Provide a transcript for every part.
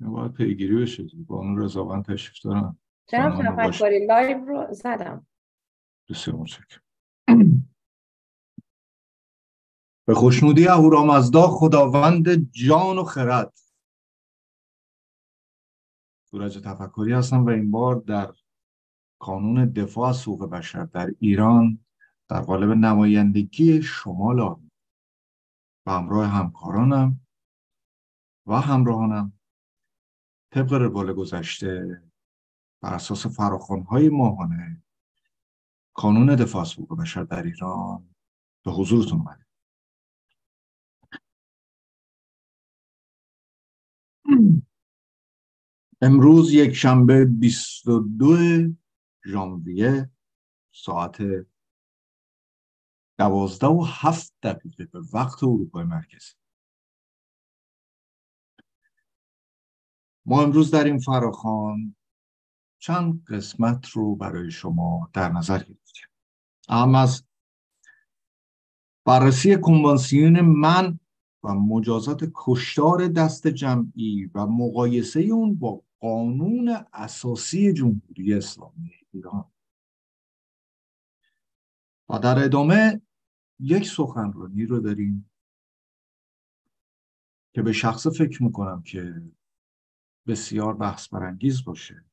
باید پیگیری بشه با اون رضاوند تشریف دارن. جناب تفکری live رو زدم. بسیار متشکرم. به خوشنودی اهورامزدا خداوند جان و خرد. سورج تفکری هستم و این بار در کانون دفاع از حقوق بشر در ایران در قالب نمایندگی شمال آمریکا و همراه همکارانم و همراهانم طبق روال گذشته بر اساس فراخوانهای ماهانه کانون دفاع از حقوق بشر در ایران به حضورتون اومده. امروز یک شنبه 22 ژانویه ساعت دوازده و هفت دقیقه به وقت اروپای مرکزی. ما امروز در این فراخان چند قسمت رو برای شما در نظر گرفتیم. اهم از بررسی کنوانسیون من و مجازات کشتار دست جمعی و مقایسه اون با قانون اساسی جمهوری اسلامی ایران. و در ادامه یک سخنرانی رو داریم که به شخص فکر می‌کنم که بسیار بحث برانگیز باشه.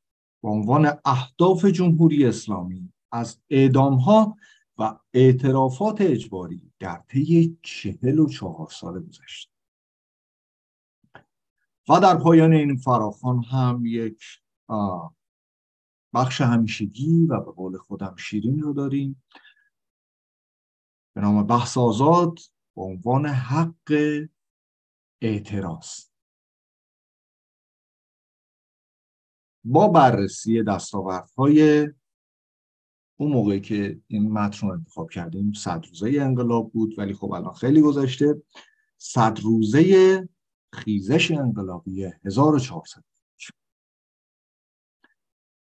به عنوان اهداف جمهوری اسلامی از اعدام ها و اعترافات اجباری در طی چهل و چهار سال گذشته. و در پایان این فراخان هم یک بخش همیشگی و به قول خودم شیرین رو داریم. به نام بحث آزاد به عنوان حق اعتراض. با بررسی دستاوردهای اون موقعی که این متن رو انتخاب کردیم صد روزه انقلاب بود ولی خب الان خیلی گذشته. صد روزه خیزش انقلابی 1400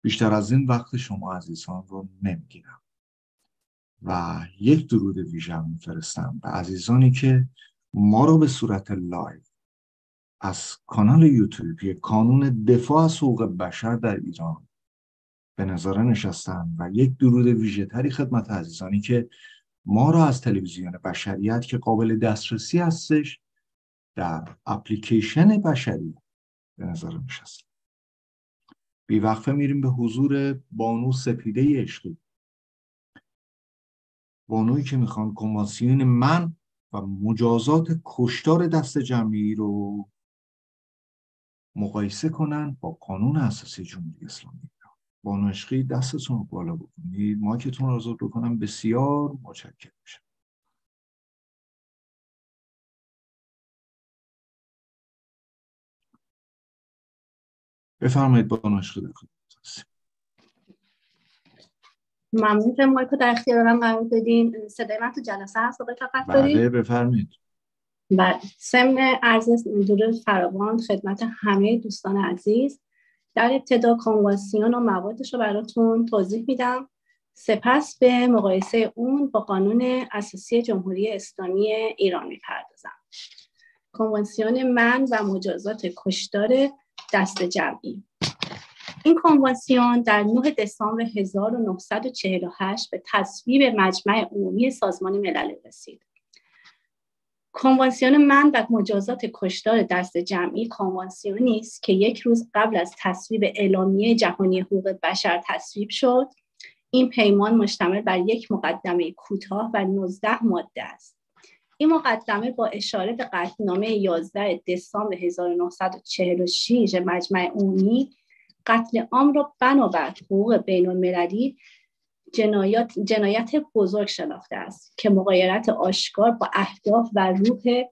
بیشتر از این وقت شما عزیزان رو نمی‌گیرم. و یک درود ویژه میفرستم به عزیزانی که ما رو به صورت live از کانال یوتیوبی کانون دفاع از حقوق بشر در ایران به نظاره نشستن و یک درود ویژه تری خدمت عزیزانی که ما را از تلویزیون بشریت که قابل دسترسی هستش در اپلیکیشن بشری به نظر نشستن بی وقفه میریم به حضور بانو سپیده عشقی. بانویی که می‌خوان کنوانسیون من و مجازات کشتار دست جمعی رو مقایسه کنن با قانون اساسی جمهوری اسلامی. بانو عشقی دستتون رو بالا بکنید مایکتون رو آزاد بکنم. بسیار متشکرم. میشم بفرمایید بانو عشقی در ممنون که مایکو در اختیار من قرار دادین. صدای من تو جلسه هست؟ آقای بله بفرمایید. بله سمن عرض درود فراوان خدمت همه دوستان عزیز. در ابتدا کنوانسیون و موادش رو براتون توضیح میدم. سپس به مقایسه اون با قانون اساسی جمهوری اسلامی ایران می‌پردازم. کنوانسیون من و مجازات کشدار دست جمعی. این کنوانسیون در 9 دسامبر 1948 به تصویب مجمع عمومی سازمان ملل رسید. کنوانسیون من و مجازات کشدار دست جمعی کنوانسیونی است که یک روز قبل از تصویب اعلامیه جهانی حقوق بشر تصویب شد. این پیمان مشتمل بر یک مقدمه کوتاه و 19 ماده است. این مقدمه با اشاره به قطعنامه 11 دسامبر 1946 مجمع عمومی قتل عام را بنابر حقوق بین المللی جنایت, جنایت بزرگ شناخته است که مقایرت آشکار با اهداف و روح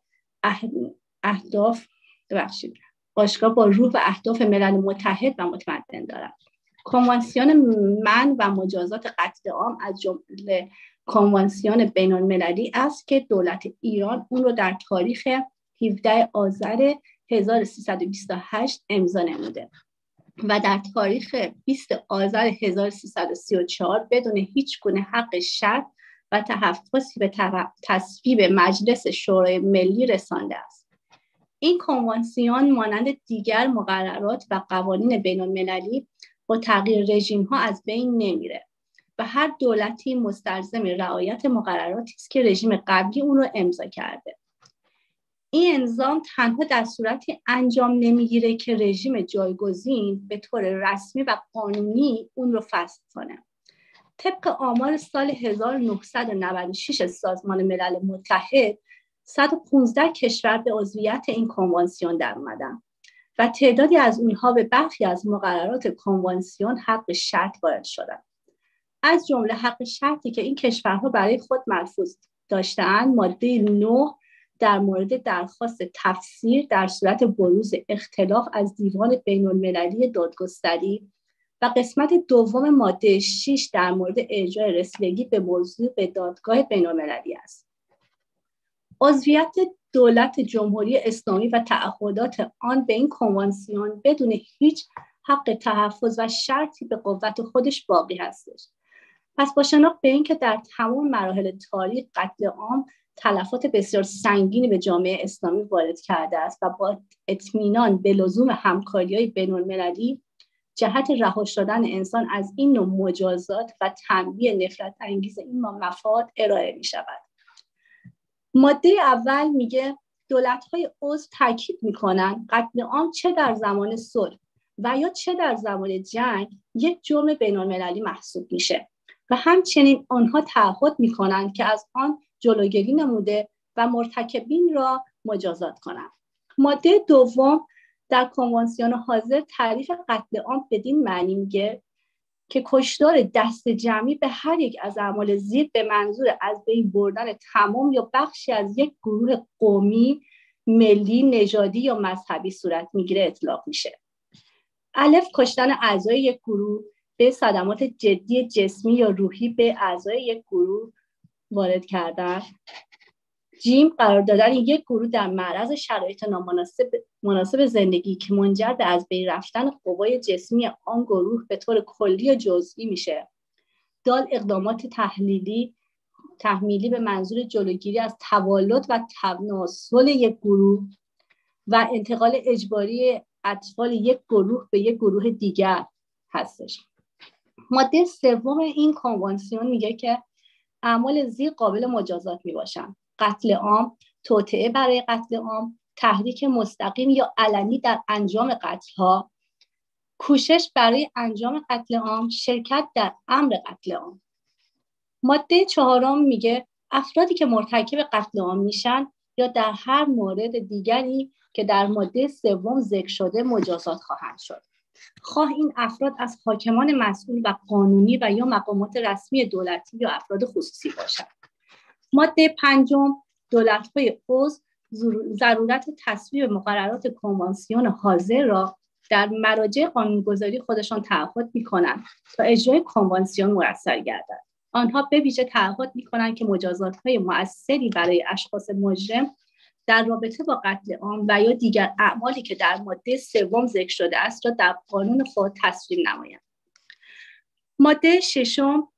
اهداف ببخشید آشکار با روح و اهداف ملل متحد و متمدن دارد. کنوانسیون من و مجازات قتل عام از جمله کنوانسیون بین المللی است که دولت ایران اون رو در تاریخ 17 آذر 1328 امضا نموده. و در تاریخ 20 آذر 1334 بدون هیچ گونه حق شرط و تحفظی به تصویب مجلس شورای ملی رسانده است. این کنوانسیون مانند دیگر مقررات و قوانین بین المللی با تغییر رژیم ها از بین نمیره و هر دولتی مستلزم رعایت مقرراتی است که رژیم قبلی اون رو امضا کرده. این انظام تنها در صورتی انجام نمی‌گیره که رژیم جایگزین به طور رسمی و قانونی اون رو فصل کنه. طبق آمار سال 1996 سازمان ملل متحد 115 کشور به عضویت این کنوانسیون در اومدن و تعدادی از اونها به برخی از مقررات کنوانسیون حق شرط وارد شدن. از جمله حق شرطی که این کشورها برای خود ملفوظ داشتهاند ماده 9 در مورد درخواست تفسیر در صورت بروز اختلاف از دیوان بین المللی دادگستری و قسمت دوم ماده 6 در مورد اجرای رسیدگی به موضوع به دادگاه بین المللی است. عضویت دولت جمهوری اسلامی و تعهدات آن به این کنوانسیون بدون هیچ حق تحفظ و شرطی به قوت خودش باقی هستش. پس با شناخت به اینکه در تمام مراحل تاریخ قتل عام تلفات بسیار سنگینی به جامعه اسلامی وارد کرده است و با اطمینان به لزوم همکاری های بین جهت رها شدن انسان از این نوع مجازات و تنبیه نفرت انگیز این مفاد ارائه می شود ماده اول میگه دولت های عضو تاکید می‌کنن قتل عام چه در زمان صلح و یا چه در زمان جنگ یک جرم بین المللی محسوب میشه و همچنین آنها تعهد می‌کنند که از آن جلوگیری نموده و مرتکبین را مجازات کنند ماده دوم در کنوانسیون حاضر تعریف قتل عام بدین معنی میگه که کشتار دست جمعی به هر یک از اعمال زیر به منظور از بین بردن تمام یا بخشی از یک گروه قومی ملی نژادی یا مذهبی صورت می‌گیره اطلاق میشه. الف کشتن اعضای یک گروه به صدمات جدی جسمی یا روحی به اعضای یک گروه وارد کردن. جیم قرار دادن یک گروه در معرض شرایط نامناسب مناسب زندگی که منجر به از بین رفتن قوای جسمی آن گروه به طور کلی و جزئی میشه. دال اقدامات تحلیلی تحمیلی به منظور جلوگیری از توالد و تناسل یک گروه و انتقال اجباری اطفال یک گروه به یک گروه دیگر هستش. ماده سوم این کنوانسیون میگه که اعمال زیر قابل مجازات می باشند قتل عام توطعه برای قتل عام تحریک مستقیم یا علنی در انجام قتل ها کوشش برای انجام قتل عام شرکت در امر قتل عام. ماده چهارم میگه افرادی که مرتکب قتل عام میشن یا در هر مورد دیگری که در ماده سوم ذکر شده مجازات خواهند شد. خواه این افراد از حاکمان مسئول و قانونی و یا مقامات رسمی دولتی یا افراد خصوصی باشند. ماده پنجم دولت‌های عضو ضرورت تصویب مقررات کنوانسیون حاضر را در مراجع قانونگذاری خودشان تعهد می کنند تا اجرای کنوانسیون مرسل گردد. آنها به ویژه تعهد می کنند که مجازات های برای اشخاص مجرم در رابطه با قتل عام و یا دیگر اعمالی که در ماده سوم ذکر شده است را در قانون خود تصویب نمایند ماده ششم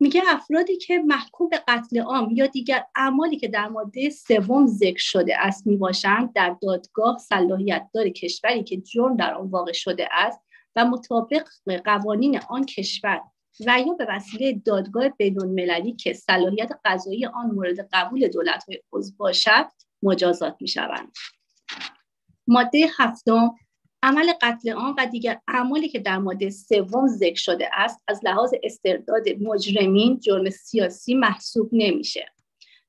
میگه افرادی که محکوم به قتل عام یا دیگر اعمالی که در ماده سوم ذکر شده است می‌باشند در دادگاه صلاحیت دار کشوری که جرم در آن واقع شده است و مطابق قوانین آن کشور و یا به وسیله دادگاه بین المللی که صلاحیت قضایی آن مورد قبول دولت های عضو باشد مجازات می شوند. ماده هفتم عمل قتل عام و دیگر اعمالی که در ماده سوم ذکر شده است از لحاظ استرداد مجرمین جرم سیاسی محسوب نمیشه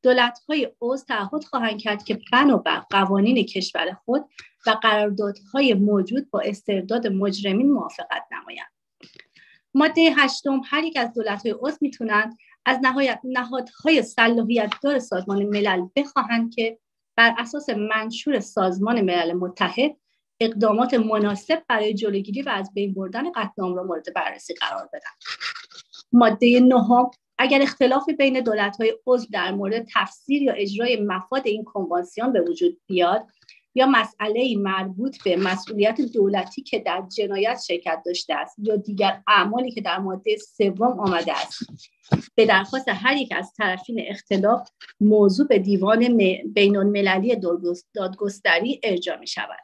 دولت های عضو تعهد خواهند کرد که بنابر قوانین کشور خود و قراردادهای موجود با استرداد مجرمین موافقت نمایند ماده هشتم هر یک از دولت های عضو می‌تونند از نهادهای صلاحیت دار سازمان ملل بخواهند که بر اساس منشور سازمان ملل متحد اقدامات مناسب برای جلوگیری و از بین بردن قتل را مورد بررسی قرار بدن. ماده نهم اگر اختلافی بین دولت های عضو در مورد تفسیر یا اجرای مفاد این کنوانسیون به وجود بیاد یا مسئله مربوط به مسئولیت دولتی که در جنایت شرکت داشته است یا دیگر اعمالی که در ماده سوم آمده است. به درخواست هر یک از طرفین اختلاف موضوع به دیوان بین المللی دادگستری ارجاع می شود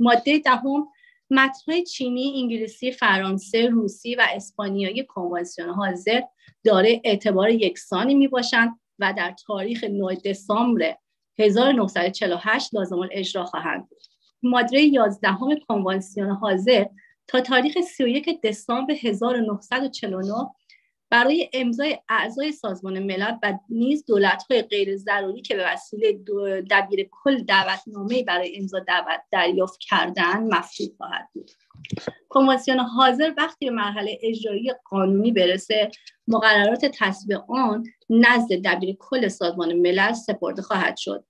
ماده دهم متنهای چینی، انگلیسی، فرانسه، روسی و اسپانیایی کنوانسیون حاضر داره اعتبار یکسانی می باشند و در تاریخ 9 دسامبر 1948 لازم اجرا خواهند بود. ماده 11 کنوانسیون حاضر تا تاریخ 31 دسامبر 1949 برای امضای اعضای سازمان ملل و نیز دولت‌های غیر ضروری که به وسیله دبیر کل دعوتنامه برای امضا دعوت دریافت کردن مفروض خواهد بود کنوانسیون حاضر وقتی به مرحله اجرایی قانونی برسه مقررات تصویب آن نزد دبیر کل سازمان ملل سپرده خواهد شد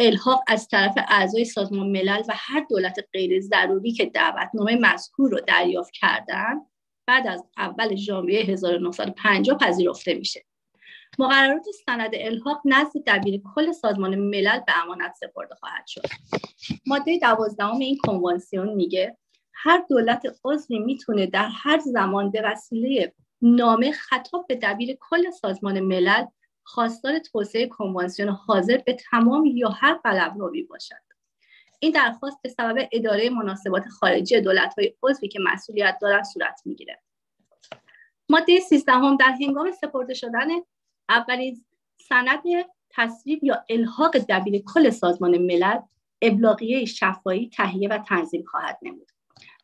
الحاق از طرف اعضای سازمان ملل و هر دولت غیر ضروری که دعوتنامه مذکور رو دریافت کردن بعد از اول ژانویه 1950 پذیرفته میشه. مقررات سند الحاق نزد دبیر کل سازمان ملل به امانت سپرده خواهد شد. ماده دوازدهم این کنوانسیون میگه هر دولت عضوی می‌تونه در هر زمان به وسیله نامه خطاب به دبیر کل سازمان ملل خواستار توسعه کنوانسیون حاضر به تمام یا هر قلمروی باشد. این درخواست به سبب اداره مناسبات خارجی دولت های عضوی که مسئولیت دارند صورت می‌گیره. ماده 13 هم در هنگام سپرده شدن اولین سند تصویب یا الحاق دبیر کل سازمان ملل ابلاغیه شفایی تهیه و تنظیم خواهد نمود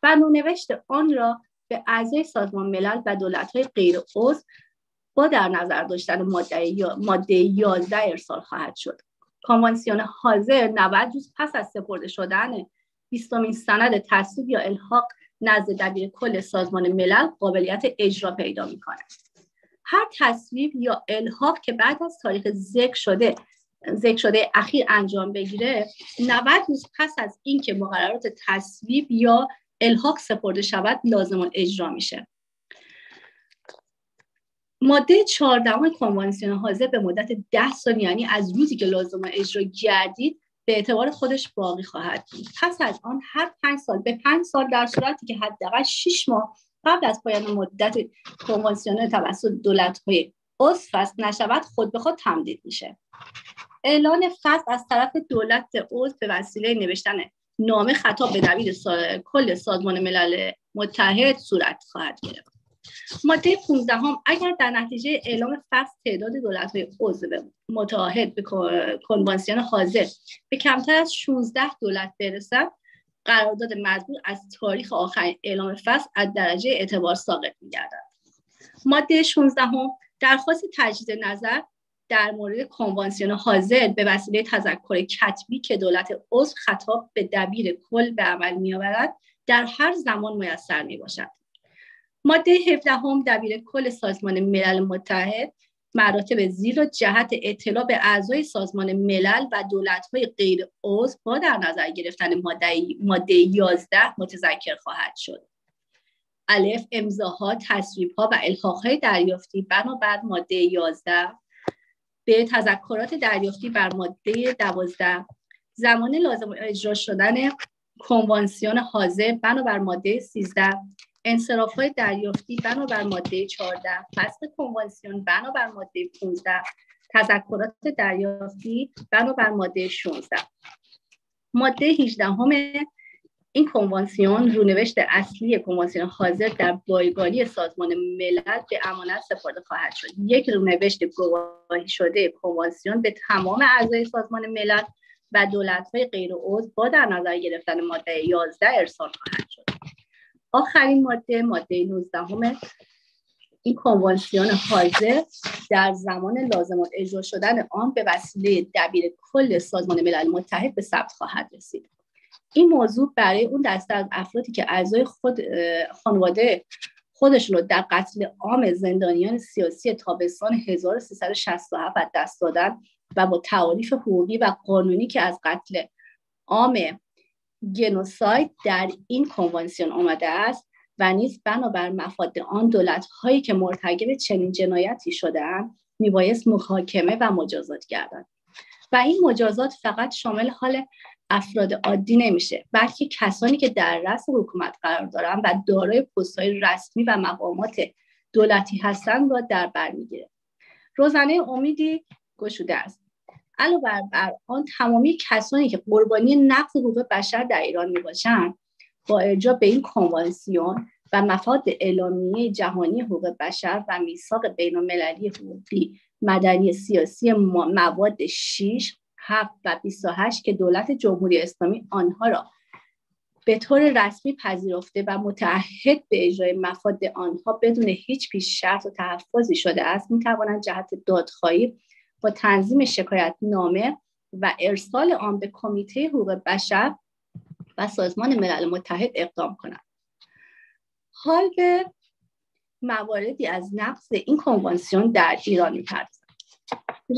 و نونوشت آن را به اعضای سازمان ملل و های غیر عضو با در نظر داشتن ماده, ماده 11 ارسال خواهد شد کنوانسیون حاضر 90 روز پس از سپرده شدن بیستمین سند تصویب یا الحاق نزد دبیر کل سازمان ملل قابلیت اجرا پیدا می کند. هر تصویب یا الحاق که بعد از تاریخ ذکر شده ذکر شده اخیر انجام بگیره 90 روز پس از اینکه مقررات تصویب یا الحاق سپرده شود لازم اجرا میشه ماده 14 کنوانسیون حاضر به مدت 10 سال یعنی از روزی که لازم اجرا گردید به اعتبار خودش باقی خواهد بود. پس از آن هر پنج سال به پنج سال در صورتی که حداقل 6 ماه قبل از پایان مدت کنوانسیون توسط دولت های عضو نشود خود به خود تمدید میشه. اعلان فصل از طرف دولت عضو به وسیله نوشتن نامه خطاب به دبیر کل سازمان ملل متحد صورت خواهد گرفت. ماده 15 هم اگر در نتیجه اعلام فصل تعداد دولت های عضو متحد به کنوانسیون حاضر به کمتر از 16 دولت برسد قرارداد مزبور از تاریخ آخرین اعلام فصل از درجه اعتبار ساقط میگردد. ماده 16 هم درخواست تجدید نظر در مورد کنوانسیون حاضر به وسیله تذکر کتبی که دولت عضو خطاب به دبیر کل به عمل میآورد در هر زمان میسر می باشد ماده 17 هم دبیر کل سازمان ملل متحد مراتب زیر و جهت اطلاع به اعضای سازمان ملل و های غیر عضو با در نظر گرفتن ماده, ماده 11 متذکر خواهد شد. الف امضاها تصویبها و الحاقهای دریافتی بنابر ماده 11 به تذکرات دریافتی بر ماده 12 زمان لازم اجرا شدن کنوانسیون حاضر بنابر ماده 13 انصراف های دریافتی بنابر ماده 14 فصل کنوانسیون بنابر ماده 15 تذکرات دریافتی بنابر ماده 16 ماده 18 همه این کنوانسیون رونوشت اصلی کنوانسیون حاضر در بایگانی سازمان ملل به امانت سپرده خواهد شد. یک رونوشت گواهی شده کنوانسیون به تمام اعضای سازمان ملل و دولت‌های غیر عضو با در نظر گرفتن ماده 11 ارسال خواهد آخرین ماده ماده 19 همه این کنوانسیون حاضر در زمان لازم اجرا شدن آن به وسیله دبیر کل سازمان ملل متحد به ثبت خواهد رسید. این موضوع برای اون دسته از افرادی که اعضای خود خانواده خودشون رو در قتل عام زندانیان سیاسی تابستان 1367 دست دادن و با تعاریف حقوقی و قانونی که از قتل عام گنوساید در این کنوانسیون آمده است و نیز بنابر مفاد آن دولت هایی که مرتکب چنین جنایتی شدهاند میبایست محاکمه و مجازات گردند و این مجازات فقط شامل حال افراد عادی نمیشه بلکه کسانی که در رأس حکومت قرار دارن و دارای پستهای رسمی و مقامات دولتی هستند را در بر می‌گیره روزنه امیدی گشوده است. علاوه بر آن تمامی کسانی که قربانی نقض حقوق بشر در ایران می باشند با ارجاع به این کنوانسیون و مفاد اعلامیه جهانی حقوق بشر و میثاق بین المللی حقوقی مدنی سیاسی مواد 6 7 و 28 که دولت جمهوری اسلامی آنها را به طور رسمی پذیرفته و متعهد به اجرای مفاد آنها بدون هیچ پیش شرط و تحفظی شده است می توانند جهت دادخواهی با تنظیم شکایت نامه و ارسال آن به کمیته حقوق بشر و سازمان ملل متحد اقدام کنند. حال به مواردی از نقض این کنوانسیون در ایران می‌پردازم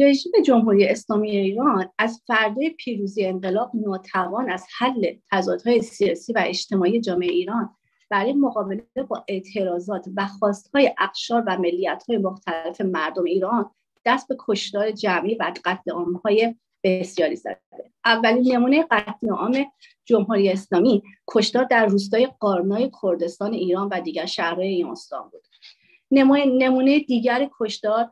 رژیم جمهوری اسلامی ایران از فردای پیروزی انقلاب ناتوان از حل تضادهای سیاسی و اجتماعی جامعه ایران برای مقابله با اعتراضات و خواستهای اقشار و ملیتهای مختلف مردم ایران دست به کشتار جمعی و قتل عامهای بسیاری زده. اولین نمونه قتل عام جمهوری اسلامی کشتار در روستای قارنای کردستان ایران و دیگر شهرهای این استان بود. نمونه, دیگر کشتار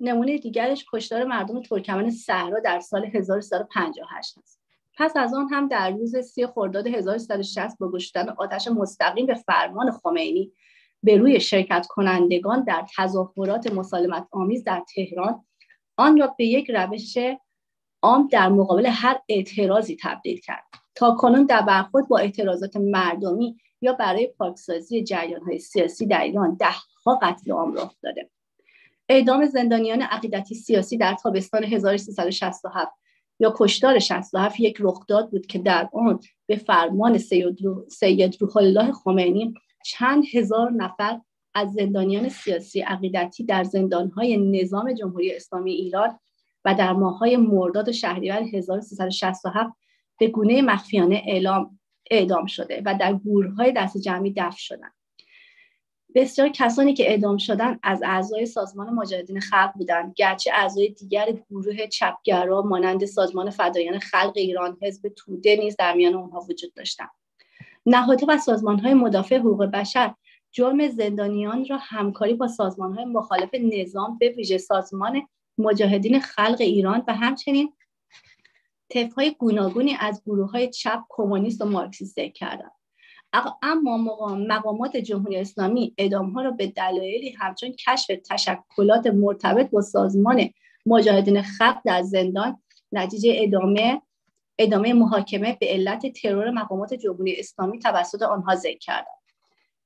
نمونه دیگرش کشتار مردم ترکمن صحرا در سال 1358 است. پس از آن هم در روز سی خرداد 1360 با گشودن آتش مستقیم به فرمان خمینی به روی شرکت کنندگان در تظاهرات مسالمت آمیز در تهران آن را به یک روش عام در مقابل هر اعتراضی تبدیل کرد تا کنون در برخورد با اعتراضات مردمی یا برای پاکسازی جریان های سیاسی در ایران دهها قتل عام رخ داده. اعدام زندانیان عقیدتی سیاسی در تابستان 1367 یا کشتار 67 یک رخداد بود که در آن به فرمان سید روح الله خمینی چند هزار نفر از زندانیان سیاسی عقیدتی در زندانهای نظام جمهوری اسلامی ایران و در ماههای مرداد و شهریور 1367 به گونه مخفیانه اعلام اعدام شده و در گورهای دست جمعی دفن شدند. بسیار کسانی که اعدام شدن از اعضای سازمان مجاهدین خلق بودند گرچه اعضای دیگر گروه چپگرا مانند سازمان فدایان خلق ایران حزب توده نیز در میان آنها وجود داشتند. نهادها و سازمانهای مدافع حقوق بشر جرم زندانیان را همکاری با سازمانهای مخالف نظام به ویژه سازمان مجاهدین خلق ایران و همچنین طیفهای گوناگونی از گروه های چپ کمونیست و مارکسیست کردند. اما مقامات جمهوری اسلامی ادام ها را به دلایلی همچون کشف تشکلات مرتبط با سازمان مجاهدین خلق در زندان نتیجه ادامه ادامه محاکمه به علت ترور مقامات جمهوری اسلامی توسط آنها ذکر کردند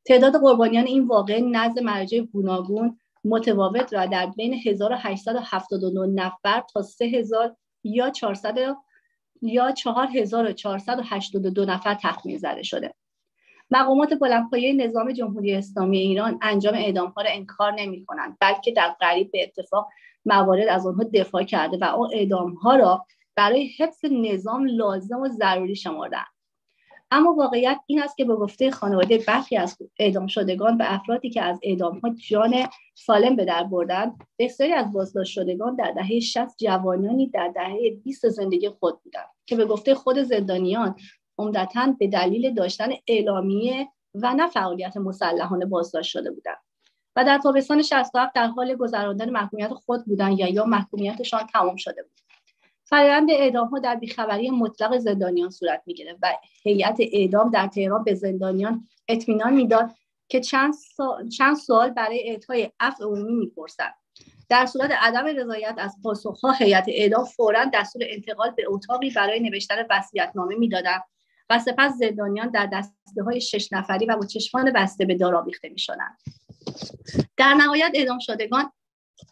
تعداد قربانیان این واقعه نزد مراجع گوناگون متفاوت را در بین 1879 نفر تا 3000 یا 400 یا 4482 نفر تخمین زده شده. مقامات بلندپایه نظام جمهوری اسلامی ایران انجام اعدام ها را انکار نمی کنند بلکه در قریب به اتفاق موارد از آنها دفاع کرده و آن اعدام ها را برای حفظ نظام لازم و ضروری شمردند اما واقعیت این است که به گفته خانواده برخی از اعدام شدگان و افرادی که از اعدام ها جان سالم به در بردند بسیاری از بازداشت شدگان در دهه 60 جوانانی در دهه 20 زندگی خود بودند که به گفته خود زندانیان عمدتا به دلیل داشتن اعلامیه و نه فعالیت مسلحانه بازداشت شده بودند و در تابستان 67 در حال گذراندن محکومیت خود بودند یا یا محکومیتشان تمام شده بود. فرآیند اعدام ها در بیخبری مطلق زندانیان صورت می‌گیره و هیئت اعدام در تهران به زندانیان اطمینان می‌داد که چند, چند سوال برای اعطای عفو عمومی می‌پرسند در صورت عدم رضایت از پاسخها هیئت اعدام فورا دستور انتقال به اتاقی برای نوشتن وصیت‌نامه می‌دادند و سپس زندانیان در دسته های شش نفری و با چشمان بسته به دار آویخته می در نهایت اعدام شدگان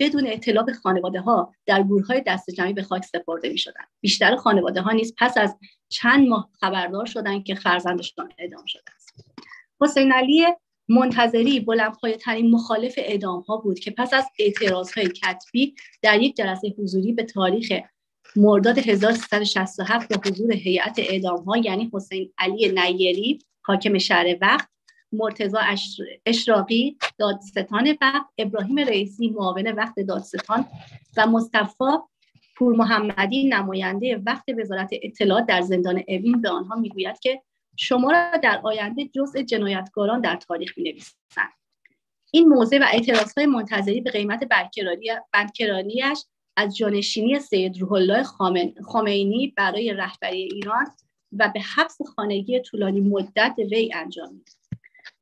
بدون اطلاع به خانواده ها در گروه دست جمعی به خاک سپرده می شدن. بیشتر خانواده ها نیز پس از چند ماه خبردار شدند که فرزندشان اعدام شده است حسین علی منتظری بلندپایه ترین مخالف اعدام ها بود که پس از اعتراض های کتبی در یک جلسه حضوری به تاریخ مرداد 1367 به حضور هیئت اعدام ها یعنی حسین علی نیری حاکم شهر وقت مرتزا اشراقی دادستان وقت ابراهیم رئیسی معاون وقت دادستان و مصطفی پور محمدی نماینده وقت وزارت اطلاعات در زندان اوین. به آنها می‌گوید که شما را در آینده جزء جنایتکاران در تاریخ نویسند این موضع و اعتراضهای منتظری به قیمت بندکرانیش از جانشینی سید روح الله خامینی برای رهبری ایران و به حبس خانگی طولانی مدت وی انجام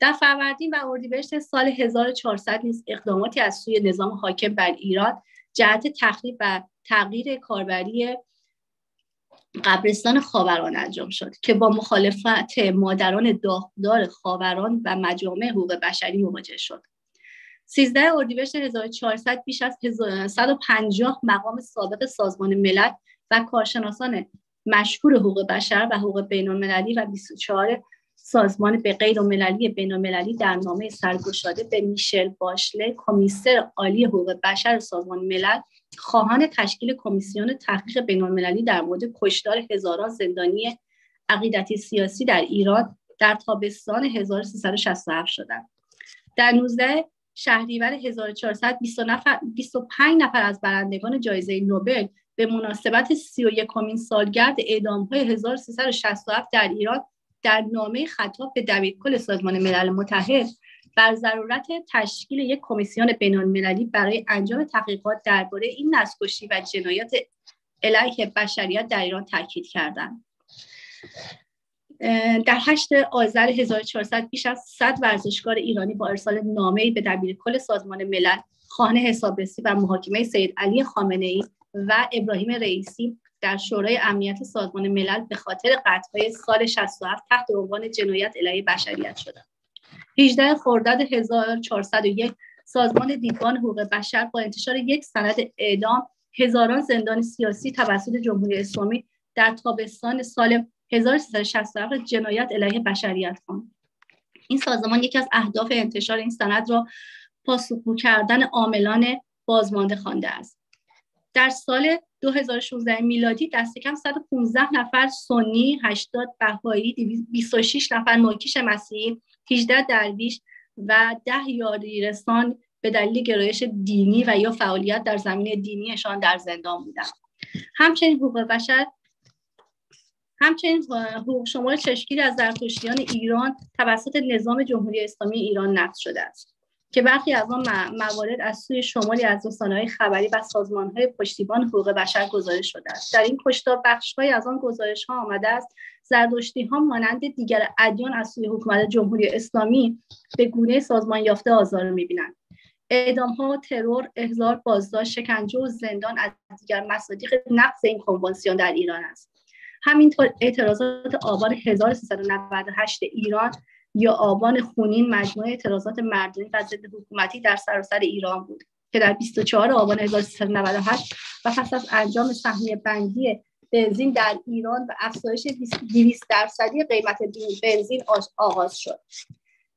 در فروردین و اردیبهشت سال 1400 نیز اقداماتی از سوی نظام حاکم بر ایران جهت تخریب و تغییر کاربری قبرستان خاوران انجام شد که با مخالفت مادران داغدار خاوران و مجامع حقوق بشری مواجه شد. 13 اردیبهشت 1400 بیش از 150 مقام سابق سازمان ملل و کارشناسان مشهور حقوق بشر و حقوق بین المللی و 24 سازمان به غیر مللی بین المللی در نامه سرگشاده به میشل باشله کمیسر عالی حقوق بشر سازمان ملل خواهان تشکیل کمیسیون تحقیق بین المللی در مورد کشتار هزاران زندانی عقیدتی سیاسی در ایران در تابستان 1367 شدند. در 19 شهریور 1400 25 نفر از برندگان جایزه نوبل به مناسبت 31 کمین سالگرد اعدام های 1367 در ایران در نامه خطاب به دبیرکل سازمان ملل متحد بر ضرورت تشکیل یک کمیسیون بینالمللی برای انجام تحقیقات درباره این نسل‌کشی و جنایات علیه بشریت در ایران تاکید کردند. در 8 آذر 1400 بیش از 100 ورزشکار ایرانی با ارسال نامه‌ای به دبیرکل سازمان ملل خانه حسابرسی و محاکمه سید علی خامنه ای و ابراهیم رئیسی در شورای امنیت سازمان ملل به خاطر قطعهای سال 67 تحت عنوان جنایت علیه بشریت شدند. 18 خرداد 1401 سازمان دیوان حقوق بشر با انتشار یک سند اعدام هزاران زندان سیاسی توسط جمهوری اسلامی در تابستان سال 1367 جنایت علیه بشریت خواند. این سازمان یکی از اهداف انتشار این سند را پاسخگو کردن عاملان بازمانده خوانده است. در سال 2016 میلادی دست کم 115 نفر سنی، 80 بهایی، 26 نفر نوکیش مسیحی، 18 درویش و 10 یاریرسان به دلیل گرایش دینی و یا فعالیت در زمینه دینیشان در زندان بودند. همچنین حقوق بشر همچنین حقوق شمار چشمگیری از زرتشتیان ایران توسط نظام جمهوری اسلامی ایران نقض شده است. که برخی از آن موارد از سوی شمالی از رسانه‌های خبری و سازمان‌های پشتیبان حقوق بشر گزارش شده است. در این کشتار بخش‌های از آن گزارش ها آمده است. زردشتی ها مانند دیگر ادیان از سوی حکومت جمهوری اسلامی به گونه سازمان یافته آزار می‌بینند. اعدام ها ترور احضار بازداشت شکنجه و زندان از دیگر مصادیق نقض این کنوانسیون در ایران است. همینطور اعتراضات آبان 1398 ایران یا آبان خونین مجموعه اعتراضات مردمی و ضد حکومتی در سراسر ایران بود که در 24 آبان 1398 و پس از انجام سهمیه بندی بنزین در ایران و افزایش 200 درصدی قیمت بنزین آغاز شد.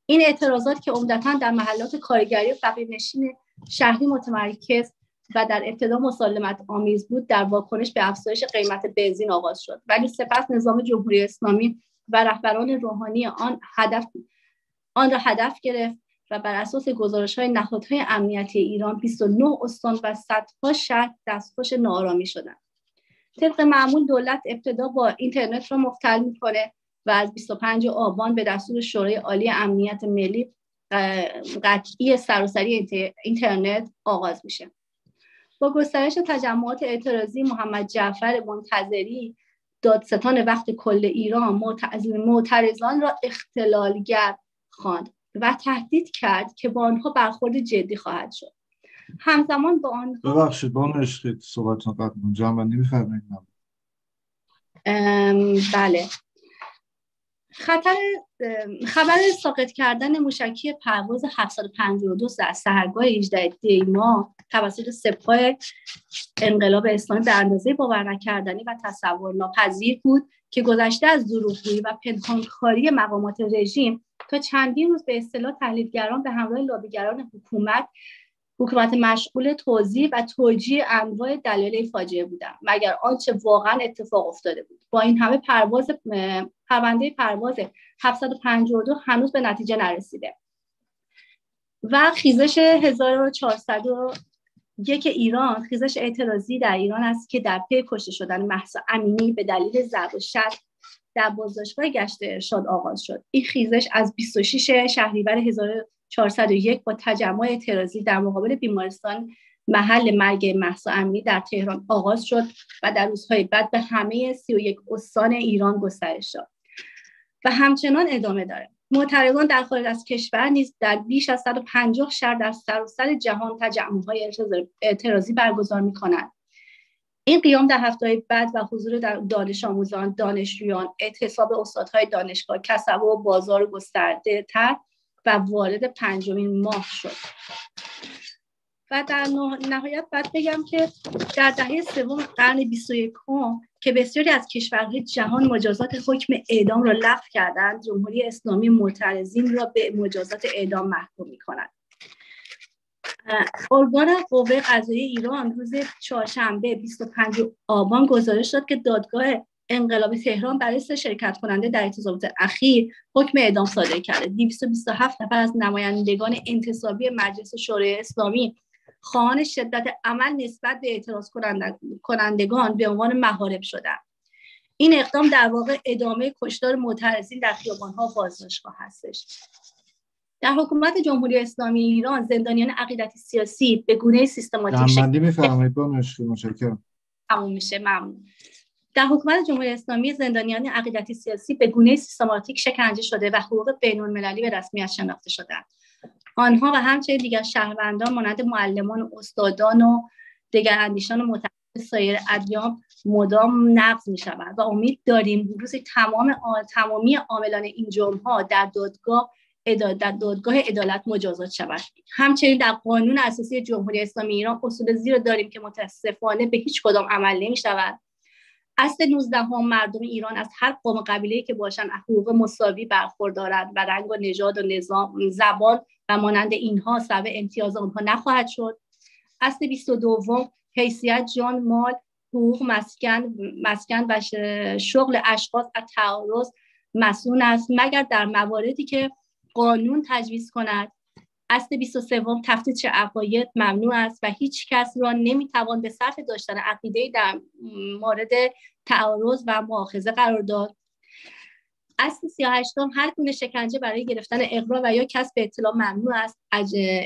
این اعتراضات که عمدتا در محلات کارگری و فقیرنشین شهری متمرکز و در ابتدا مسالمت آمیز بود در واکنش به افزایش قیمت بنزین آغاز شد. ولی سپس نظام جمهوری اسلامی و رهبران روحانی آن هدف آن را هدف گرفت و بر اساس گزارش های نهادهای امنیتی ایران 29 استان و صدها شهر دستخوش نارامی شدند. طبق معمول دولت ابتدا با اینترنت را مختل می‌کنه و از 25 آبان به دستور شورای عالی امنیت ملی قطعی سراسری اینترنت آغاز میشه. با گسترش تجمعات اعتراضی محمد جعفر منتظری دادستان وقت کل ایران معترضان را اختلالگر خواند و تهدید کرد که با آنها برخورد جدی خواهد شد. همزمان با آنها ببخشید با صحبتون قبل جمع بله. خطر خبر ساقط کردن موشکی پرواز 752 در سهرگاه 18 دیما توسط سپاه انقلاب اسلامی به اندازه باور نکردنی و تصور ناپذیر بود که گذشته از دروغگویی و پنهانکاری مقامات رژیم تا چندین روز به اصطلاح تحلیلگران به همراه لابیگران حکومت حکومت مشغول توضیح و توجیه انواع دلایل فاجعه بودن مگر آنچه واقعا اتفاق افتاده بود. با این همه پرواز پرونده پرواز 752 هنوز به نتیجه نرسیده. و خیزش 1400 یک ایران خیزش اعتراضی در ایران است که در پی کشته شدن محسا امینی به دلیل ضرب و در بازداشتگاه گشت ارشاد آغاز شد. این خیزش از 26 شهریور 1401 با تجمع اعتراضی در مقابل بیمارستان محل مرگ محسا امینی در تهران آغاز شد و در روزهای بعد به همه 31 استان ایران گسترش شد و همچنان ادامه داره معترضان در خارج از کشور نیز در بیش از 150 شهر در سراسر جهان تجمعهای اعتراضی برگزار می کنند. این قیام در هفته بعد و حضور در دانش آموزان، دانشجویان، اعتصاب استادهای دانشگاه، کسبه و بازار گسترده تر و وارد پنجمین ماه شد. و در نهایت باید بگم که در دهه سوم قرن 21 که بسیاری از کشورهای جهان مجازات حکم اعدام را لغو کردند جمهوری اسلامی معترضین را به مجازات اعدام محکوم می کند ارگان قوه قضایی ایران روز چهارشنبه 25 آبان گزارش داد که دادگاه انقلاب تهران برای سه شرکت کننده در اعتصابات اخیر حکم اعدام صادر کرده. 227 نفر از نمایندگان انتصابی مجلس شورای اسلامی خواهان شدت عمل نسبت به اعتراض کنندگان به عنوان محارب شدند. این اقدام در واقع ادامه کشتار معترضین در خیابانها بازداشتگاه هستش. در حکومت جمهوری اسلامی ایران زندانیان عقیدتی سیاسی به گونه سیستماتیک شکل میفرمایید. با متشکرم. تموم میشه. ممنون. در حکومت جمهوری اسلامی زندانیان عقیدتی سیاسی به گونه سیستماتیک شکنجه شده و حقوق بین المللی به رسمیت شناخته شدند. آنها و همچنین دیگر شهروندان مانند معلمان و استادان و دیگر اندیشان و سایر ادیان مدام نقض می شود و امید داریم روز تمام تمامی عاملان این جرم ها در دادگاه در دادگاه عدالت مجازات شود همچنین در قانون اساسی جمهوری اسلامی ایران اصول زیر داریم که متاسفانه به هیچ کدام عمل نمی شود اصل 19 هم مردم ایران از هر قوم قبیله که باشند حقوق مساوی برخوردارند و رنگ و نژاد و نظام زبان و مانند اینها سبب امتیاز آنها نخواهد شد. اصل 22 حیثیت جان مال حقوق مسکن مسکن و شغل اشخاص از تعارض مسئول است مگر در مواردی که قانون تجویز کند؟ اصل 23 تفتیش عقاید ممنوع است و هیچ کس را نمی‌توان به صرف داشتن عقیده در مورد تعارض و مؤاخذه قرار داد. اصل 38 هر گونه شکنجه برای گرفتن اقرار و یا کسب اطلاع ممنوع است.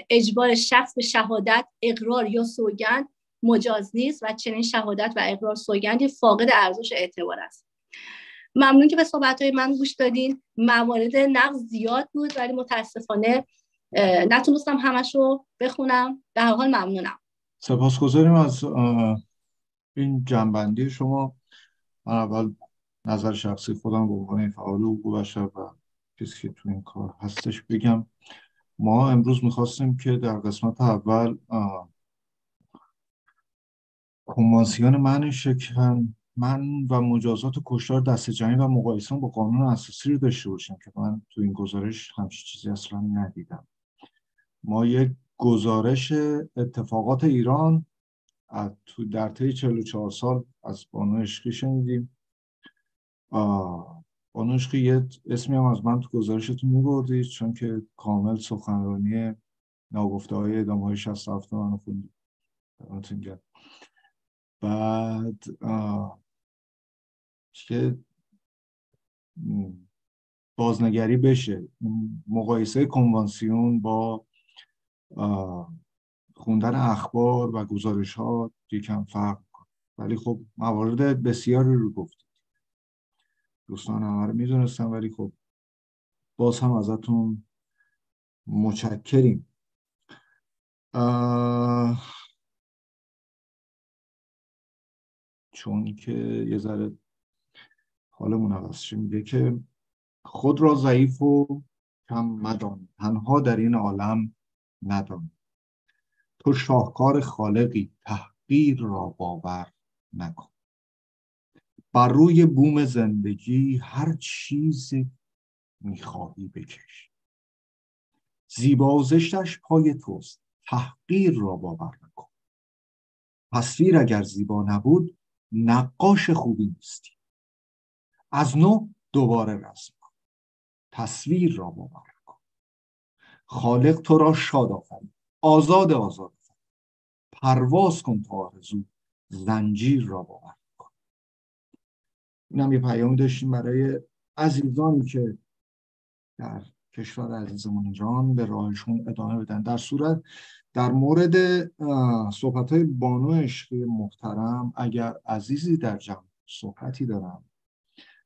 اجبار شخص به شهادت اقرار یا سوگند مجاز نیست و چنین شهادت و اقرار سوگندی فاقد ارزش اعتبار است. ممنون که به صحبت های من گوش دادین. موارد نقض زیاد بود ولی متاسفانه نتونستم همش رو بخونم در حال ممنونم. سپاسگزاریم از این جنبندی شما. من اول نظر شخصی خودم به عنوان فعال حقوق بشر و کسی که تو این کار هستش بگم. ما امروز می‌خواستیم که در قسمت اول کنوانسیون من شکن من و مجازات کشتار دست جمعی و مقایسه با قانون اساسی رو داشته باشیم که من تو این گزارش همچین چیزی اصلا ندیدم. ما یک گزارش اتفاقات ایران در طی 44 سال از بانو عشقی شنیدیم. بانو عشقی یه اسمی هم از من تو گزارشتون میبردید چون که کامل سخنرانی ناگفته های ادامه های 67 منو خوندید بعد که بازنگری بشه. مقایسه کنوانسیون با خوندن اخبار و گزارش ها یکم فرق ولی خب موارد بسیاری رو گفتید دوستان همه رو می‌دونستم ولی خب باز هم ازتون متشکریم. چون که یه ذره حالمون عوض میگه که خود را ضعیف و کم مدان. تنها در این عالم ندان تو شاهکار خالقی تحقیر را باور نکن. بر روی بوم زندگی هر چیز می‌خواهی بکش. زیبا زشتش پای توست تحقیر را باور نکن. تصویر اگر زیبا نبود نقاش خوبی نیستی. از نو دوباره رسم تصویر را باور خالق تو را شاد آفرید آزاد آزاد پرواز کن تا آرزو. زنجیر را باور کن. این هم یه پیامی داشتیم برای عزیزانی که در کشور عزیزمون ایران به راهشون ادامه بدن. در صورت در مورد صحبت های بانو عشقی محترم اگر عزیزی در جمع صحبتی دارن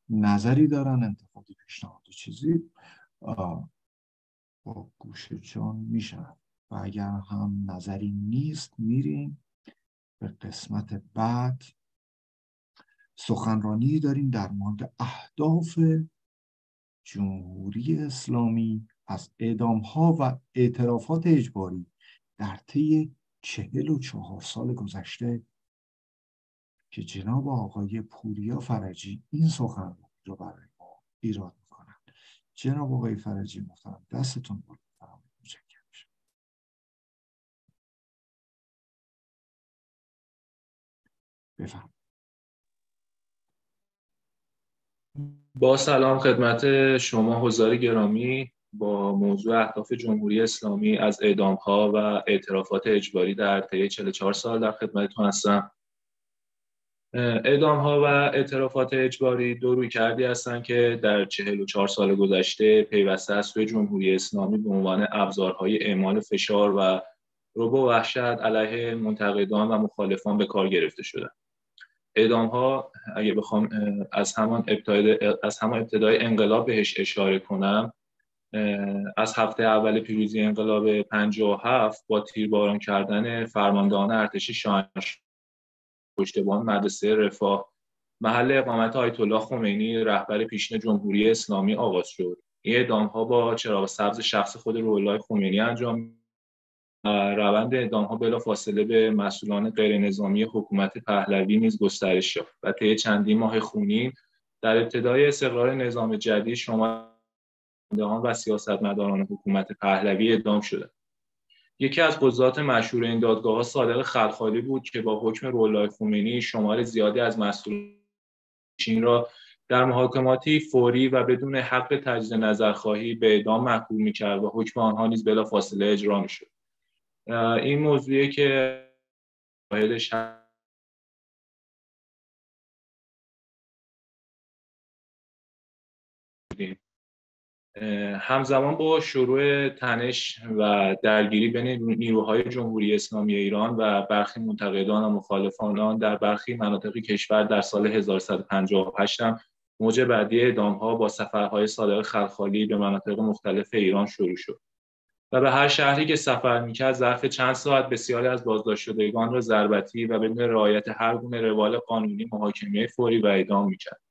نظری دارن انتقادی پیشنهاد چیزی با گوش جان میشن و اگر هم نظری نیست میریم به قسمت بعد. سخنرانی داریم در مورد اهداف جمهوری اسلامی از اعدام ها و اعترافات اجباری در طی چهل و چهار سال گذشته که جناب آقای پوریا فرجی این سخن رو برای ما ایراد جناب آقای فرجی محترم دستتون بود بفهم با سلام خدمت شما حضار گرامی با موضوع اهداف جمهوری اسلامی از اعدام ها و اعترافات اجباری در طی 44 سال در خدمتتون هستم. اعدام ها و اعترافات اجباری دو روی کردی هستند که در 44 سال گذشته پیوسته از سوی جمهوری اسلامی به عنوان ابزارهای اعمال فشار و روبو وحشت علیه منتقدان و مخالفان به کار گرفته شده. اعدام ها اگه بخوام از همان ابتدای از همان ابتدای انقلاب بهش اشاره کنم از هفته اول پیروزی انقلاب 57 با تیرباران کردن فرماندهان ارتش شاهنشاه پشتبان مدرسه رفاه. محل اقامت آیت الله خمینی رهبر پیشین جمهوری اسلامی آغاز شد. این اعدام ها با چراغ سبز شخص خود روح خمینی انجام روند اعدام ها بلا فاصله به مسئولان غیر نظامی حکومت پهلوی نیز گسترش یافت و طی چندین ماه خونین در ابتدای استقرار نظام جدید شما و سیاستمداران حکومت پهلوی اعدام شده یکی از قضات مشهور این دادگاه ها صادق خلخالی بود که با حکم رولای خمینی شمار زیادی از مسئولین را در محاکماتی فوری و بدون حق تجدید نظرخواهی به اعدام محکوم می‌کرد و حکم آنها نیز بلا فاصله اجرا می‌شد. این موضوعی که واحدش همزمان با شروع تنش و درگیری بین نیروهای جمهوری اسلامی ایران و برخی منتقدان و مخالفان آن در برخی مناطق کشور در سال 1158 هم موج بعدی اعدام ها با سفرهای صادق خلخالی به مناطق مختلف ایران شروع شد. و به هر شهری که سفر می‌کرد ظرف چند ساعت بسیاری از بازداشت شدگان را ضربتی و بدون رعایت هر گونه روال قانونی محاکمه فوری و اعدام می‌کرد.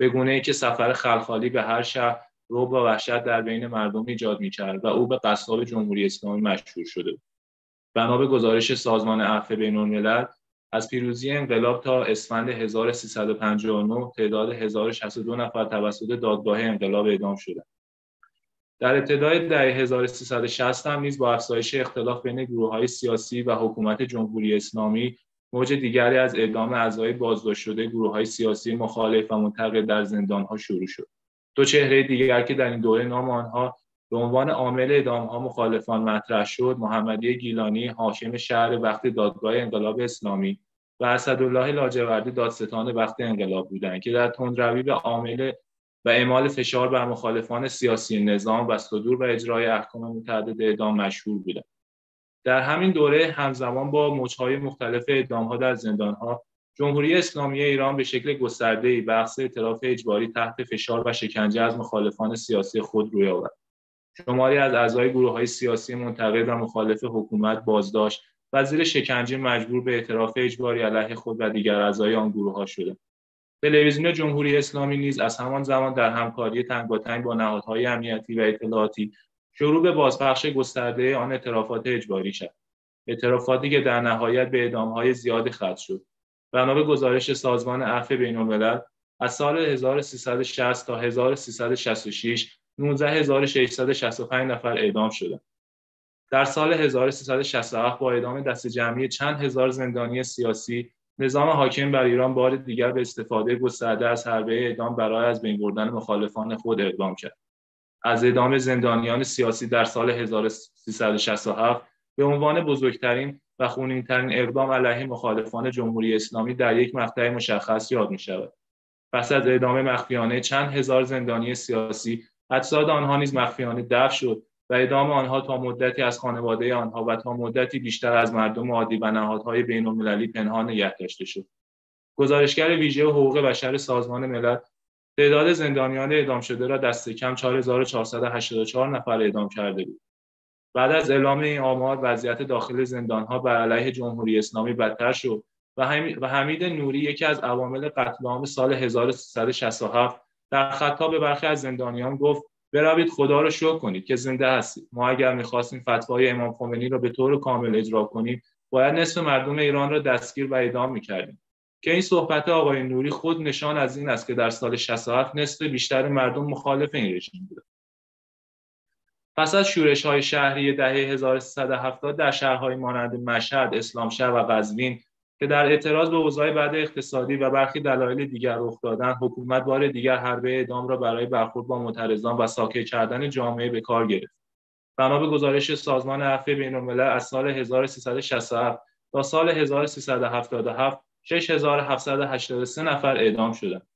به گونه ای که سفر خلخالی به هر شهر رو و وحشت در بین مردم ایجاد می‌کرد و او به قصاب جمهوری اسلامی مشهور شده بود. بنا به گزارش سازمان عفو بین الملل از پیروزی انقلاب تا اسفند 1359 تعداد 1062 نفر توسط دادگاه انقلاب اعدام شدند. در ابتدای دهه 1360 هم نیز با افزایش اختلاف بین گروه های سیاسی و حکومت جمهوری اسلامی موج دیگری از اعدام اعضای بازداشت شده گروه های سیاسی مخالف و منتقد در زندان ها شروع شد. دو چهره دیگر که در این دوره نام آنها به عنوان عامل اعدام ها مخالفان مطرح شد محمدی گیلانی حاکم شهر وقت دادگاه انقلاب اسلامی و اسدالله لاجوردی دادستان وقت انقلاب بودند که در تندروی به عامل و اعمال فشار بر مخالفان سیاسی نظام و صدور و اجرای احکام متعدد اعدام مشهور بودند. در همین دوره همزمان با موجهای مختلف اعدامها در زندانها جمهوری اسلامی ایران به شکل گسترده‌ای بحث اعتراف اجباری تحت فشار و شکنجه از مخالفان سیاسی خود روی آورد. شماری از اعضای گروه های سیاسی منتقد و مخالف حکومت بازداشت. و زیر شکنجه مجبور به اعتراف اجباری علیه خود و دیگر اعضای آن گروه ها شدند تلویزیون جمهوری اسلامی نیز از همان زمان در همکاری تنگاتنگ با نهادهای امنیتی و اطلاعاتی شروع به بازپخش گسترده آن اعترافات اجباری شد اعترافاتی که در نهایت به اعدامهای زیادی ختم شد. بنا به گزارش سازمان عفو بین‌الملل از سال 1360 تا 1366 19665 نفر اعدام شدند. در سال 1367 با اعدام دست جمعی چند هزار زندانی سیاسی نظام حاکم بر ایران بار دیگر به استفاده گسترده از حربه اعدام برای از بین بردن مخالفان خود اقدام کرد. از اعدام زندانیان سیاسی در سال 1367 به عنوان بزرگترین و خونینترین اقدام علیه مخالفان جمهوری اسلامی در یک مقطع مشخص یاد می شود. پس از اعدام مخفیانه چند هزار زندانی سیاسی اجساد آنها نیز مخفیانه دفع شد و اعدام آنها تا مدتی از خانواده آنها و تا مدتی بیشتر از مردم عادی و نهادهای بین المللی پنهان نگه داشته شد گزارشگر ویژه حقوق بشر سازمان ملل تعداد زندانیان اعدام شده را دست کم 4484 نفر اعدام کرده بود بعد از اعلام این آمار وضعیت داخل زندانها بر علیه جمهوری اسلامی بدتر شد و حمید نوری یکی از عوامل قتل عام سال 1367 در خطاب به برخی از زندانیان گفت بروید خدا رو شکر کنید که زنده هستید. ما اگر می‌خواستیم فتوای امام خمینی را به طور کامل اجرا کنیم باید نصف مردم ایران را دستگیر و اعدام می‌کردیم. که این صحبت آقای نوری خود نشان از این است که در سال 67 نصف بیشتر مردم مخالف این رژیم بوده پس از شورش های شهری دهه 1370 در شهرهای مانند مشهد، اسلامشهر و قزوین که در اعتراض به اوضاع بعد اقتصادی و برخی دلایل دیگر رخ دادن حکومت بار دیگر حربه اعدام را برای برخورد با معترضان و ساکت کردن جامعه به کار گرفت. بنا به گزارش سازمان عفو بین از سال 1367 تا سال 1377 6783 نفر اعدام شدند.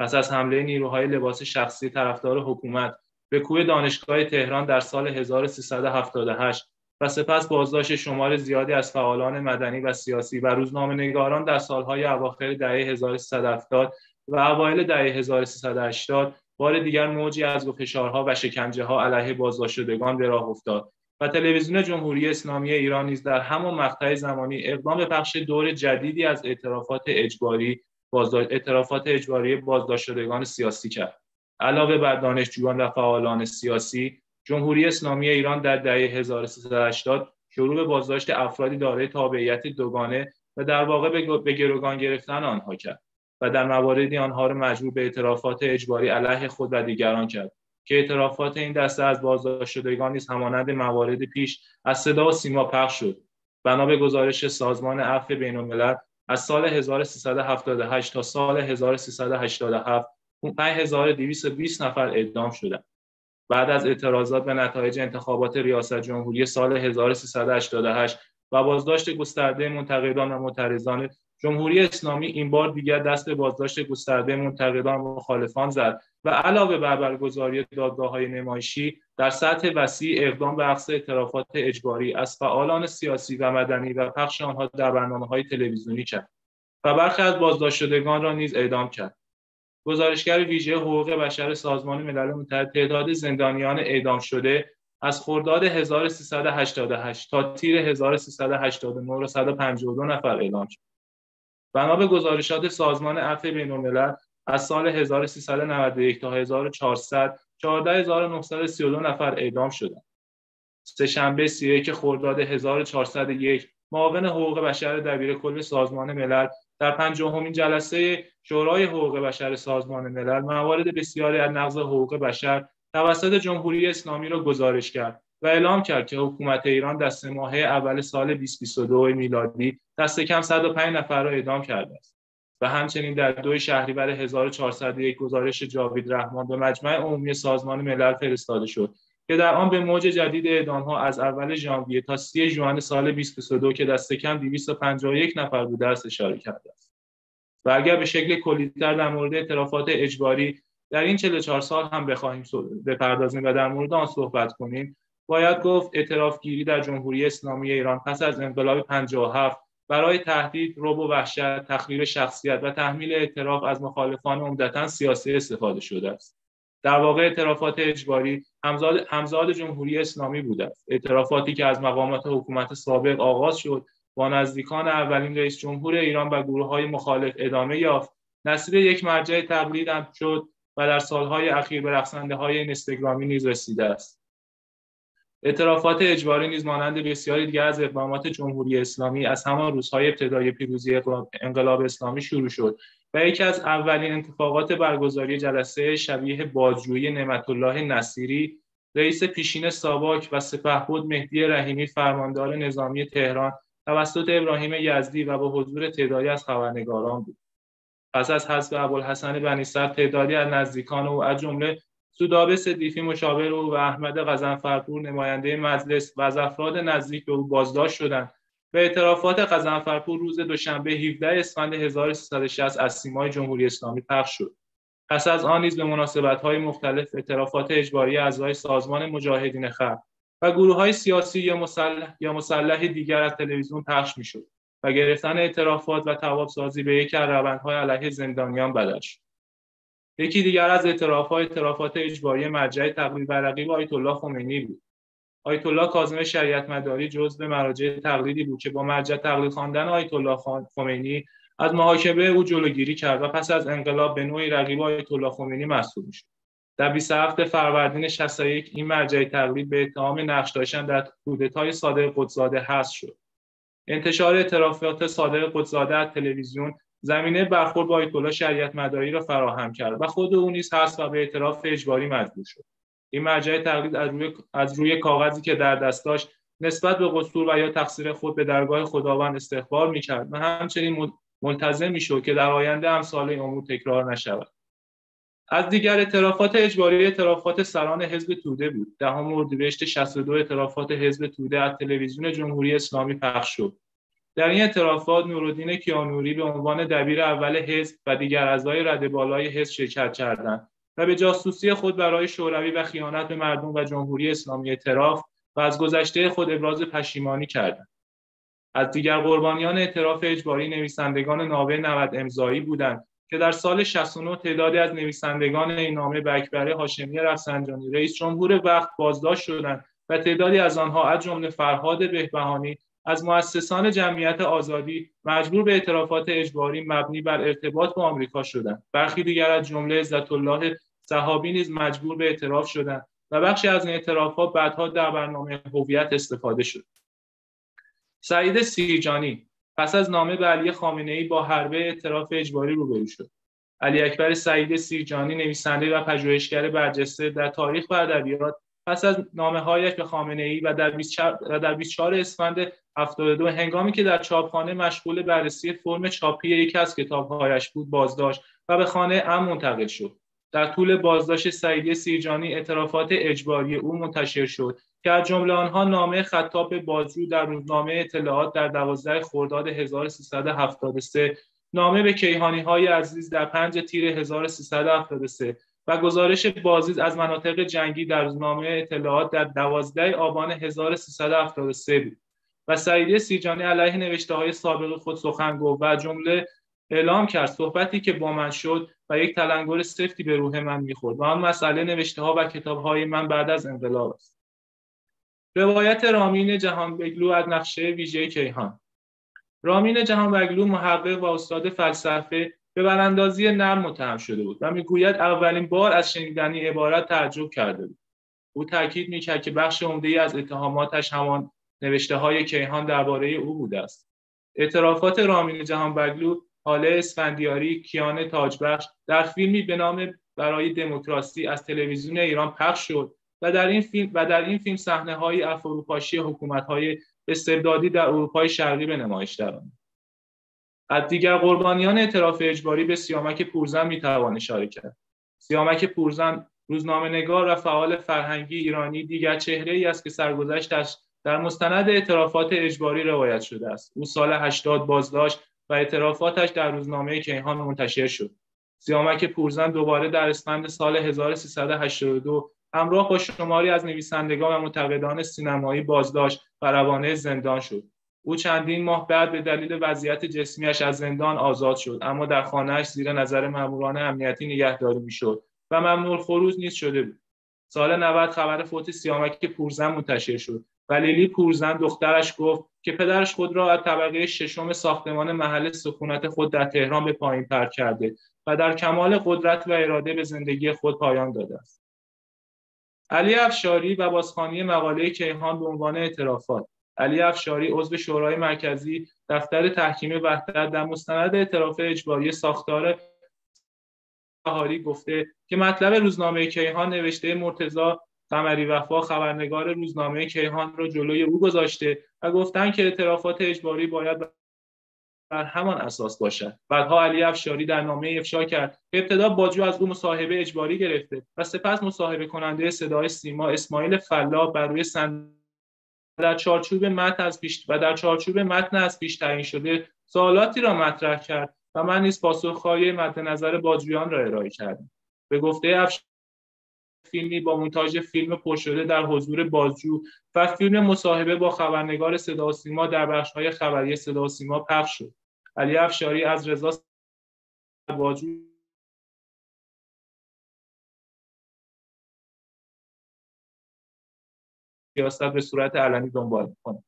پس از حمله نیروهای لباس شخصی طرفدار حکومت به کوه دانشگاه تهران در سال 1378 و سپس بازداشت شمار زیادی از فعالان مدنی و سیاسی و روزنامه نگاران در سالهای اواخر دهه 1370 و اوایل دهه 1380 بار دیگر موجی از فشارها و شکنجه ها علیه بازداشت شدگان به راه افتاد و تلویزیون جمهوری اسلامی ایران نیز در همان مقطع زمانی اقدام به پخش دور جدیدی از اعترافات اجباری بازداشت اعترافات اجباری بازداشت شدگان سیاسی کرد. علاوه بر دانشجویان و فعالان سیاسی جمهوری اسلامی ایران در دهه 1380 شروع به بازداشت افرادی دارای تابعیت دوگانه و در واقع به گروگان گرفتن آنها کرد و در مواردی آنها را مجبور به اعترافات اجباری علیه خود و دیگران کرد که اعترافات این دسته از بازداشت شدگان نیز همانند موارد پیش از صدا و سیما پخش شد. بنا به گزارش سازمان عفو بین الملل از سال 1378 تا سال 1387 5220 نفر اعدام شدند بعد از اعتراضات به نتایج انتخابات ریاست جمهوری سال 1388 و بازداشت گسترده منتقدان و معترضان جمهوری اسلامی این بار دیگر دست بازداشت گسترده منتقدان و مخالفان زد و علاوه بر برگزاری دادگاه های نمایشی در سطح وسیع اقدام به اقصا اعترافات اجباری از فعالان سیاسی و مدنی و پخش آنها در برنامه های تلویزیونی کرد و برخی از بازداشت شدگان را نیز اعدام کرد. گزارشگر ویژه حقوق بشر سازمان ملل متحد تعداد زندانیان اعدام شده از خرداد 1388 تا تیر 1389 را 152 نفر اعدام شد. بنا به گزارشات سازمان عفو بین از سال 1391 تا 1400 14932 نفر اعدام شدند. سهشنبه 31 خرداد 1401 معاون حقوق بشر دبیر کل سازمان ملل. در پنجاهمین جلسه شورای حقوق بشر سازمان ملل موارد بسیاری از نقض حقوق بشر توسط جمهوری اسلامی را گزارش کرد و اعلام کرد که حکومت ایران در سه ماهه اول سال 2022 میلادی دست کم 105 نفر را اعدام کرده است. و همچنین در دو شهریور 1401 گزارش جاوید رحمان به مجمع عمومی سازمان ملل فرستاده شد که در آن به موج جدید اعدام ها از اول ژانویه تا 30 ژوئن سال 2022 که دست کم 251 نفر بوده است اشاره کرده است و اگر به شکل کلیتر در مورد اعترافات اجباری در این 44 سال هم بخواهیم بپردازیم و در مورد آن صحبت کنیم باید گفت اعتراف گیری در جمهوری اسلامی ایران پس از انقلاب 57 برای تهدید، رب و وحشت، تخریب شخصیت و تحمیل اعتراف از مخالفان عمدتا سیاسی استفاده شده است. در واقع اعترافات اجباری همزاد, همزاد جمهوری اسلامی بوده اعترافاتی که از مقامات حکومت سابق آغاز شد با نزدیکان اولین رئیس جمهور ایران و گروه های مخالف ادامه یافت. نصیر یک مرجع تقلید هم شد و در سالهای اخیر به رقصنده های اینستاگرامی نیز رسیده است. اعترافات اجباری نیز مانند بسیاری دیگر از اقدامات جمهوری اسلامی از همان روزهای ابتدای پیروزی انقلاب اسلامی شروع شد. و یکی از اولین اتفاقات برگزاری جلسه شبیه بازجویی نعمت الله نصیری رئیس پیشین ساواک و سپهبد مهدی رحیمی فرماندار نظامی تهران توسط ابراهیم یزدی و با حضور تعدادی از خبرنگاران بود. پس از حذف ابوالحسن بنی صدر تعدادی از نزدیکان او از جمله سودابه صدیفی مشاور او و احمد غزنفرپور نماینده مجلس و از افراد نزدیک به او بازداشت شدند به اعترافات قزنفرپور روز دوشنبه 17 اسفند 1360 از سیمای جمهوری اسلامی پخش شد. پس از آن نیز به مناسبت‌های مختلف اعترافات اجباری اعضای سازمان مجاهدین خلق و گروه های سیاسی یا مسلح, یا مسلح دیگر از تلویزیون پخش می‌شد و گرفتن اعترافات و تواب سازی به یکی از روندهای علیه زندانیان بدل شد. یکی دیگر از اعترافات اعترافات اجباری مرجع تقلید بر رقیب آیت الله خمینی بود آیت الله کاظم شریعت مداری جزء مراجع تقلیدی بود که با مرجع تقلید خواندن آیت الله خمینی از محاکمه او جلوگیری کرد و پس از انقلاب به نوعی رقیب آیت الله خمینی محسوب می‌شد. در 27 فروردین 61 این مرجع تقلید به اتهام نقش داشتن در کودتای صادق قدزاده حذف شد. انتشار اعترافات صادق قدزاده از تلویزیون زمینه برخورد با آیت شریعت مداری را فراهم کرد و خود او نیز هست و به اعتراف اجباری مجبور شد. این مرجع تقلید از روی, از روی کاغذی که در دست داشت نسبت به قصور و یا تقصیر خود به درگاه خداوند استقبال می‌کرد و همچنین ملتزم می‌شد که در آینده هم سال امور تکرار نشود. از دیگر اعترافات اجباری اعترافات سران حزب توده بود. دهم اردیبهشت 62 اعترافات حزب توده از تلویزیون جمهوری اسلامی پخش شد. در این اعترافات نورالدین کیانوری به عنوان دبیر اول حزب و دیگر اعضای رده بالای حزب شرکت کردند. و به جاسوسی خود برای شوروی و خیانت به مردم و جمهوری اسلامی اعتراف و از گذشته خود ابراز پشیمانی کردند. از دیگر قربانیان اعتراف اجباری نویسندگان نامه 90 امضایی بودند که در سال 69 تعدادی از نویسندگان این نامه به اکبر هاشمی رفسنجانی رئیس جمهور وقت بازداشت شدند و تعدادی از آنها از جمله فرهاد بهبهانی از مؤسسان جمعیت آزادی مجبور به اعترافات اجباری مبنی بر ارتباط با آمریکا شدند برخی دیگر از جمله عزت الله صحابی نیز مجبور به اعتراف شدند و بخشی از این اعترافات بعدها در برنامه هویت استفاده شد. سعید سیرجانی پس از نامه به علی خامنه ای با حربه اعتراف اجباری روبرو شد. علی اکبر سعید سیرجانی نویسنده و پژوهشگر برجسته در تاریخ و ادبیات پس از نامه هایش به خامنه ای و در 24 اسفند 72 هنگامی که در چاپخانه مشغول بررسی فرم چاپی یکی از کتابهایش بود بازداشت و به خانه ام منتقل شد. در طول بازداشت سعیدی سیرجانی اعترافات اجباری او منتشر شد که از جمله آنها نامه خطاب به بازجو در روزنامه اطلاعات در 12 خرداد 1373 نامه به کیهانی های عزیز در 5 تیر 1373 و گزارش بازدید از مناطق جنگی در روزنامه اطلاعات در 12 آبان 1373 بود و سعیدی سیرجانی علیه نوشته های سابق خود سخن گفت و جمله اعلام کرد صحبتی که با من شد و یک تلنگر سفتی به روح من می‌خورد و آن مسئله نوشته ها و کتاب های من بعد از انقلاب است. روایت رامین جهان بگلو از نقشه ویژه کیهان. رامین جهان بگلو محقق و استاد فلسفه به براندازی نرم متهم شده بود و می‌گوید اولین بار از شنیدنی عبارت تعجب کرده بود. او تاکید می‌کرد که بخش عمده از اتهاماتش همان نوشته های کیهان درباره او بوده است. اعترافات رامین جهان بگلو حاله اسفندیاری کیان تاجبخش. در فیلمی به نام برای دموکراسی از تلویزیون ایران پخش شد و در این فیلم و در این فیلم صحنه های افروپاشی حکومت های استبدادی در اروپای شرقی به نمایش درآمد. از دیگر قربانیان اعتراف اجباری به سیامک پورزن می‌توان اشاره کرد. سیامک پورزن روزنامه نگار و فعال فرهنگی ایرانی دیگر چهره ای است که سرگذشتش در مستند اعترافات اجباری روایت شده است. او سال 80 بازداشت و اعترافاتش در روزنامه کیهان منتشر شد. سیامک پورزن دوباره در اسفند سال 1382 همراه با شماری از نویسندگان و منتقدان سینمایی بازداشت و روانه زندان شد. او چندین ماه بعد به دلیل وضعیت جسمیش از زندان آزاد شد اما در خانهاش زیر نظر ماموران امنیتی نگهداری می‌شد و ممنوع خروج نیز شده بود. سال 90 خبر فوت سیامک پورزن منتشر شد. و لیلی پورزن دخترش گفت که پدرش خود را از طبقه ششم ساختمان محل سکونت خود در تهران به پایین پرت کرده و در کمال قدرت و اراده به زندگی خود پایان داده است. علی افشاری و بازخانی مقاله کیهان به عنوان اعترافات علی افشاری عضو شورای مرکزی دفتر تحکیم وحدت در مستند اعتراف اجباری ساختار بهاری گفته که مطلب روزنامه کیهان نوشته مرتضا قمری وفا خبرنگار روزنامه کیهان را جلوی او گذاشته و گفتند که اعترافات اجباری باید بر همان اساس باشد. بعدها علی افشاری در نامه افشا کرد. که ابتدا باجو از او مصاحبه اجباری گرفته و سپس مصاحبه کننده صدای سیما اسماعیل فلا بر روی در چارچوب متن از پیش و در چارچوب متن از پیش تعیین شده سوالاتی را مطرح کرد و من نیز پاسخهای مد نظر بازجویان را ارائه کردم. به گفته افش فیلمی با مونتاژ فیلم پرشده در حضور بازجو و فیلم مصاحبه با خبرنگار صدا و سیما در بخش‌های خبری صدا و سیما پخش شد. علی افشاری از رضا بازجو سیاست به صورت علنی دنبال می‌کنه.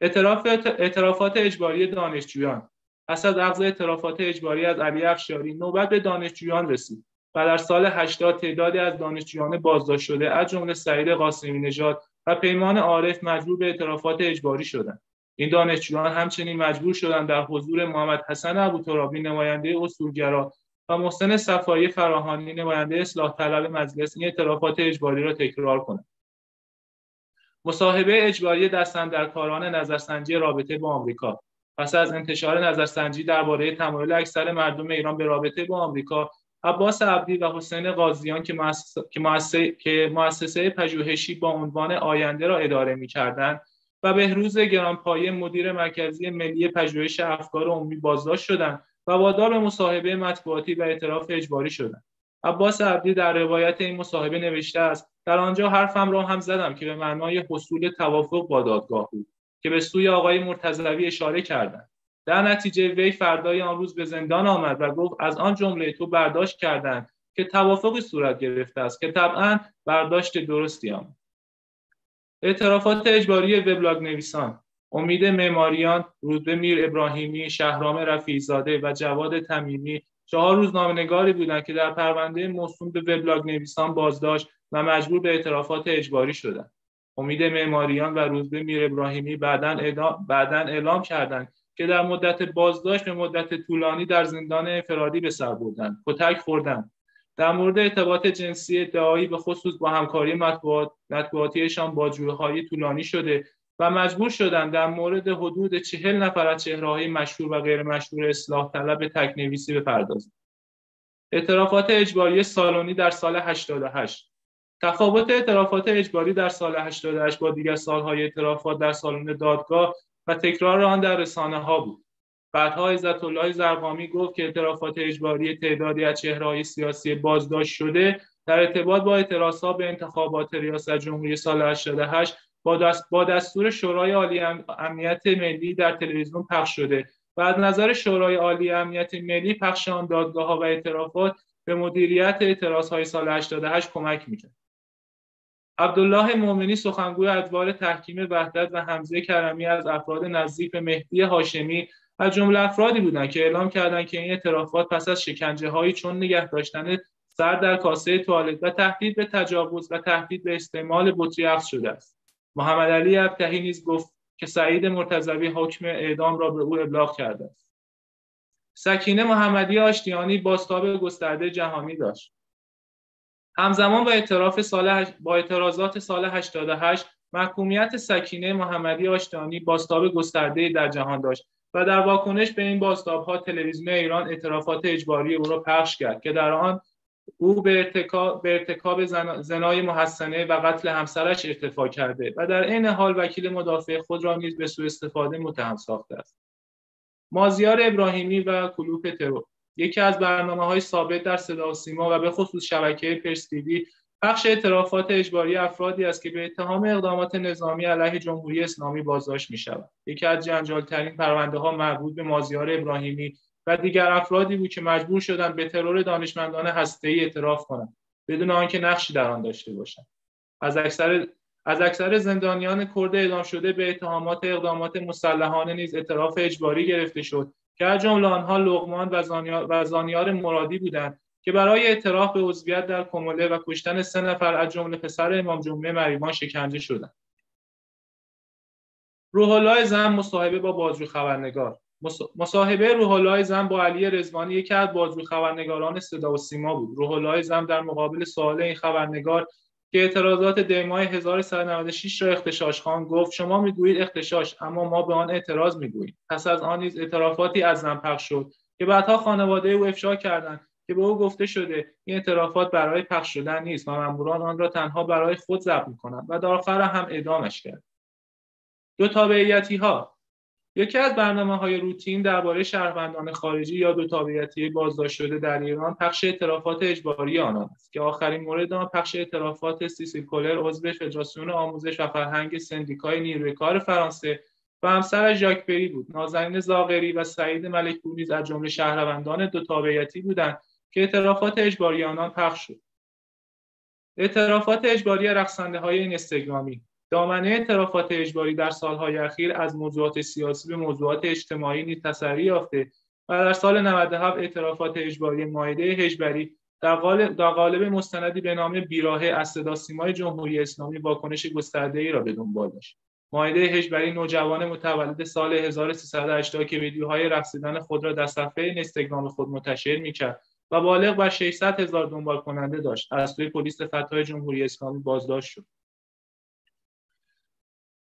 اعتراف اعترافات اجباری دانشجویان. پس از اعترافات اجباری از علی افشاری نوبت به دانشجویان رسید. و در سال 80 تعدادی از دانشجویان بازداشت شده از جمله سعید قاسمی نژاد و پیمان عارف مجبور به اعترافات اجباری شدند. این دانشجویان همچنین مجبور شدند در حضور محمد حسن ابوترابی نماینده اصولگرا و محسن صفایی فراهانی نماینده اصلاح طلب مجلس این اعترافات اجباری را تکرار کنند. مصاحبه اجباری دستن در کاران نظرسنجی رابطه با آمریکا. پس از انتشار نظرسنجی درباره تمایل اکثر مردم ایران به رابطه با آمریکا عباس عبدی و حسین قاضیان که مؤسسه, که مؤسسه پژوهشی با عنوان آینده را اداره می‌کردند و بهروز گرانپایه مدیر مرکزی ملی پژوهش افکار عمومی بازداشت شدند و وادار به مصاحبه مطبوعاتی و اعتراف اجباری شدند. عباس عبدی در روایت این مصاحبه نوشته است در آنجا حرفم را هم زدم که به معنای حصول توافق با دادگاه بود که به سوی آقای مرتضوی اشاره کردند. در نتیجه وی فردای آن روز به زندان آمد و گفت از آن جمله تو برداشت کردند که توافقی صورت گرفته است که طبعا برداشت درستی آمد. اعترافات اجباری وبلاگ نویسان امید معماریان رودبه میر ابراهیمی شهرام رفیعزاده و جواد تمیمی چهار روزنامه‌نگاری بودند که در پرونده موسوم به وبلاگ نویسان بازداشت و مجبور به اعترافات اجباری شدند. امید معماریان و روزبه میر ابراهیمی بعدا اعلام کردند که در مدت بازداشت به مدت طولانی در زندان انفرادی به سر بردند کتک خوردند در مورد ارتباط جنسی ادعایی به خصوص با همکاری مطبوعات مطبوعاتیشان با های طولانی شده و مجبور شدند در مورد حدود چهل نفر از چهرههای مشهور و غیر مشهور اصلاح طلب تکنویسی بپردازند. اعترافات اجباری سالونی در سال 88 تفاوت اعترافات اجباری در سال 88 با دیگر سالهای اعترافات در سالن دادگاه و تکرار آن در رسانه ها بود. بعدها عزت الله زرقامی گفت که اعترافات اجباری تعدادی از چهرههای سیاسی بازداشت شده در ارتباط با اعتراضات به انتخابات ریاست جمهوری سال 88 با, دست با دستور شورای عالی امنیت ملی در تلویزیون پخش شده و از نظر شورای عالی امنیت ملی پخش آن دادگاه ها و اعترافات به مدیریت اعتراض های سال 88 کمک می‌کرد. عبدالله مؤمنی سخنگوی ادوار تحکیم وحدت و حمزه کرمی از افراد نزدیک به مهدی هاشمی از جمله افرادی بودند که اعلام کردند که این اعترافات پس از شکنجه هایی چون نگه داشتن سر در کاسه توالت و تهدید به تجاوز و تهدید به استعمال بطری افز شده است. محمد علی ابتهی نیز گفت که سعید مرتضوی حکم اعدام را به او ابلاغ کرده است. سکینه محمدی آشتیانی باستاب گسترده جهانی داشت. همزمان با اعتراف سال با اعتراضات سال 88 محکومیت سکینه محمدی آشتانی باستاب گسترده در جهان داشت و در واکنش به این ها تلویزیون ایران اعترافات اجباری او را پخش کرد که در آن او به ارتکاب, به ارتکاب زنای محسنه و قتل همسرش ارتفاع کرده و در عین حال وکیل مدافع خود را نیز به سوء استفاده متهم ساخته است. مازیار ابراهیمی و کلوپ ترور یکی از برنامه های ثابت در صدا و سیما و به خصوص شبکه پرس بخش اعترافات اجباری افرادی است که به اتهام اقدامات نظامی علیه جمهوری اسلامی بازداشت می شود. یکی از جنجالترین پرونده ها مربوط به مازیار ابراهیمی و دیگر افرادی بود که مجبور شدند به ترور دانشمندان هسته‌ای اعتراف کنند بدون آنکه نقشی در آن داشته باشند. از اکثر از اکثر زندانیان کرد اعدام شده به اتهامات اقدامات مسلحانه نیز اعتراف اجباری گرفته شد که از جمله آنها لغمان و زانیار, و زانیار مرادی بودند که برای اعتراف به عضویت در کموله و کشتن سه نفر از جمله پسر امام جمعه مریوان شکنجه شدند. روح زن مصاحبه با بازجو خبرنگار. مصاحبه روح زن با علی رزوانی یکی از بازجو خبرنگاران صدا و سیما بود. روح زن در مقابل سوال این خبرنگار که اعتراضات دیمای 1196 را اختشاش خان گفت. شما می‌گویید اختشاش اما ما به آن اعتراض می‌گوییم. پس از آن نیز اعترافاتی از زن پخش شد که بعدها خانواده او افشا کردند که به او گفته شده این اعترافات برای پخش شدن نیست و ماموران آن را تنها برای خود ضبط می‌کنند و در آخر هم اعدامش کرد دو تابعیتی ها یکی از برنامه های روتین درباره شهروندان خارجی یا دو تابعیتی بازداشت شده در ایران پخش اعترافات اجباری آنان است که آخرین مورد آن پخش اعترافات سیسیل کولر عضو فدراسیون آموزش و فرهنگ سندیکای نیروی کار فرانسه و همسر ژاک بری بود. نازنین زاغری و سعید ملک نیز از جمله شهروندان دو تابعیتی بودند که اعترافات اجباری آنان پخش شد. اعترافات اجباری رقصنده های اینستاگرامی دامنه اعترافات اجباری در سالهای اخیر از موضوعات سیاسی به موضوعات اجتماعی نیز تسری یافته و در سال 97 اعترافات اجباری مایده هجبری در قالب, مستندی به نام بیراهه از صدا سیمای جمهوری اسلامی واکنش گسترده ای را به دنبال داشت. مایده هجبری نوجوان متولد سال 1380 که ویدیوهای رقصیدن خود را در صفحه اینستاگرام خود منتشر می‌کرد و بالغ بر 600 هزار دنبال کننده داشت. از سوی پلیس فتای جمهوری اسلامی بازداشت شد.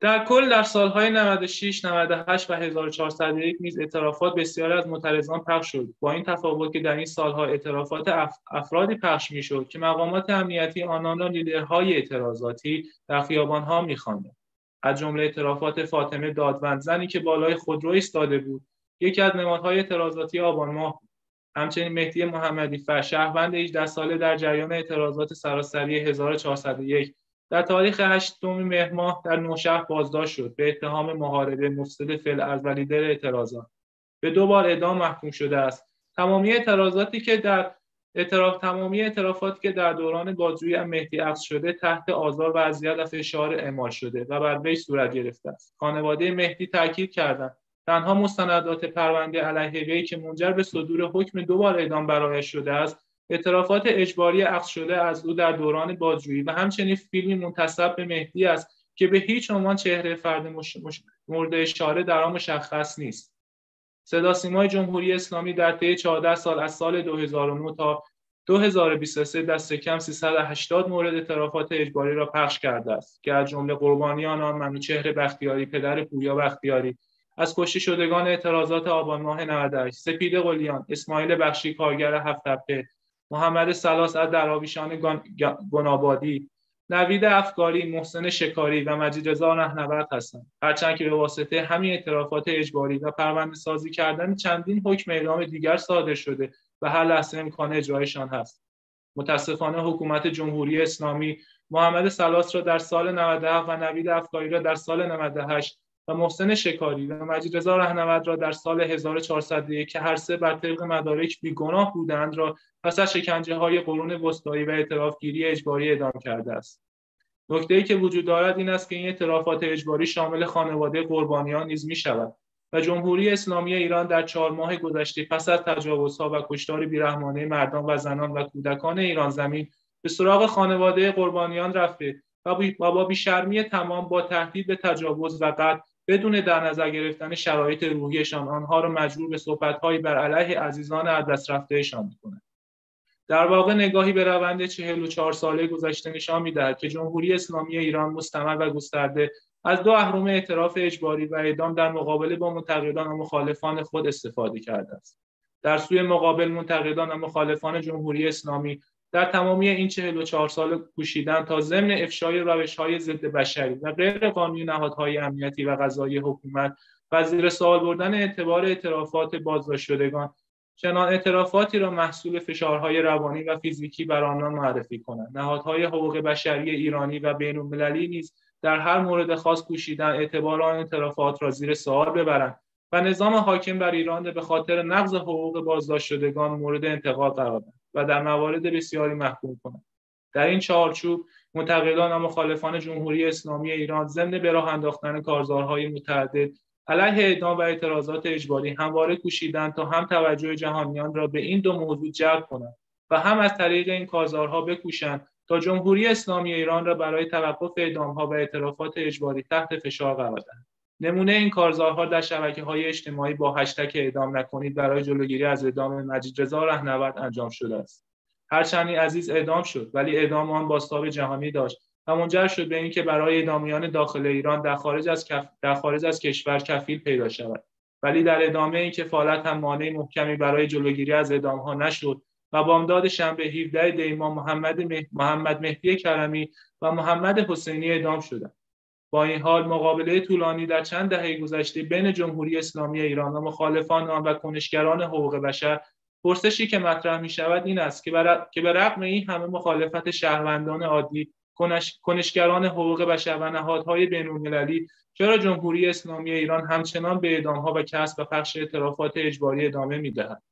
در کل در سالهای 96, 98 و 1401 نیز اعترافات بسیاری از معترضان پخش شد. با این تفاوت که در این سالها اعترافات افرادی پخش می‌شد که مقامات امنیتی آنان را لیدرهای اعتراضاتی در خیابانها میخواندند. از جمله اعترافات فاطمه دادوند زنی که بالای خودرو ایستاده بود. یکی از نمادهای اعتراضاتی آبان ماه همچنین مهدی محمدی فر شهروند 18 ساله در جریان اعتراضات سراسری 1401 در تاریخ 8 مهر ماه در نوشهر بازداشت شد. به اتهام محاربه مفسد فعل از لیدر اعتراضات. به دو بار اعدام محکوم شده است. تمامی اعتراضاتی که در اعتراف تمامی اعترافاتی که در دوران بازجویی مهدی عقص شده تحت آزار و اذیت و فشار اعمال شده و بر وی صورت گرفته است. خانواده مهدی تاکید کردند. تنها مستندات پرونده علیه وی که منجر به صدور حکم دو بار اعدام برایش شده است اعترافات اجباری عقص شده از او در دوران بازجویی و همچنین فیلمی منتصب به مهدی است که به هیچ عنوان چهره فرد مش... مش... مورد اشاره در آن مشخص نیست. صدا سیمای جمهوری اسلامی در طی 14 سال از سال 2009 تا 2023 دست کم 380 مورد اعترافات اجباری را پخش کرده است که از جمله قربانیان آن منوچهر بختیاری پدر پویا بختیاری از کشته شدگان اعتراضات آبان ماه 98 سپید قلیان اسماعیل بخشی کارگر هفت محمد سلاس از درابیشان گنابادی. نوید افکاری محسن شکاری و مجید رضا رهنورد هستند. هرچند که به واسطه همین اعترافات اجباری و پرونده سازی کردن چندین حکم اعدام دیگر صادر شده و هر لحظه امکان اجرایشان هست. متاسفانه حکومت جمهوری اسلامی محمد سلاس را در سال 97 و نوید افکاری را در سال 98 و محسن شکاری و مجید رضا رهنورد را در سال 1401 که هر سه بر طبق مدارک بیگناه بودند را پس از شکنجه های قرون وسطایی و اعترافگیری اجباری اعدام کرده است. نکته ای که وجود دارد این است که این اعترافات اجباری شامل خانواده قربانیان نیز می شود و جمهوری اسلامی ایران در چهار ماه گذشته پس از تجاوزها و کشتار بیرحمانه مردان و زنان و کودکان ایران زمین به سراغ خانواده قربانیان رفته و با بیشرمی تمام با تهدید به تجاوز و قتل بدون در نظر گرفتن شرایط روحیشان آنها را مجبور به صحبتهایی بر علیه عزیزان از دست رفتهشان می‌کنند در واقع نگاهی به روند 44 ساله گذشته نشان می‌دهد که جمهوری اسلامی ایران مستمر و گسترده از دو اهرم اعتراف اجباری و اعدام در مقابله با منتقدان و مخالفان خود استفاده کرده است. در سوی مقابل منتقدان و مخالفان جمهوری اسلامی در تمامی این 44 سال کوشیدن تا ضمن افشای روش های ضد بشری و غیر قانونی نهادهای امنیتی و قضایی حکومت و زیر سوال بردن اعتبار اعترافات بازداشت شدگان چنان اعترافاتی را محصول فشارهای روانی و فیزیکی بر آنان معرفی کنند. نهادهای حقوق بشری ایرانی و بین المللی نیز در هر مورد خاص کوشیدن اعتبار آن اعترافات را زیر سوال ببرند و نظام حاکم بر ایران به خاطر نقض حقوق بازداشت شدگان مورد انتقاد قرار دهند و در موارد بسیاری محکوم کنند. در این چارچوب منتقدان و مخالفان جمهوری اسلامی ایران ضمن به راه انداختن کارزارهای متعدد علیه اعدام و اعتراضات اجباری همواره کوشیدند تا هم توجه جهانیان را به این دو موضوع جلب کنند و هم از طریق این کارزارها بکوشند تا جمهوری اسلامی ایران را برای توقف اعدامها و اعترافات اجباری تحت فشار قرار دهند. نمونه این کارزارها در شبکه های اجتماعی با هشتگ اعدام نکنید برای جلوگیری از اعدام مجید رضا رهنورد انجام شده است. هرچند عزیز اعدام شد ولی اعدام آن باستاب جهانی داشت و منجر شد به اینکه برای اعدامیان داخل ایران در خارج از کف... در خارج از کشور کفیل پیدا شود. ولی در ادامه این کفالت هم مانع محکمی برای جلوگیری از اعدام ها نشد و بامداد شنبه 17 دی محمد, محمد مهدی کرمی و محمد حسینی اعدام شدند. با این حال مقابله طولانی در چند دهه گذشته بین جمهوری اسلامی ایران و مخالفان آن و کنشگران حقوق بشر پرسشی که مطرح می شود این است که. که به رغم این همه مخالفت شهروندان عادی کنش... کنشگران حقوق بشر و نهادهای بین‌المللی چرا جمهوری اسلامی ایران همچنان به اعدامها و کسب و پخش اعترافات اجباری ادامه می‌دهد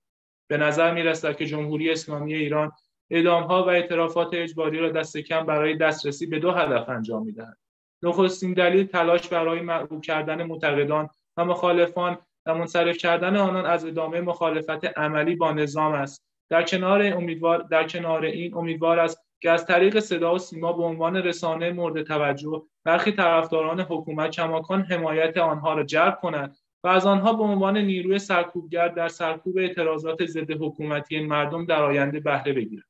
به نظر می رسد که جمهوری اسلامی ایران اعدامها و اعترافات اجباری را دست کم برای دسترسی به دو هدف انجام می دهد. نخستین دلیل تلاش برای معروف کردن معتقدان و مخالفان و منصرف کردن آنان از ادامه مخالفت عملی با نظام است. در کنار امیدوار در کنار این امیدوار است که از طریق صدا و سیما به عنوان رسانه مورد توجه برخی طرفداران حکومت کماکان حمایت آنها را جلب کند و از آنها به عنوان نیروی سرکوبگر در سرکوب اعتراضات ضد حکومتی مردم در آینده بهره بگیرد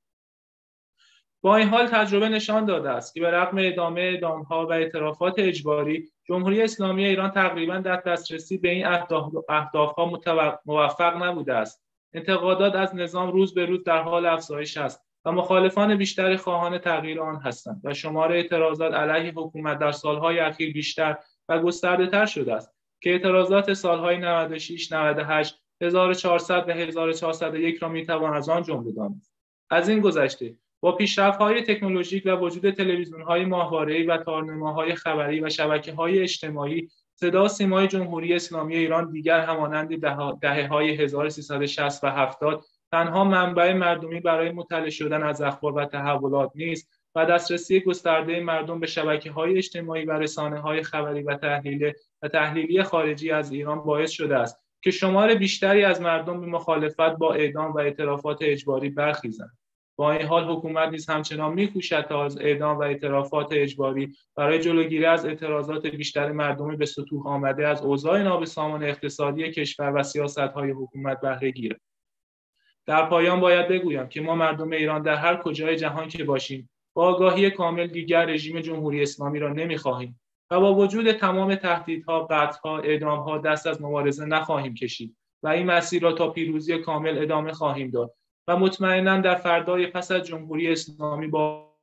با این حال تجربه نشان داده است که به رغم ادامه ادامها و اعترافات اجباری جمهوری اسلامی ایران تقریبا در دسترسی به این اهدافها موفق نبوده است. انتقادات از نظام روز به روز در حال افزایش است و مخالفان بیشتری خواهان تغییر آن هستند و شمار اعتراضات علیه حکومت در سالهای اخیر بیشتر و گسترده تر شده است که اعتراضات سالهای 96 98 1400 و 1401 را می‌توان از آن جمله دانست. از این گذشته با پیشرفت‌های تکنولوژیک و وجود تلویزیون‌های ماهواره‌ای و تارنماهای خبری و شبکه‌های اجتماعی صدا سیمای جمهوری اسلامی ایران دیگر همانند دهه‌های 1360 و 70 تنها منبع مردمی برای مطلع شدن از اخبار و تحولات نیست و دسترسی گسترده مردم به شبکه های اجتماعی و رسانه های خبری و تحلیل و تحلیلی خارجی از ایران باعث شده است که شمار بیشتری از مردم به مخالفت با اعدام و اعترافات اجباری برخیزند. با این حال حکومت نیز همچنان میکوشد تا از اعدام و اعترافات اجباری برای جلوگیری از اعتراضات بیشتر مردمی به سطوح آمده از اوضاع نابسامان اقتصادی کشور و سیاستهای حکومت بهره گیرد. در پایان باید بگویم که ما مردم ایران در هر کجای جهان که باشیم با آگاهی کامل دیگر رژیم جمهوری اسلامی را نمی‌خواهیم و با وجود تمام تهدیدها، قطعها، اعدامها دست از مبارزه نخواهیم کشید و این مسیر را تا پیروزی کامل ادامه خواهیم داد. و مطمئنا در فردای پس از جمهوری اسلامی با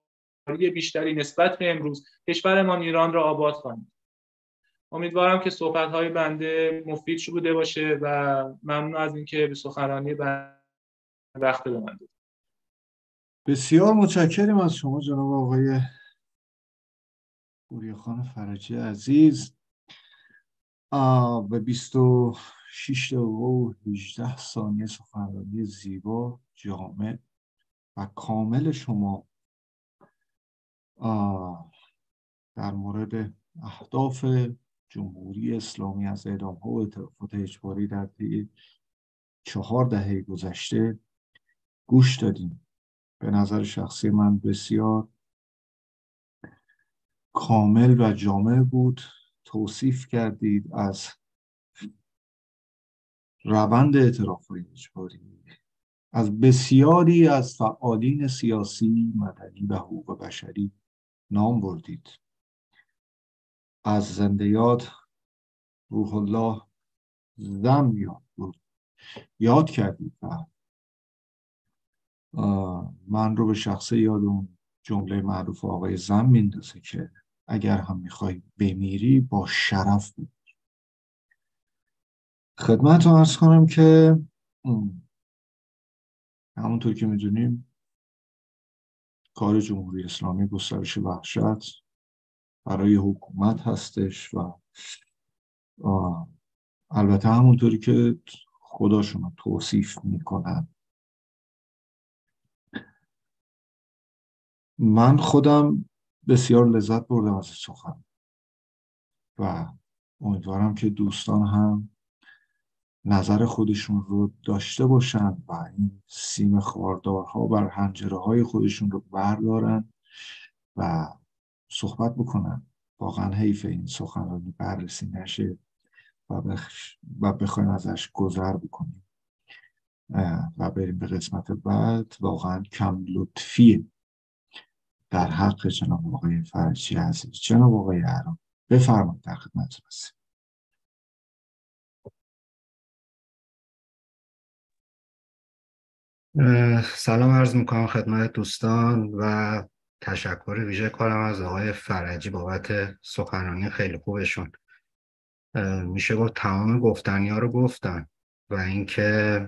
بیشتری نسبت به امروز کشورمان ایران را آباد خواهیم امیدوارم که صحبت های بنده مفید بوده باشه و ممنون از اینکه به سخنرانی بنده وقت به من بسیار متشکرم از شما جناب آقای خان فرجی عزیز. به 26 و 18 ثانیه سخنرانی زیبا جامع و کامل شما در مورد اهداف جمهوری اسلامی از اعدام ها و اعترافات اجباری در طی چهار دهه گذشته گوش دادیم. به نظر شخصی من بسیار کامل و جامع بود. توصیف کردید از روند اعتراف اجباری. از بسیاری از فعالین سیاسی مدنی و حقوق بشری نام بردید. از زنده یاد روح الله زم یاد بود یاد کردید و من رو به شخصه یاد اون جمله معروف آقای زن میندازه که اگر هم می‌خوای بمیری با شرف بود. خدمت رو ارز کنم که همونطور که می‌دونیم کار جمهوری اسلامی گسترش وحشت برای حکومت هستش و البته همونطوری که خداشون توصیف می‌کنن من خودم بسیار لذت بردم از سخن و امیدوارم که دوستان هم نظر خودشون رو داشته باشن و این سیم خواردارها بر هنجره های خودشون رو بردارن و صحبت بکنن. واقعا حیف این سخنرانی بررسی نشه و, بخش و بخوایم ازش گذر بکنیم. و بریم به قسمت بعد. واقعا کم لطفیه در حق جناب آقای فرشی عزیز. جناب آقای عرام بفرمایید در خدمت هستیم سلام عرض می‌کنم خدمت دوستان و تشکر ویژه کنم از آقای فرجی بابت سخنرانی خیلی خوبشون. میشه گفت تمام گفتنی ها رو گفتن و اینکه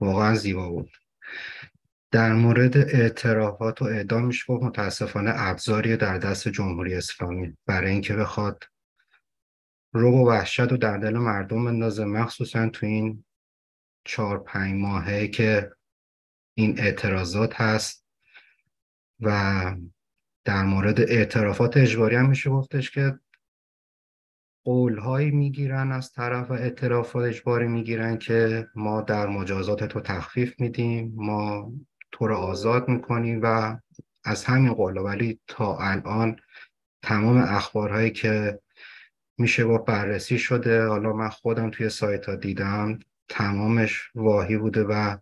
واقعا زیبا بود. در مورد اعترافات و اعدام میشه گفت متاسفانه ابزاری در دست جمهوری اسلامی. برای اینکه بخواد رو و وحشت و در دل مردم بندازه مخصوصا تو این چهار پنج ماهه که این اعتراضات هست و در مورد اعترافات اجباری هم میشه گفتش که قولهایی می‌گیرن از طرف اعترافات اجباری می‌گیرن که ما در مجازات تو تخفیف میدیم ما تو رو آزاد می‌کنیم و از همین قول ولی تا الان تمام اخبارهایی که میشه با بررسی شده حالا من خودم توی سایت ها دیدم تمامش واهی بوده و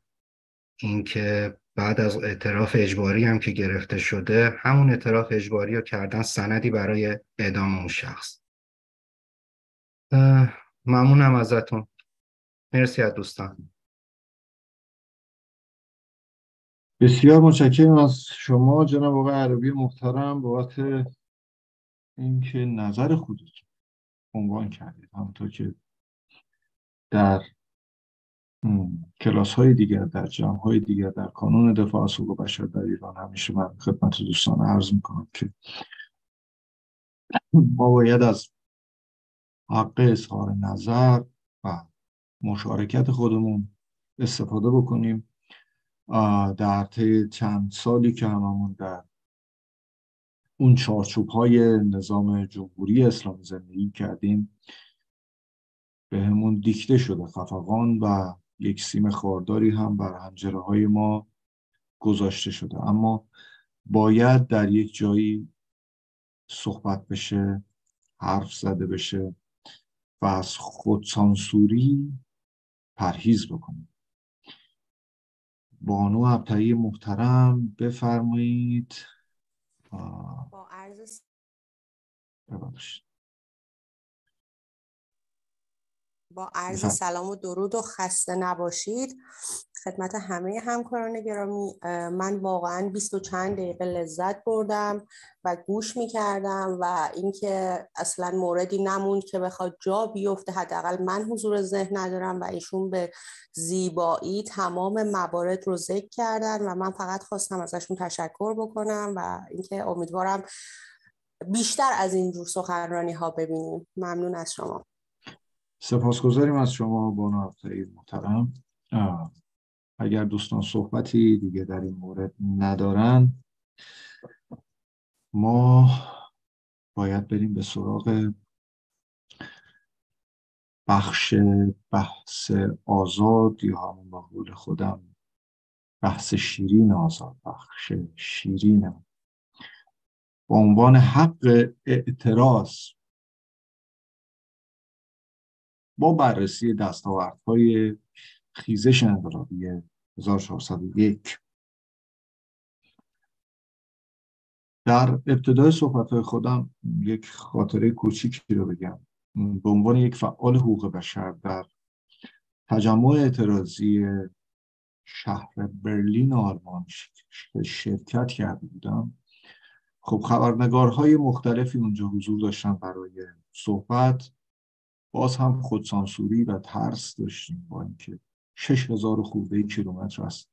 اینکه بعد از اعتراف اجباری هم که گرفته شده همون اعتراف اجباری رو کردن سندی برای اعدام اون شخص. ممنونم ازتون. مرسی از دوستان. بسیار متشکرم از شما جناب آقای عربی محترم بابت اینکه نظر خودتون عنوان کردید. همونطور که در کلاس های دیگر در جمع های دیگر در کانون دفاع از حقوق بشر در ایران همیشه من خدمت دوستان عرض می‌کنم که ما باید از حق اظهار نظر و مشارکت خودمون استفاده بکنیم. در طی چند سالی که هممون در اون چارچوب های نظام جمهوری اسلامی زندگی کردیم به همون دیکته شده خفقان و یک سیم خارداری هم بر هنجره های ما گذاشته شده. اما باید در یک جایی صحبت بشه حرف زده بشه و از خودسانسوری پرهیز بکنیم. بانو ابتایی محترم بفرمایید. با عرض با عرض سلام و درود و خسته نباشید. خدمت همه همکاران گرامی من واقعا بیست و چند دقیقه لذت بردم و گوش می کردم و اینکه اصلا موردی نموند که بخواد جا بیفته. حداقل من حضور ذهن ندارم و ایشون به زیبایی تمام موارد رو ذکر کردن و من فقط خواستم ازشون تشکر بکنم و اینکه امیدوارم بیشتر از این جور سخنرانی ها ببینیم. ممنون از شما. سپاسگزاریم از شما بانو محترم. اگر دوستان صحبتی دیگه در این مورد ندارن ما باید بریم به سراغ بخش بحث آزاد یا همون با قول خودم بحث شیرین آزاد بخش شیرین با عنوان حق اعتراض با بررسی دستاوردهای خیزش انقلابی 1401 در ابتدای صحبت خودم یک خاطره کوچیکی رو بگم. به عنوان یک فعال حقوق بشر در تجمع اعتراضی شهر برلین آلمان شرکت کرده بودم. خب خبرنگارهای مختلفی اونجا حضور داشتن برای صحبت. باز هم خودسانسوری و ترس داشتیم با اینکه شش هزار خورده کیلومتر از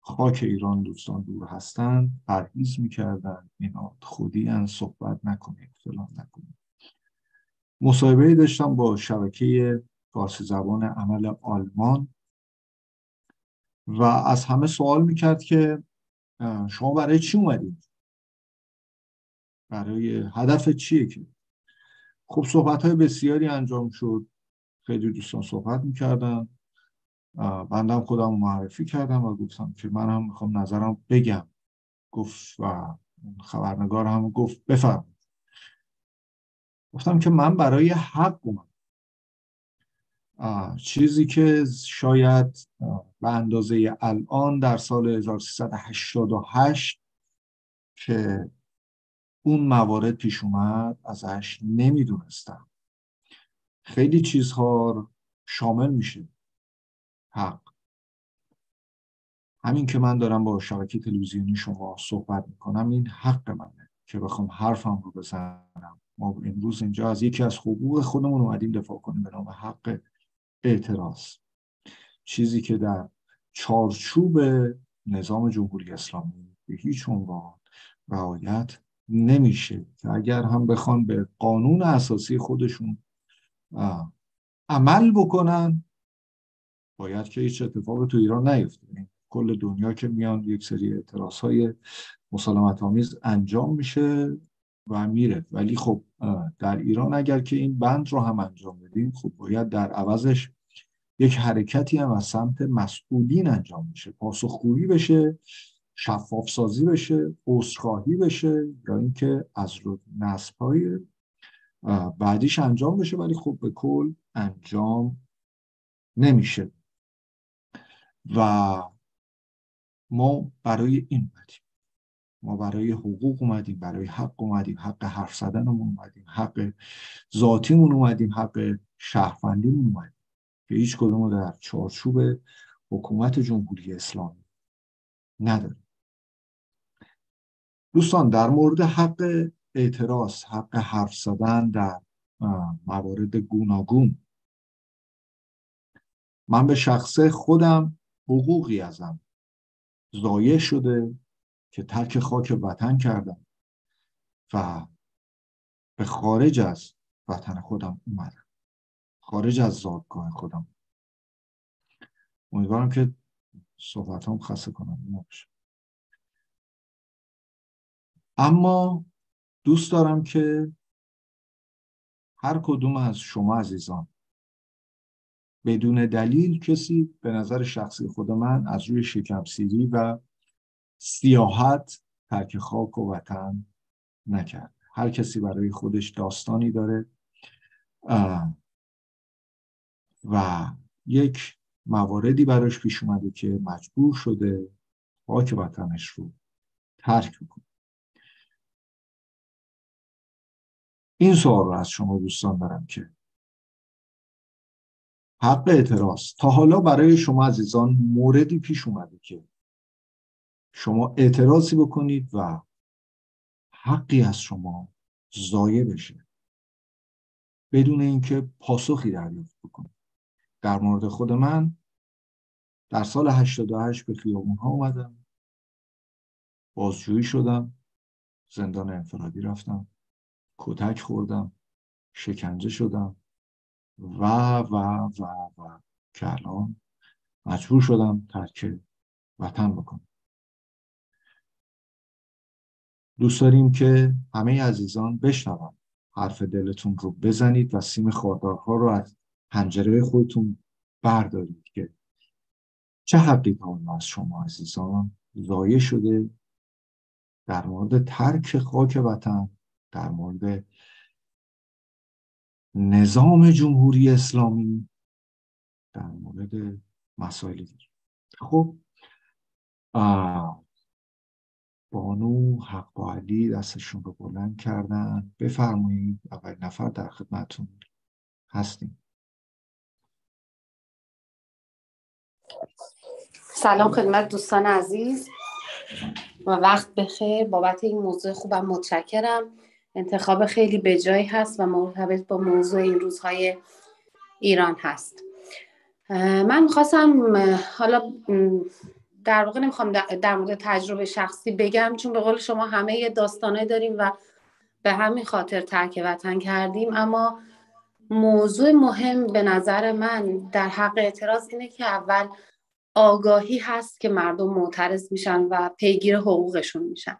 خاک ایران دوستان دور هستن پرهیز می‌کردن اینا خودی ان صحبت نکنید فلان نکنید مصاحبه داشتم با شبکه فارسی زبان عمل آلمان و از همه سوال می‌کرد که شما برای چی اومدید؟ برای هدف چیه که؟ خب صحبت های بسیاری انجام شد. خیلی دوستان صحبت می‌کردن. بندم خودم معرفی کردم و گفتم که من هم می‌خوام نظرم بگم. گفت و خبرنگار هم گفت بفرم گفتم که من برای حق اومد چیزی که شاید به اندازه الان در سال 1388 که اون موارد پیش اومد ازش نمی‌دونستم. خیلی چیزها شامل میشه. حق. همین که من دارم با شبکه تلویزیونی شما صحبت می‌کنم این حق منه که بخوام حرفم رو بزنم. ما امروز اینجا از یکی از حقوق خودمون اومدیم دفاع کنیم به نام حق اعتراض. چیزی که در چارچوب نظام جمهوری اسلامی به هیچ عنوان رعایت نمیشه که اگر هم بخوان به قانون اساسی خودشون عمل بکنن باید که هیچ اتفاق تو ایران نیفته. کل دنیا که میان یک سری اعتراض های مسالمت آمیز انجام میشه و میره. ولی خب در ایران اگر که این بند رو هم انجام بدیم خب باید در عوضش یک حرکتی هم از سمت مسئولین انجام میشه پاسخگویی بشه شفاف سازی بشه عذرخواهی بشه یا اینکه از نصب های بعدیش انجام بشه ولی خب به کل انجام نمیشه. و ما برای این اومدیم. ما برای حقوق اومدیم برای حق اومدیم حق حرف زدنمون اومدیم حق ذاتیمون اومدیم حق شهروندیمون اومدیم. که هیچ کدوم در چارچوب حکومت جمهوری اسلامی نداریم. دوستان در مورد حق اعتراض حق حرف زدن در موارد گوناگون. من به شخص خودم حقوقی ازم ضایع شده که ترک خاک وطن کردم و به خارج از وطن خودم اومدم. خارج از زادگاه خودم. امیدوارم که صحبت هم خسته کنم نباشه. اما دوست دارم که هر کدوم از شما عزیزان بدون دلیل کسی به نظر شخصی خود من از روی شکم سیری و سیاحت ترک خاک و وطن نکرد. هر کسی برای خودش داستانی داره و یک مواردی براش پیش اومده که مجبور شده خاک وطنش رو ترک کنه این سوال رو از شما دوستان دارم که حق اعتراض. تا حالا برای شما عزیزان موردی پیش اومده که شما اعتراضی بکنید و حقی از شما ضایع بشه. بدون اینکه پاسخی دریافت بکنید. در مورد خود من در سال 88 به خیابون ها اومدم. بازجویی شدم. زندان انفرادی رفتم. کتک خوردم شکنجه شدم و و و و که الان مجبور شدم ترک وطن بکنم. دوست داریم که همه عزیزان بشنوم حرف دلتون رو بزنید و سیم خاردارها رو از پنجره خودتون بردارید که چه حقی از شما عزیزان؟ ضایع شده در مورد ترک خاک وطن در مورد نظام جمهوری اسلامی در مورد مسائل دیگه. خب بانو حق با علی دستشون رو بلند کردن. بفرمایید اول نفر در خدمتون هستیم. سلام خدمت دوستان عزیز. و وقت بخیر. بابت این موضوع خوبم متشکرم. انتخاب خیلی بجایی هست و مرتبط با موضوع این روزهای ایران هست. من می‌خواستم حالا در واقع نمی‌خوام در مورد تجربه شخصی بگم چون به قول شما همه داستانه داریم و به همین خاطر ترک وطن کردیم اما موضوع مهم به نظر من در حق اعتراض اینه که اول آگاهی هست که مردم معترض میشن و پیگیر حقوقشون میشن.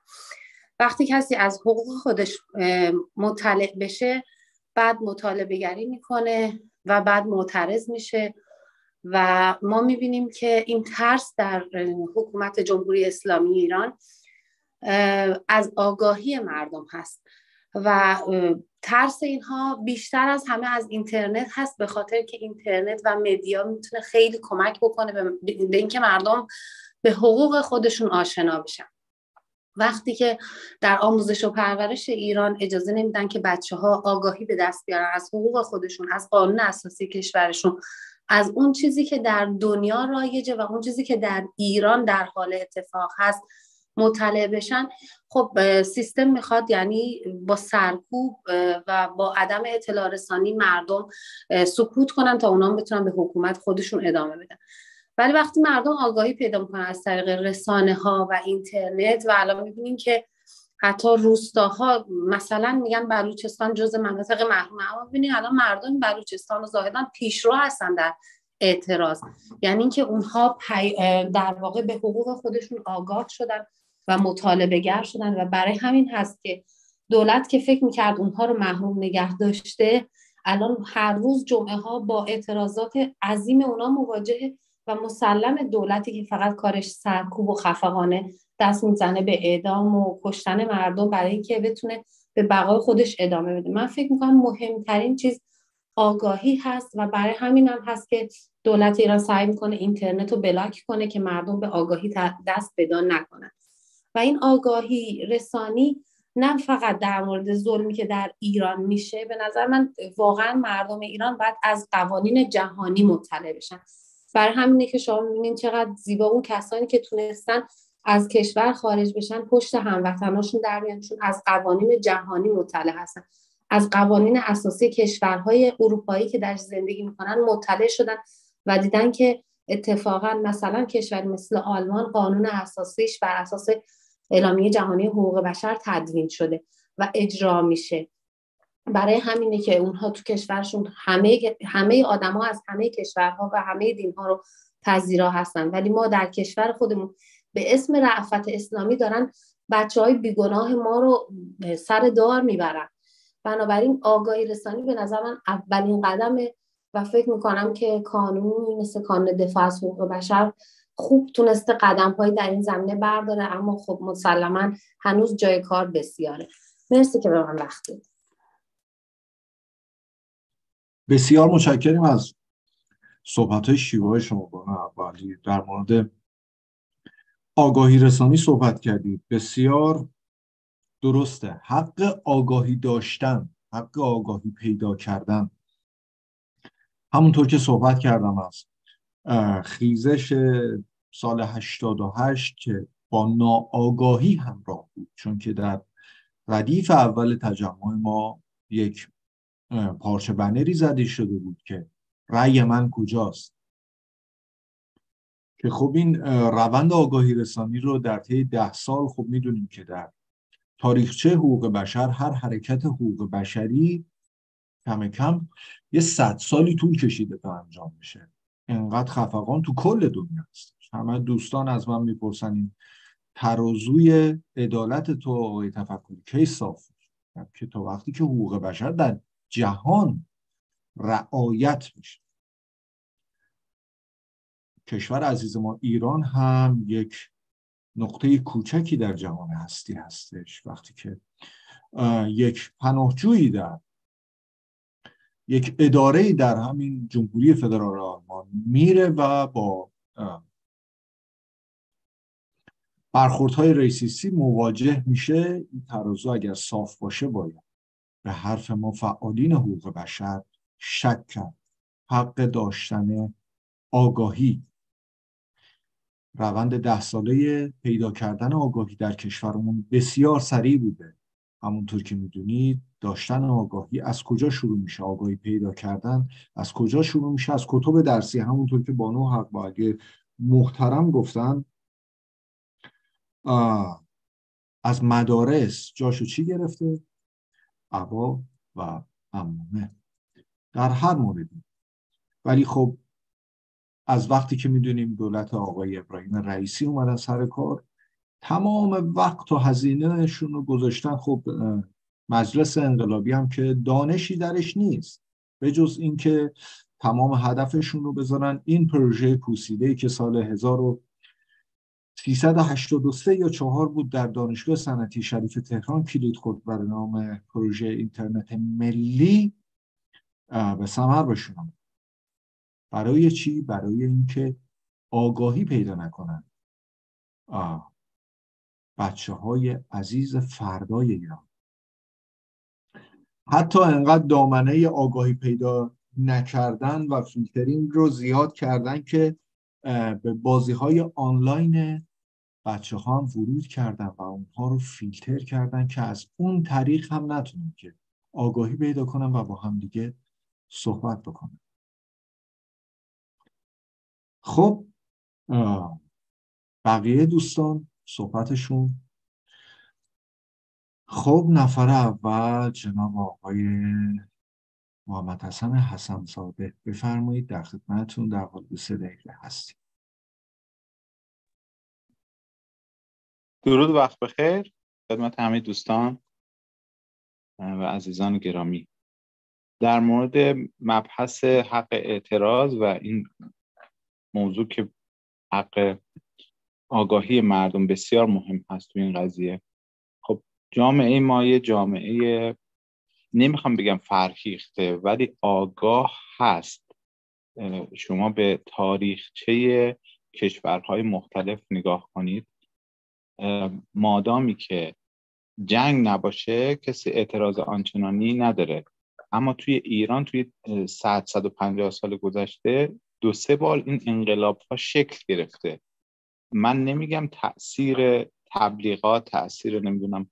وقتی کسی از حقوق خودش مطلع بشه بعد مطالبه گری می‌کنه و بعد معترض میشه و ما می‌بینیم که این ترس در حکومت جمهوری اسلامی ایران از آگاهی مردم هست و ترس اینها بیشتر از همه از اینترنت هست به خاطر که اینترنت و مدیا می‌تونه خیلی کمک بکنه به اینکه مردم به حقوق خودشون آشنا بشن. وقتی که در آموزش و پرورش ایران اجازه نمیدن که بچه ها آگاهی به دست بیارن از حقوق خودشون از قانون اساسی کشورشون از اون چیزی که در دنیا رایجه و اون چیزی که در ایران در حال اتفاق هست مطلع بشن خب سیستم می‌خواد یعنی با سرکوب و با عدم اطلاع رسانی مردم سکوت کنن تا اونا بتونن به حکومت خودشون ادامه بدن. ولی وقتی مردم آگاهی پیدا می‌کنن از طریق رسانه ها و اینترنت و الان می‌بینیم که حتی روستاها مثلا میگن بلوچستان جز مناطق محروم. اما ببینید الان مردم بلوچستان و زاهدان پیشرو هستن در اعتراض. یعنی اینکه اونها در واقع به حقوق خودشون آگاه شدن و مطالبه گر شدن و برای همین هست که دولت که فکر می‌کرد اونها رو محروم نگه داشته الان هر روز جمعه ها با اعتراضات عظیم اونا مواجهه و مسلم دولتی که فقط کارش سرکوب و خفقانه دست می‌زنه به اعدام و کشتن مردم برای اینکه بتونه به بقای خودش ادامه بده. من فکر می‌کنم مهمترین چیز آگاهی هست و برای همین هم هست که دولت ایران سعی می‌کنه اینترنت رو بلاک کنه که مردم به آگاهی دست پیدا نکنن. و این آگاهی رسانی نه فقط در مورد ظلمی که در ایران میشه به نظر من واقعا مردم ایران باید از قوانین جهانی مطلع بشن. برای همینه که شما می‌بینید چقدر زیبا اون کسانی که تونستن از کشور خارج بشن پشت هموطناشون در میان چون از قوانین جهانی مطلع هستن. از قوانین اساسی کشورهای اروپایی که در زندگی می‌کنن مطلع شدن و دیدن که اتفاقا مثلا کشور مثل آلمان قانون اساسیش بر اساس اعلامیه جهانی حقوق بشر تدوین شده و اجرا میشه. برای همینه که اونها تو کشورشون همه همه آدما از همه کشورها و همه دینها رو پذیرا هستن. ولی ما در کشور خودمون به اسم رعفت اسلامی دارن بچه های بیگناه ما رو سر دار می‌برن. بنابراین آگاهی رسانی به نظر من اولین قدمه و فکر می‌کنم که قانونی مثل قانون دفاع از حقوق بشر خوب تونسته قدم های در این زمینه برداره اما خب مسلما هنوز جای کار بسیاره. مرسی که به من وقت بسیار متشکریم از صحبت های شیوه شما اولی در مورد آگاهی رسانی صحبت کردید بسیار درسته. حق آگاهی داشتن حق آگاهی پیدا کردن. همونطور که صحبت کردم از خیزش سال 88 که با ناآگاهی همراه بود. چون که در ردیف اول تجمع ما یک پارچه بنری زده شده بود که رأی من کجاست؟ که خب این روند آگاهی رسانی رو در طی ده سال خب می‌دونیم که در تاریخچه حقوق بشر هر حرکت حقوق بشری کم کم یه صد سالی طول کشیده تا انجام بشه. انقدر خفقان تو کل دنیا هست. همه دوستان از من می‌پرسن این ترازوی عدالت تو آقای تفکری کی صاف؟ که تا وقتی که حقوق بشر در جهان رعایت بشه کشور عزیز ما ایران هم یک نقطه کوچکی در جهان هستی هستش. وقتی که یک پناهجویی در یک اداره در همین جمهوری فدرال آلمان میره و با برخوردهای ریسیسی مواجه میشه. این ترازو اگر صاف باشه باید. به حرف ما فعالین حقوق بشر شک کرد. حق داشتن آگاهی. روند ده ساله پیدا کردن آگاهی در کشورمون بسیار سریع بوده. همونطور که می‌دونید داشتن آگاهی از کجا شروع میشه؟ آگاهی پیدا کردن از کجا شروع میشه؟ از کتب درسی. همونطور که بانو حق باگه محترم گفتن از مدارس جاشو چی گرفته؟ عبا و امامه در هر موردی ولی خب از وقتی که می‌دونیم دولت آقای ابراهیم رئیسی اومدن سر کار تمام وقت و هزینهشون رو گذاشتن. خب مجلس انقلابی هم که دانشی درش نیست. به جز اینکه تمام هدفشون رو بذارن. این پروژه پوسیده که سال 1383 یا چهار بود در دانشگاه صنعتی شریف تهران کلید خود بر نام پروژه اینترنت ملی به ثمر بشونم برای چی؟ برای اینکه آگاهی پیدا نکنن. بچه های عزیز فردای ایران. حتی انقدر دامنه آگاهی پیدا نکردن و فیلترینگ رو زیاد کردن که به بازی های آنلاین بچه ها هم ورود کردن و اونها رو فیلتر کردن که از اون طریق هم نتونن که آگاهی پیدا کنن و با هم دیگه صحبت بکنن خب بقیه دوستان صحبتشون. خب نفر اول جناب آقای محمد حسن حسن زاده بفرمایید در خدمتتون در حال سه دقیقه هستیم. درود وقت بخیر. خدمت همه دوستان و عزیزان گرامی. در مورد مبحث حق اعتراض و این موضوع که حق آگاهی مردم بسیار مهم هست تو این قضیه. خب جامعه ما یه جامعه نمی‌خوام بگم فرهیخته ولی آگاه هست. شما به تاریخچه کشورهای مختلف نگاه کنید. مادامی که جنگ نباشه کسی اعتراض آنچنانی نداره. اما توی ایران توی 100 150 سال گذشته دو سه بار این انقلاب ها شکل گرفته. من نمیگم تاثیر تبلیغات تاثیر نمی‌دونم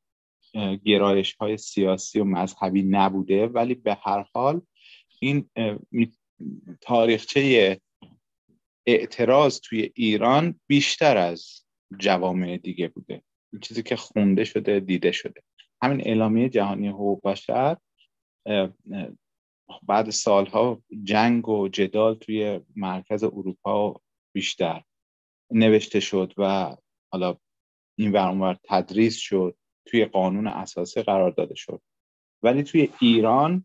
گرایش های سیاسی و مذهبی نبوده ولی به هر حال این تاریخچه اعتراض توی ایران بیشتر از جوامع دیگه بوده. چیزی که خونده شده دیده شده. همین اعلامیه جهانی حقوق بشر بعد سالها جنگ و جدال توی مرکز اروپا بیشتر نوشته شد و حالا این ورانور تدریس شد توی قانون اساسی قرار داده شد. ولی توی ایران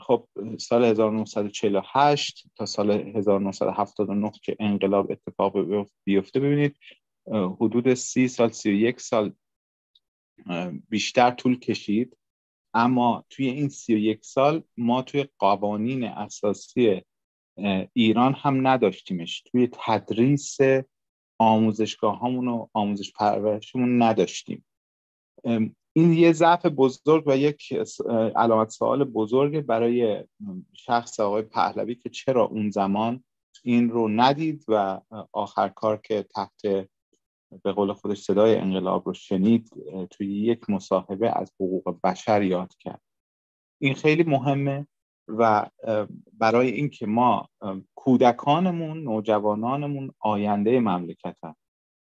خب سال 1948 تا سال 1979 که انقلاب اتفاق بیفته ببینید حدود سی سال سی و یک سال بیشتر طول کشید. اما توی این سی و یک سال ما توی قوانین اساسی ایران هم نداشتیمش. توی تدریس آموزشگاه و آموزش پرورشمون نداشتیم. این یه ضعف بزرگ و یک علامت سوال بزرگ برای شخص آقای پهلوی که چرا اون زمان این رو ندید و آخر کار که تحت به قول خودش صدای انقلاب رو شنید توی یک مصاحبه از حقوق بشر یاد کرد این خیلی مهمه و برای اینکه ما کودکانمون نوجوانانمون آینده مملکت هم.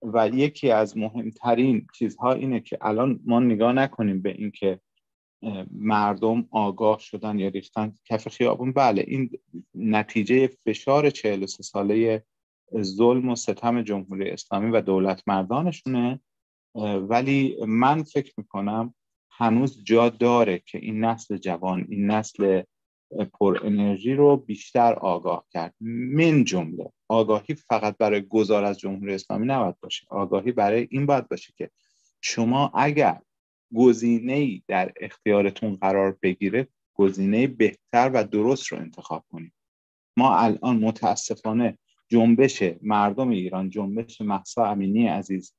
و یکی از مهمترین چیزها اینه که الان ما نگاه نکنیم به اینکه مردم آگاه شدن یا ریختن کف خیابون بله این نتیجه فشار 43 ساله ظلم و ستم جمهوری اسلامی و دولت مردانشونه ولی من فکر می‌کنم هنوز جا داره که این نسل جوان این نسل پر انرژی رو بیشتر آگاه کرد. من جمله آگاهی فقط برای گذار از جمهوری اسلامی نباید باشه. آگاهی برای این باید باشه که شما اگر گزینه ای در اختیارتون قرار بگیره گزینه بهتر و درست رو انتخاب کنید. ما الان متاسفانه جنبش مردم ایران جنبش محسا امینی عزیز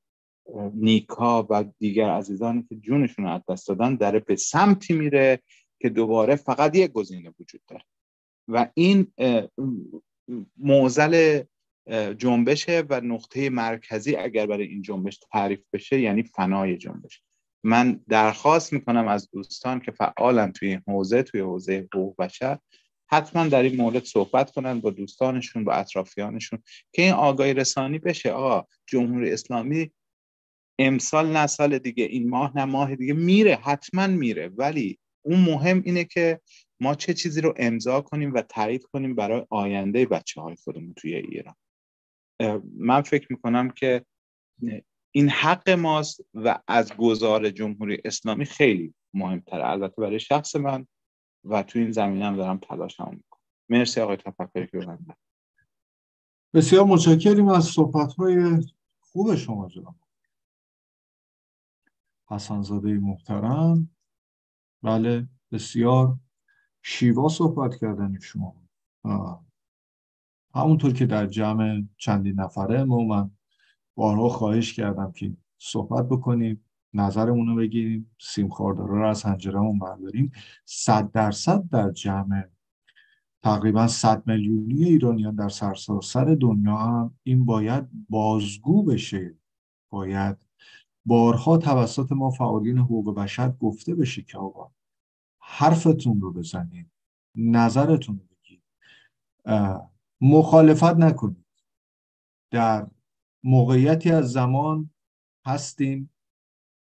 نیکا و دیگر عزیزانی که جونشون از دست دادن داره به سمتی میره که دوباره فقط یک گزینه وجود داره. و این موزل جنبشه و نقطه مرکزی اگر برای این جنبش تعریف بشه یعنی فنای جنبش. من درخواست می‌کنم از دوستان که فعالن توی این حوزه توی حوزه حقوق بشر حتما در این مورد صحبت کنن با دوستانشون با اطرافیانشون که این آگاهی رسانی بشه. آقا جمهوری اسلامی امسال نه سال دیگه این ماه نه ماه دیگه میره حتما میره. ولی اون مهم اینه که ما چه چیزی رو امضا کنیم و تایید کنیم برای آینده بچه های خودمون توی ایران. من فکر می‌کنم که این حق ماست و از گذار جمهوری اسلامی خیلی مهمتره. البته برای شخص من و تو این زمینه هم دارم تلاش هم می‌کنم. مرسی آقای تفکری که بودن بسیار متشکریم از صحبت های خوب شما جناب. حسنزاده محترم. بله بسیار شیوا صحبت کردن شما. همونطور که در جمع چندین نفره ما من بارها خواهش کردم که صحبت بکنیم. نظرمون رو بگیریم سیم خاردارا رو از هنجرمون برداریم. صد درصد در جمع تقریبا 100 میلیونی ایرانیان در سراسر دنیا هم این باید بازگو بشه. باید بارها توسط ما فعالین حقوق بشر گفته بشه که آقا حرفتون رو بزنید نظرتون رو بگید مخالفت نکنید. در موقعیتی از زمان هستیم.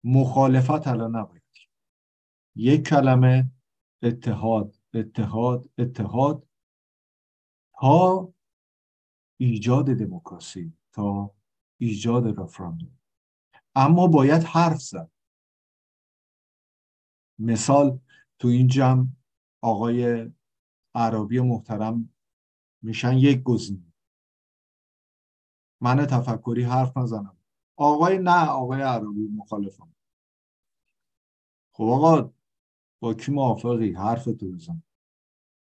مخالفت الان نباید یک کلمه اتحاد اتحاد اتحاد تا ایجاد دموکراسی تا ایجاد رفراندوم. اما باید حرف زد. مثال تو این جمع آقای عربی محترم میشن یک گزینه. من تفکری حرف نزنم. آقای نه آقای عربی مخالفم. خب آقا با کی موافقی؟ حرف تو بزن.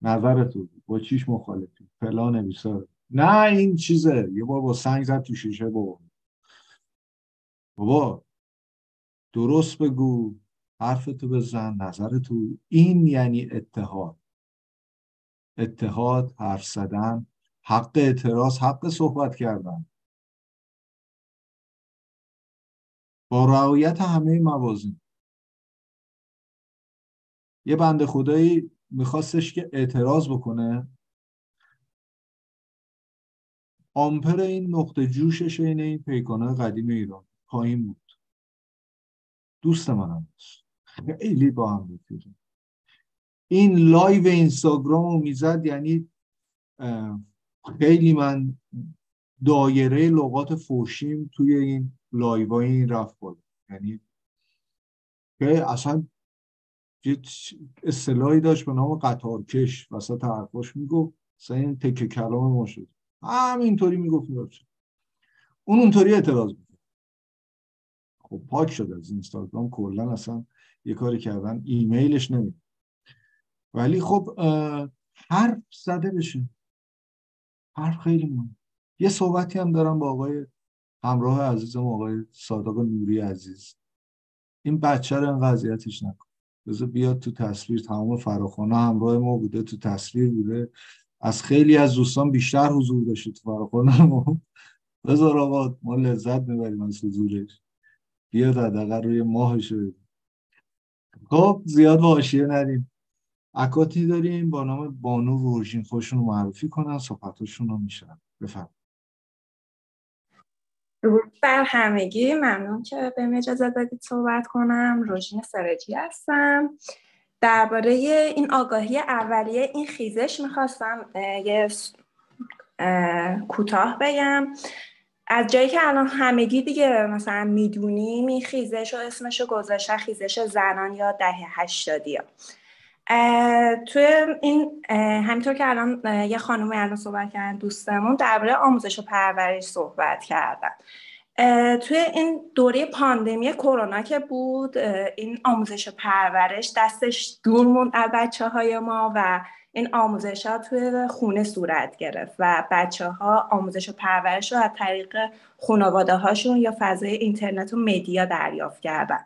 نظر تو با چیش مخالفی؟ فلان نویسا. نه این چیزه. یه بار با سنگ زد تو شیشه بابا. بابا درست بگو. حرف تو بزن نظر تو این یعنی اتحاد. اتحاد حرف زدن حق اعتراض حق صحبت کردن. با رعایت همه موازین. یه بنده خدایی میخواستش که اعتراض بکنه. آمپر این نقطه جوشش این این پیکانه قدیم ایران پایین بود. دوست منم خیلی با هم رفیقیم. این live اینستاگرام رو می‌زد یعنی خیلی من دایره لغات فوشیم توی این live این رفت بود یعنی که اصلا اصطلاحی داشت به نام قطارکش وسط حرفاش می‌گفت مثلا این تکه کلام ما شد. همینطوری می‌گفت اون اونطوری اعتراض می‌کرد. خب پاک شد از اینستاگرام کلا اصلا یه کاری کردن ایمیلش نمید ولی خب حرف زده بشه. حرف خیلی مهم یه صحبتی هم دارم با آقای همراه عزیزم آقای صادق نوری عزیز. این بچه رو این قضیتش نکن. بذار بیاد تو تصویر. تمام فراخانه همراه ما بوده تو تصویر بوده. از خیلی از دوستان بیشتر حضور داشته تو فراخانه ما. بذار آقا ما لذت می‌بریم از حضورش. بیاد حداقل روی ماهش خب زیاد واشیه ندیم. اکاتی داریم با نام بانو روژین خودشون رو معرفی کنن صحبتشون رو میشن بفرم درود بر همگی. ممنون که به اجازه دادید صحبت کنم. روژین سرجی هستم. درباره این آگاهی اولیه این خیزش می‌خواستم یه کوتاه بگم. از جایی که الان همگی دیگه مثلا می‌دونیم این خیزش و اسمشو گذاشته خیزش زنان یا دهه هشتادی ها. توی این همینطور که الان یه خانومی الان صحبت کردن دوستمون درباره آموزش و پرورش صحبت کردن. توی این دوره پاندمی کرونا که بود این آموزش و پرورش دستش دور موند از بچه های ما و این آموزش ها توی خونه صورت گرفت و بچه ها آموزش و پرورش رو از طریق خانواده هاشون یا فضای اینترنت و مدیا دریافت کردن.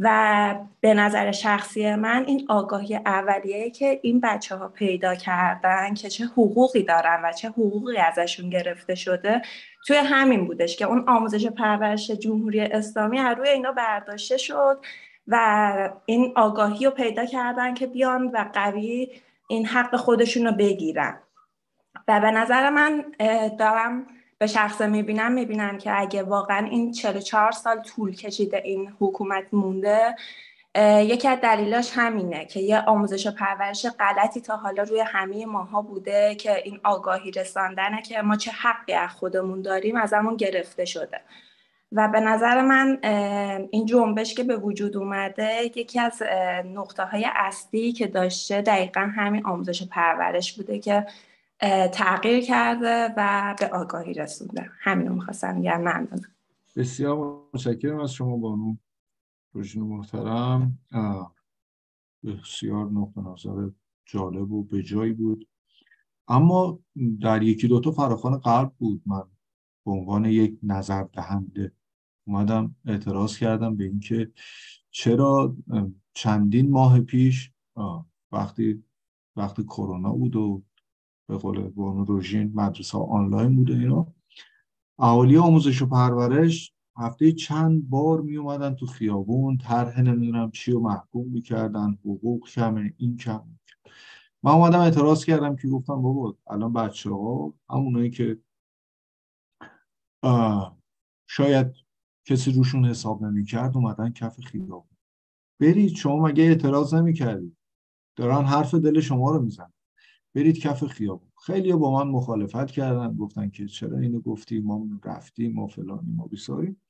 و به نظر شخصی من این آگاهی اولیه که این بچه ها پیدا کردن که چه حقوقی دارن و چه حقوقی ازشون گرفته شده توی همین بودش که اون آموزش پرورش جمهوری اسلامی از روی اینا برداشته شد و این آگاهی رو پیدا کردن که بیان و قوی این حق خودشون رو بگیرن. و به نظر من دارم به شخصه می‌بینم می‌بینم که اگه واقعا این 44 سال طول کشیده این حکومت مونده یکی از دلیلاش همینه که یه آموزش و پرورش غلطی تا حالا روی همه ماها بوده که این آگاهی رساندنه که ما چه حقی از خودمون داریم از همون گرفته شده. و به نظر من این جنبش که به وجود اومده یکی از نقطه های اصلی که داشته دقیقا همین آموزش و پرورش بوده که تغییر کرده و به آگاهی رسونده. همین رو می‌خواستم بگم. ممنونم. بسیار متشکرم از شما بانو روشن محترم. بسیار نقطه نظر جالب و به جایی بود. اما در یکی دوتا فراخان قلب بود. من به عنوان یک نظر دهنده اومدم اعتراض کردم به اینکه چرا چندین ماه پیش وقتی وقتی کرونا بود و به قول بانو روژین مدرسه آنلاین بوده اینا. اهالی آموزش و پرورش هفته چند بار می اومدن تو خیابون طرح نمی‌دونم چی رو محکوم می‌کردن حقوق کمه این کم. من اومدم اعتراض کردم که گفتم بابا الان بچه ها همونایی که شاید کسی روشون حساب نمی‌کرد اومدن کف خیابون. برید شما مگه اعتراض نمی‌کردید؟ دارن حرف دل شما رو میزن برید کف خیابون. خیلی با من مخالفت کردن گفتن که چرا اینو گفتی؟ ما رفتیم ما فلانی ما بیساریم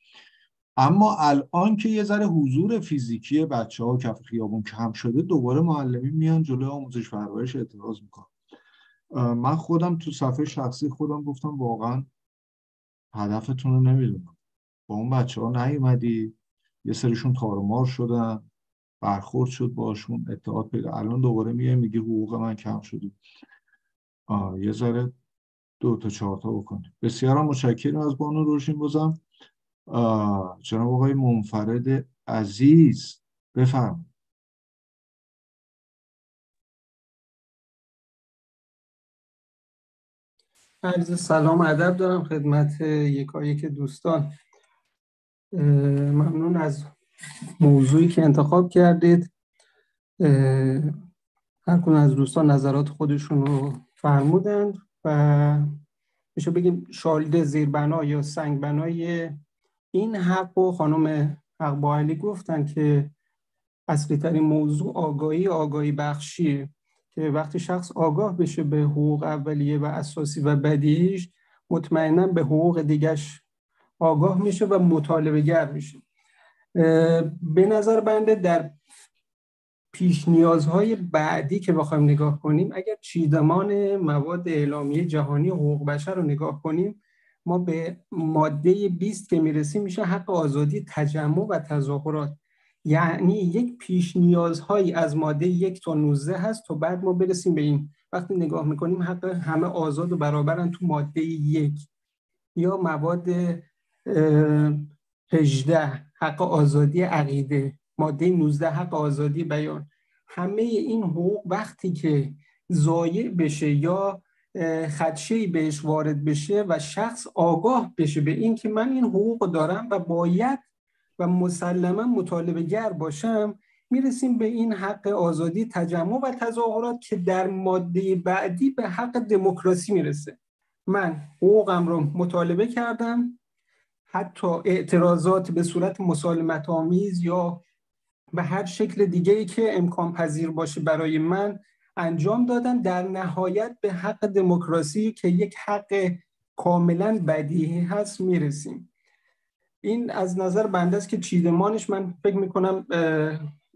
اما الان که یه ذره حضور فیزیکی بچه ها کف خیابون کم شده دوباره معلمی میان جلوی آموزش پرورش اعتراض می‌کنن. من خودم تو صفحه شخصی خودم گفتم واقعا هدفتون رو نمی‌دونم. با اون بچه ها نیومدی یه سریشون تارمار شدن. برخورد شد باشون اتحاد پیدا. الان دوباره میگه میگه حقوق من کم شده. یه ذره دو تا چهار تا بکنیم بسیار متشکرم از بانو روشین بازم. جناب آقای منفرد عزیز بفرم عرض سلام ادب دارم خدمت یکایی که دوستان ممنون از موضوعی که انتخاب کردید هر از دوستان نظرات خودشون رو فرمودند و میشه بگیم شالده زیربنا یا سنگبنای این حق و خانم حق علی گفتن که اصلی ترین موضوع آگاهی آگاهی بخشی که وقتی شخص آگاه بشه به حقوق اولیه و اساسی و بدیش مطمئنا به حقوق دیگش آگاه میشه و مطالبه گر میشه. به نظر بنده در پیش نیازهای بعدی که بخوایم نگاه کنیم اگر چیدمان مواد اعلامیه جهانی حقوق بشر رو نگاه کنیم ما به ماده 20 که می‌رسیم میشه حق آزادی تجمع و تظاهرات. یعنی یک پیش نیازهایی از ماده یک تا 19 هست تا بعد ما برسیم به این. وقتی نگاه می‌کنیم حق همه آزاد و برابرن تو ماده یک یا مواد 18 حق آزادی عقیده. ماده 19 حق آزادی بیان. همه این حقوق وقتی که ضایع بشه یا خدشه بهش وارد بشه و شخص آگاه بشه به این که من این حقوق دارم و باید و مسلما مطالبه گر باشم می‌رسیم به این حق آزادی تجمع و تظاهرات که در ماده بعدی به حق دموکراسی می‌رسه. من حقوقم رو مطالبه کردم. حتی اعتراضات به صورت مسالمت آمیز یا به هر شکل دیگه ای که امکان پذیر باشه برای من انجام دادن در نهایت به حق دموکراسی که یک حق کاملا بدیهی هست می‌رسیم. این از نظر بنده است که چیدمانش من فکر می‌کنم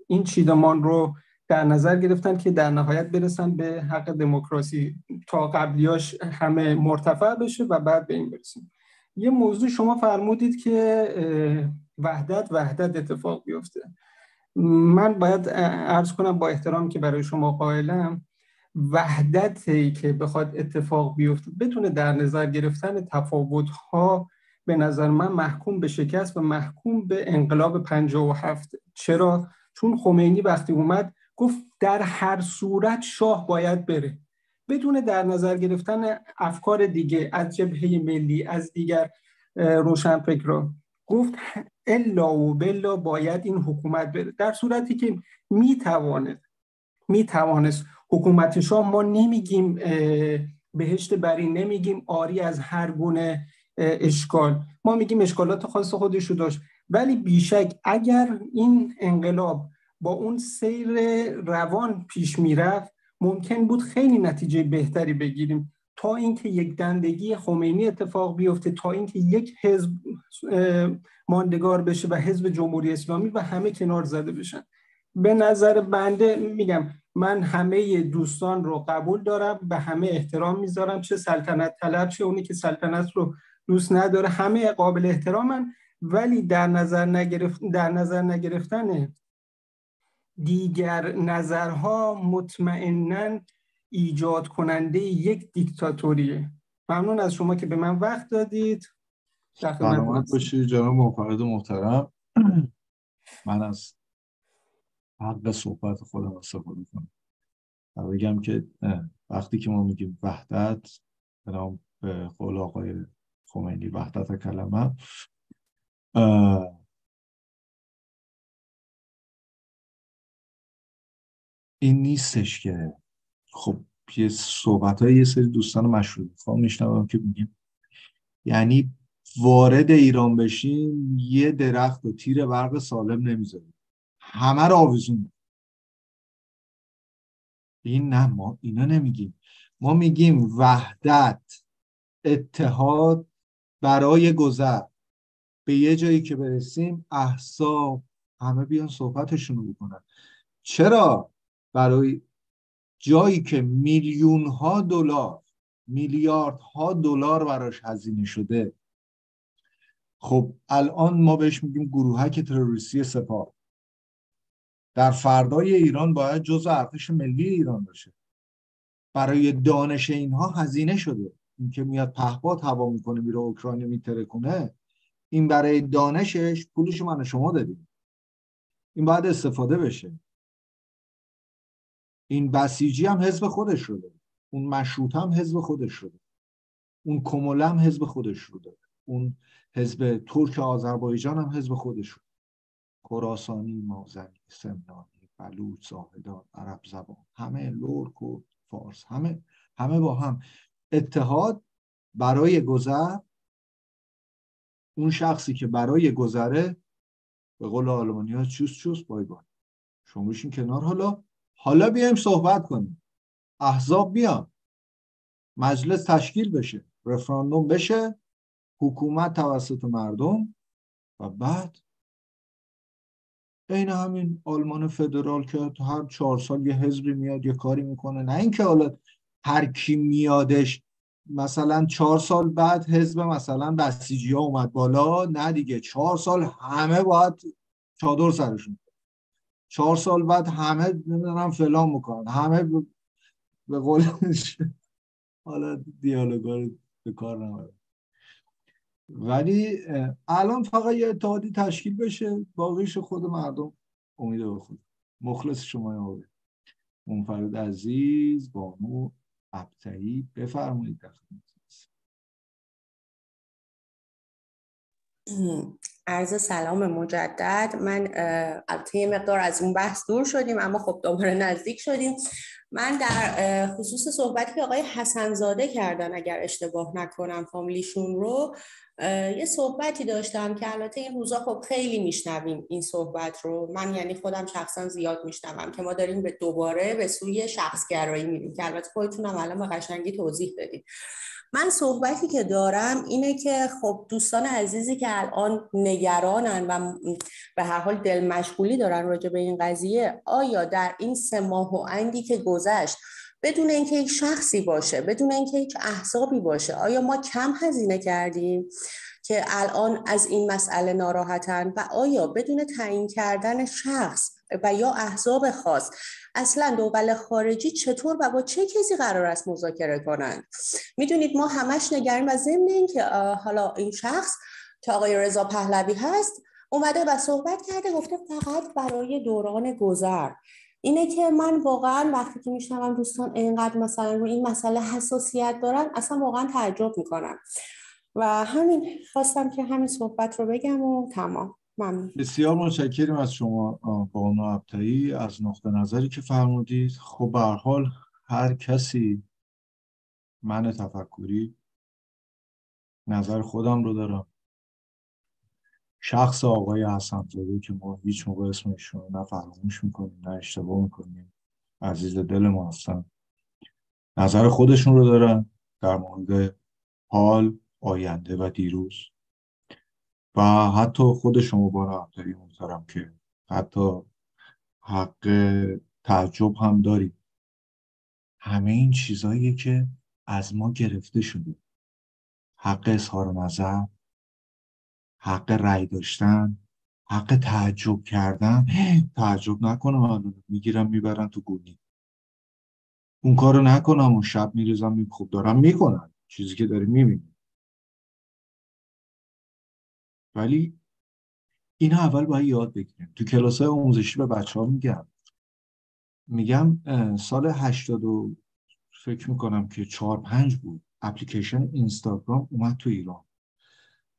این چیدمان رو در نظر گرفتن که در نهایت برسن به حق دموکراسی تا قبلیاش همه مرتفع بشه و بعد به این برسیم. یه موضوع شما فرمودید که وحدت وحدت اتفاق بیفته. من باید ارز کنم با احترام که برای شما قائلم وحدتی که بخواد اتفاق بیفته بتونه در نظر گرفتن تفاوت ها به نظر من محکوم به شکست و محکوم به انقلاب 57 چرا؟ چون خمینی وقتی اومد گفت در هر صورت شاه باید بره. بدون در نظر گرفتن افکار دیگه از جبهه ملی از دیگر روشنفکرا گفت الا و بلا باید این حکومت بره. در صورتی که می‌تواند می‌توانست حکومت شاه ما نمیگیم بهشت بری نمیگیم آری از هر گونه اشکال. ما میگیم اشکالات خاص خودش رو داشت. ولی بیشک اگر این انقلاب با اون سیر روان پیش می‌رفت ممکن بود خیلی نتیجه بهتری بگیریم تا اینکه یک دندگی خمینی اتفاق بیفته تا اینکه یک حزب ماندگار بشه و حزب جمهوری اسلامی و همه کنار زده بشن. به نظر بنده میگم من همه دوستان رو قبول دارم به همه احترام می‌ذارم چه سلطنت طلب چه اونی که سلطنت رو دوست نداره همه قابل احترامن. ولی در نظر نگرفت در نظر نگرفتن دیگر نظرها مطمئنا ایجاد کننده یک دیکتاتوریه. ممنون از شما که به من وقت دادید. سلامت باشید جناب مفرد محترم. من از حق صحبت خودم استفاده کنم و بگم که وقتی که ما میگیم وحدت به قول آقای خمینی وحدت کلمه این نیستش که خب یه صحبت های یه سری دوستان مشروع خواه میشنوم که میگیم یعنی وارد ایران بشیم یه درخت و تیر برق سالم نمی‌ذاریم. همه رو آویزون این نه ما اینا نمیگیم. ما میگیم وحدت اتحاد برای گذر. به یه جایی که برسیم احساب همه بیان صحبتشون رو بکنن. چرا؟ برای جایی که میلیون ها دلار میلیارد ها دلار براش هزینه شده. خب الان ما بهش میگیم گروهک تروریستی سپاه. در فردای ایران باید جزء ارتش ملی ایران باشه. برای دانش اینها هزینه شده. اینکه میاد پهپاد هوا می‌کنه میره اوکراین میتره کنه این برای دانشش پولش من شما دادیم. این باید استفاده بشه. این بسیجی هم حزب خودش رو داره اون مشروط هم حزب خودش رو داره اون کموله هم حزب خودش رو داره اون حزب ترک آذربایجان هم حزب خودش رو خراسانی مازنی سمنانی بلوچ زاهدان عرب زبان. همه لور کرد فارس. همه همه با هم. اتحاد برای گذر اون شخصی که برای گذره به قول آلمانی ها چوس چوس بای بای شما بشین کنار حالا. حالا بیایم صحبت کنیم. احزاب بیان. مجلس تشکیل بشه. رفراندوم بشه. حکومت توسط مردم. و بعد عین همین آلمان فدرال که هر چهار سال یه حزبی میاد یه کاری می‌کنه. نه اینکه حالا هر کی میادش. مثلا چهار سال بعد حزب مثلا بسیجی ها اومد بالا. نه دیگه. چهار سال همه باید چادر سرشون. چهار سال بعد همه نمی‌دونم فلان می‌کنن. همه به قولش حالا دیالوگا به کار نمید ولی الان فقط یه اتحادی تشکیل بشه باقیش خود مردم امید به خود. مخلص شما آقای منفرد عزیز بانو ابتهی بفرمایید در عرض سلام مجدد. من البته یه مقدار از اون بحث دور شدیم اما خب دوباره نزدیک شدیم. من در خصوص صحبتی که آقای حسنزاده کردن اگر اشتباه نکنم فامیلیشون رو یه صحبتی داشتم که البته این روزا خب خیلی میشنویم این صحبت رو. من یعنی خودم شخصا زیاد میشنوم که ما داریم به دوباره به سوی شخصگرایی میریم که البته خودتونم الان به قشنگی توضیح دادید من صحبتی که دارم اینه که خب دوستان عزیزی که الان نگرانن و به هر حال دل مشغولی دارن راجع به این قضیه آیا در این سه ماه و اندی که گذشت بدون اینکه یک شخصی باشه بدون اینکه یک احزابی باشه آیا ما کم هزینه کردیم که الان از این مسئله ناراحتن؟ و آیا بدون تعیین کردن شخص و یا احزاب خاص. اصلا دول خارجی چطور و با چه کسی قرار است مذاکره کنند؟ می‌دونید ما همش نگریم و ضمن اینکه حالا این شخص که آقای رضا پهلوی هست اومده و صحبت کرده گفته فقط برای دوران گذر. اینه که من واقعا وقتی که میشنوم دوستان اینقدر مثلا رو این مسئله حساسیت دارن اصلا واقعا تعجب می‌کنم. و همین خواستم که همین صحبت رو بگم و تمام. ممنون. بسیار متشکرم از شما بانو ابتایی از نقطه نظری که فرمودید. خب به حال هر کسی من تفکری نظر خودم رو دارم. شخص آقای حسن زاده که ما هیچ موقع اسمشون رو نه فراموش می‌کنیم نه اشتباه می‌کنیم. عزیز دل ما هستن. نظر خودشون رو دارن در مورد حال آینده و دیروز. و حتی خود شما بار عبدالی محترم که حتی حق تعجب هم داریم. همه این چیزهاییه که از ما گرفته شده. حق اظهار نظر حق رأی داشتن حق تعجب کردن. تعجب نکنم می‌گیرم می‌برن تو گونی. اون کارو نکنم. اون شب میریزم خوب دارم می‌کنم. چیزی که داریم می‌بینیم. ولی این اول باید یاد بگیریم. تو کلاس های آموزشی به بچه ها میگم میگم سال 82 فکر می‌کنم که چهار پنج بود اپلیکیشن اینستاگرام اومد تو ایران.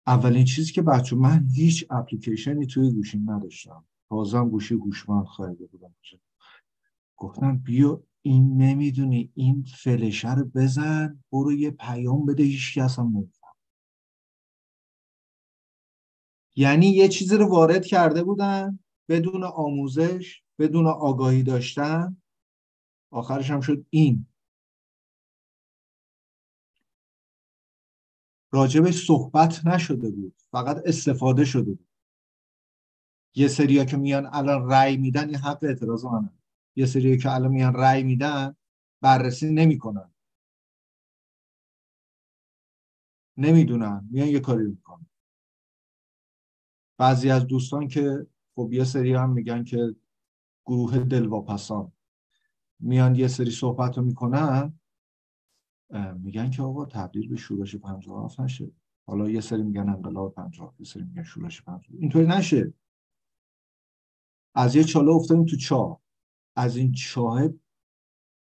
اولین چیزی که بچه من هیچ اپلیکیشنی توی گوشیم نداشتم. تازم گوشی گوشمند خریده بودم. گفتم بیا این نمی‌دونی این فلشه رو بزن برو یه پیام بده هیچ کس هم یعنی یه چیزی رو وارد کرده بودن بدون آموزش بدون آگاهی داشتن. آخرش هم شد این. راجبش صحبت نشده بود فقط استفاده شده بود. یه سریا که میان الان رأی میدن این حق اعتراض منه یه سریا که الان میان رأی میدن بررسی نمی‌کنن. نمی‌دونن. میان یه کاری می‌کنن. بعضی از دوستان که خب یه سری هم میگن که گروه دلواپسان میان یه سری صحبت رو می‌کنن میگن که آقا تبدیل به شورش 57 نشه. حالا یه سری میگن انقلاب 57 یه سری میگن شورش 57 اینطوری نشه. از یه چاله افتادیم تو چاه. از این چاه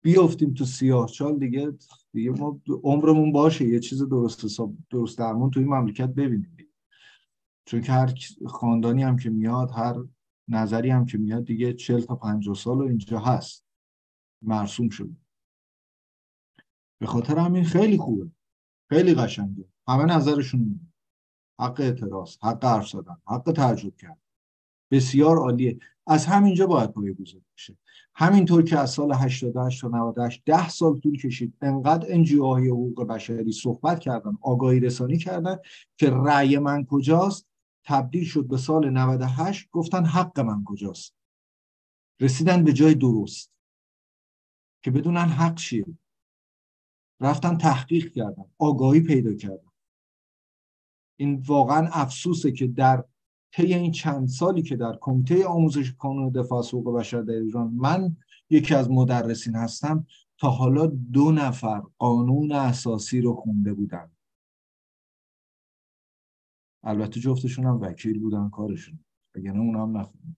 بیافتیم تو سیاه. چال دیگه دیگه ما عمرمون باشه. یه چیز درست حساب درست درمون تو این مملکت ببینیم. چون که هر خاندانی هم که میاد هر نظری هم که میاد دیگه 40 تا 50 سال و اینجا هست. مرسوم شده. به خاطر همین خیلی خوبه. خیلی قشنگه. همه نظرشون میده حق اعتراض حق حرف زدن حق تعجب کرد بسیار عالیه. از همینجا باید پایه گذاری بشه. همینطور که از سال 88 تا 98 ده سال طول کشید انقدر انجیوهای حقوق بشری صحبت کردن آگاهی رسانی کردن که رأی من کجاست؟ تبدیل شد به سال 98 گفتن حق من کجاست؟ رسیدن به جای درست. که بدونن حق چیه؟ رفتن تحقیق کردن آگاهی پیدا کردن. این واقعا افسوسه که در طی این چند سالی که در کمیته آموزش کانون دفاع از حقوق بشر در ایران من یکی از مدرسین هستم تا حالا دو نفر قانون اساسی رو خونده بودن. البته جفتشون هم وکیل بودن کارشون. اگه نه هم نخوندن.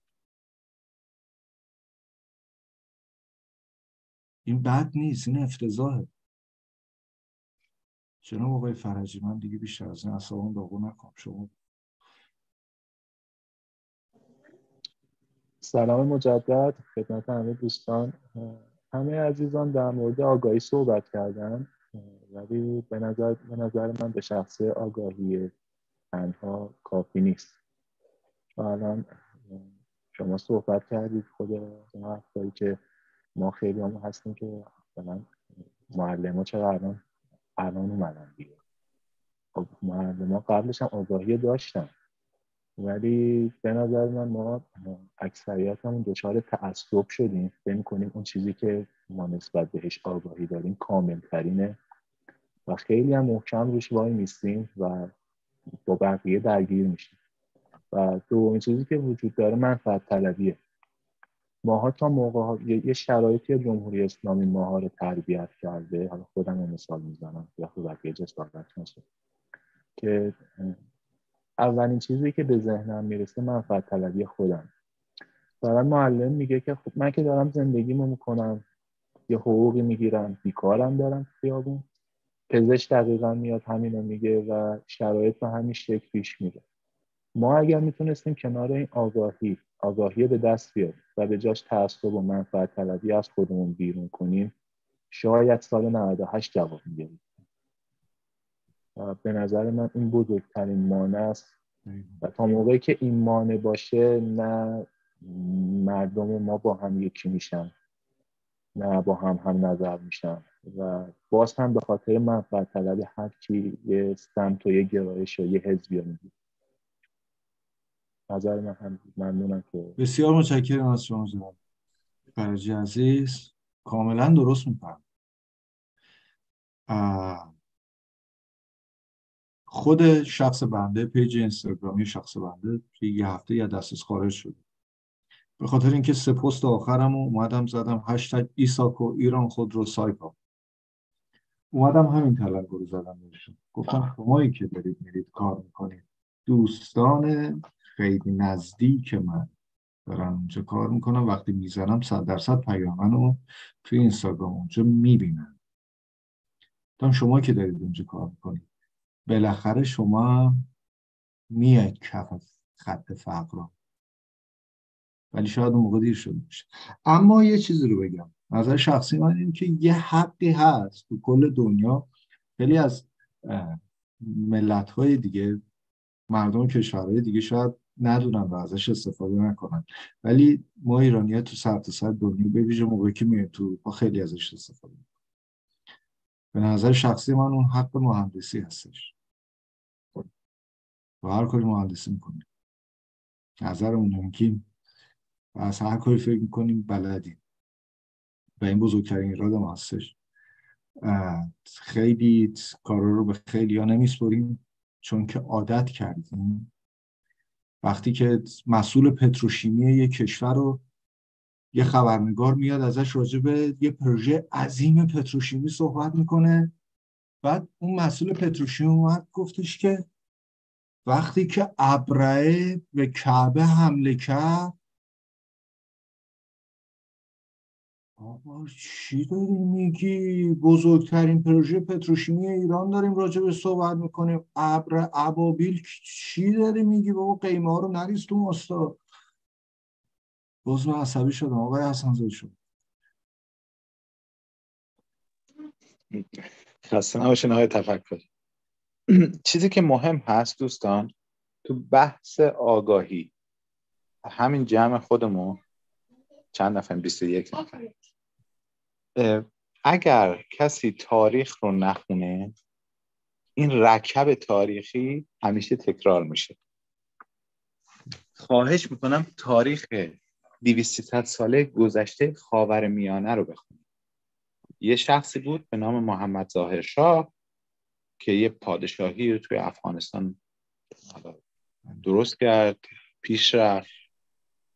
این بد نیست این افتضاحه. جناب آقای فرجی من دیگه بیشتر از این اصابان داغو نکنم. شما سلام مجدد خدمت همه دوستان. همه عزیزان در مورد آگاهی صحبت کردن ولی به نظر, به نظر من به شخص آگاهی تنها کافی نیست. و الان شما صحبت کردید خود حرفایی که ما خیلی هم هستیم که مثلا معلم ها چرا الان الان اومدن دیگه خب معلم ها قبلش هم آگاهی داشتن. ولی به نظر من ما اکثریت همون دچار تعصب شدیم. فکر کنیم اون چیزی که ما نسبت بهش آگاهی داریم کامل ترینه و خیلی هم محکم روش وای میستیم و با بقیه درگیر میشیم. و دومین چیزی که وجود داره منفعت طلبیه. ماها تا موقع یه شرایطی جمهوری اسلامی ماها رو تربیت کرده حالا خودم مثال می‌زنم یا خود بقیه جسارت که اولین چیزی که به ذهنم می‌رسه منفعت طلبی خودم. دارم معلم میگه که خب من که دارم زندگیمو می‌کنم یه حقوقی می‌گیرم بیکارم دارم خیابون. پزشک دقیقا میاد همینو میگه و شرایط به همین شکل پیش میره ما اگر می‌تونستیم کنار این آگاهی آگاهی به دست بیاریم و به جاش تعصب و منفعت طلبی از خودمون بیرون کنیم شاید سال 98 جواب می‌گیریم به نظر من این بزرگترین مانع است. و تا موقعی که این مانع باشه نه مردم ما با هم یکی میشن نه با هم هم نظر میشن. و باز هم به خاطر منفعت طلب هر کی یه سمت و یه گرایش و یه حزبی رو نظر من هم ممنونم که بسیار متشکرم از شما جناب فرجی عزیز. کاملا درست میفهم خود شخص بنده page اینستاگرامی شخص بنده یه هفته یا دستش خارج شده. به خاطر اینکه سه پست آخرم اومدم زدم هشتگ ایساکو ایران خودرو سایپا اومدم همین تلنگر رو زدم بهشون. گفتم شمایی که دارید میرید کار می‌کنید. دوستان خیلی نزدیک من دارن اونجا کار می‌کنن. وقتی می‌زنم صد درصد پیامن رو توی اینستاگرام اونجا می‌بینن. تا شما که دارید اونجا کار می‌کنید. بالاخره شما میاد کف خط فقر ولی شاید اون موقع دیر شده باشه. اما یه چیزی رو بگم. نظر شخصی من این که یه حقی هست تو کل دنیا. خیلی از ملت های دیگه مردم کشورهای دیگه شاید ندونن و ازش استفاده نکنن. ولی ما ایرانی ها تو سر سر دنیا به موقعی که میایم تو با خیلی ازش استفاده می‌کنن به نظر شخصی من اون حق مهندسی هستش. و هر کاری مهندسی می‌کنیم. نظرمون نمیکیم و از هر کاری فکر می‌کنیم بلدیم. و این بزرگترین ایراد ما هستش خیلی کارا رو به خیلی ها نمیسپریم چون که عادت کردیم. وقتی که مسئول پتروشیمی یک کشور رو یه خبرنگار میاد ازش راجع به یه پروژه عظیم پتروشیمی صحبت می‌کنه. بعد اون مسئول پتروشیمی اومد گفتش که وقتی که ابرعه به کعبه حمله کرد آقا چی داری میگی؟ بزرگترین پروژه پتروشیمی ایران داریم راجع به صحبت می‌کنیم. ابر ابابیل چی داری میگی؟ بابا قیمه ها رو نریز تو مستا باز عصبی شدم آقای حسن شد خسته نباشین آقای تفکر. چیزی که مهم هست دوستان تو بحث آگاهی همین جمع خودمون چند نفر 21 نفر اگر کسی تاریخ رو نخونه این رکب تاریخی همیشه تکرار میشه. خواهش می‌کنم تاریخ 200 ساله گذشته خاور میانه رو بخونید. یه شخصی بود به نام محمد ظاهر شاه که یه پادشاهی رو توی افغانستان درست کرد پیش رفت.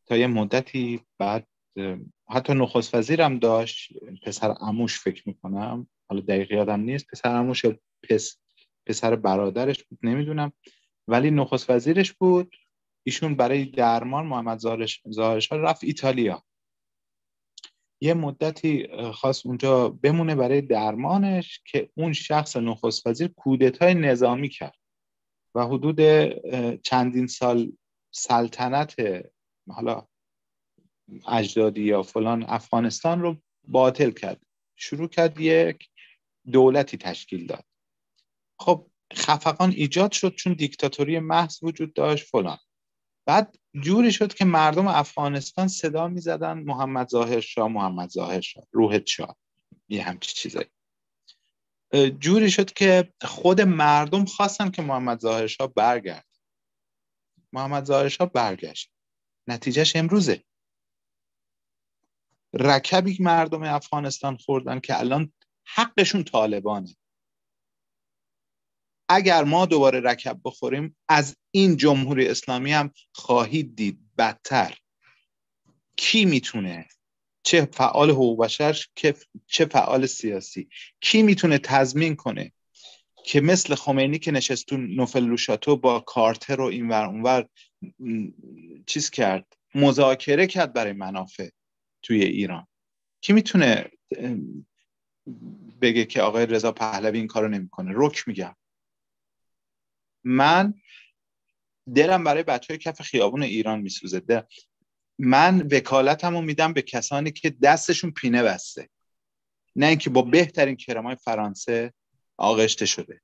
تا یه مدتی بعد حتی نخست وزیرم داشت پسر اموش فکر می‌کنم. حالا دقیق یادم نیست. پسر اموش پس پسر برادرش بود نمی‌دونم. ولی نخست وزیرش بود. ایشون برای درمان محمد ظاهرشاه رفت ایتالیا. یه مدتی خواست اونجا بمونه برای درمانش که اون شخص نخست وزیر کودتای نظامی کرد. و حدود چندین سال سلطنت حالا اجدادی یا فلان افغانستان رو باطل کرد. شروع کرد یک دولتی تشکیل داد. خب خفقان ایجاد شد چون دیکتاتوری محض وجود داشت فلان. بعد جوری شد که مردم افغانستان صدا می زدن محمد ظاهر شاه محمد ظاهر شاه روحت شاه. یه همچی چیزایی. جوری شد که خود مردم خواستن که محمد ظاهر شاه برگرد. محمد ظاهر شاه برگشت. نتیجهش امروزه. رکبی مردم افغانستان خوردن که الان حقشون طالبانه. اگر ما دوباره رکب بخوریم از این جمهوری اسلامی هم خواهید دید بدتر. کی می‌تونه؟ چه فعال حقوق بشر چه فعال سیاسی. کی می‌تونه تضمین کنه که مثل خمینی که نشست تو نوفل با کارتر و اینور اونور چیز کرد مذاکره کرد برای منافع؟ توی ایران. کی می‌تونه بگه که آقای رضا پهلوی این کارو نمی‌کنه؟ رک میگم. من دلم برای بچه های کف خیابون ایران میسوزه. من وکالتمو میدم به کسانی که دستشون پینه بسته. نه اینکه با بهترین کرمای فرانسه آغشته شده.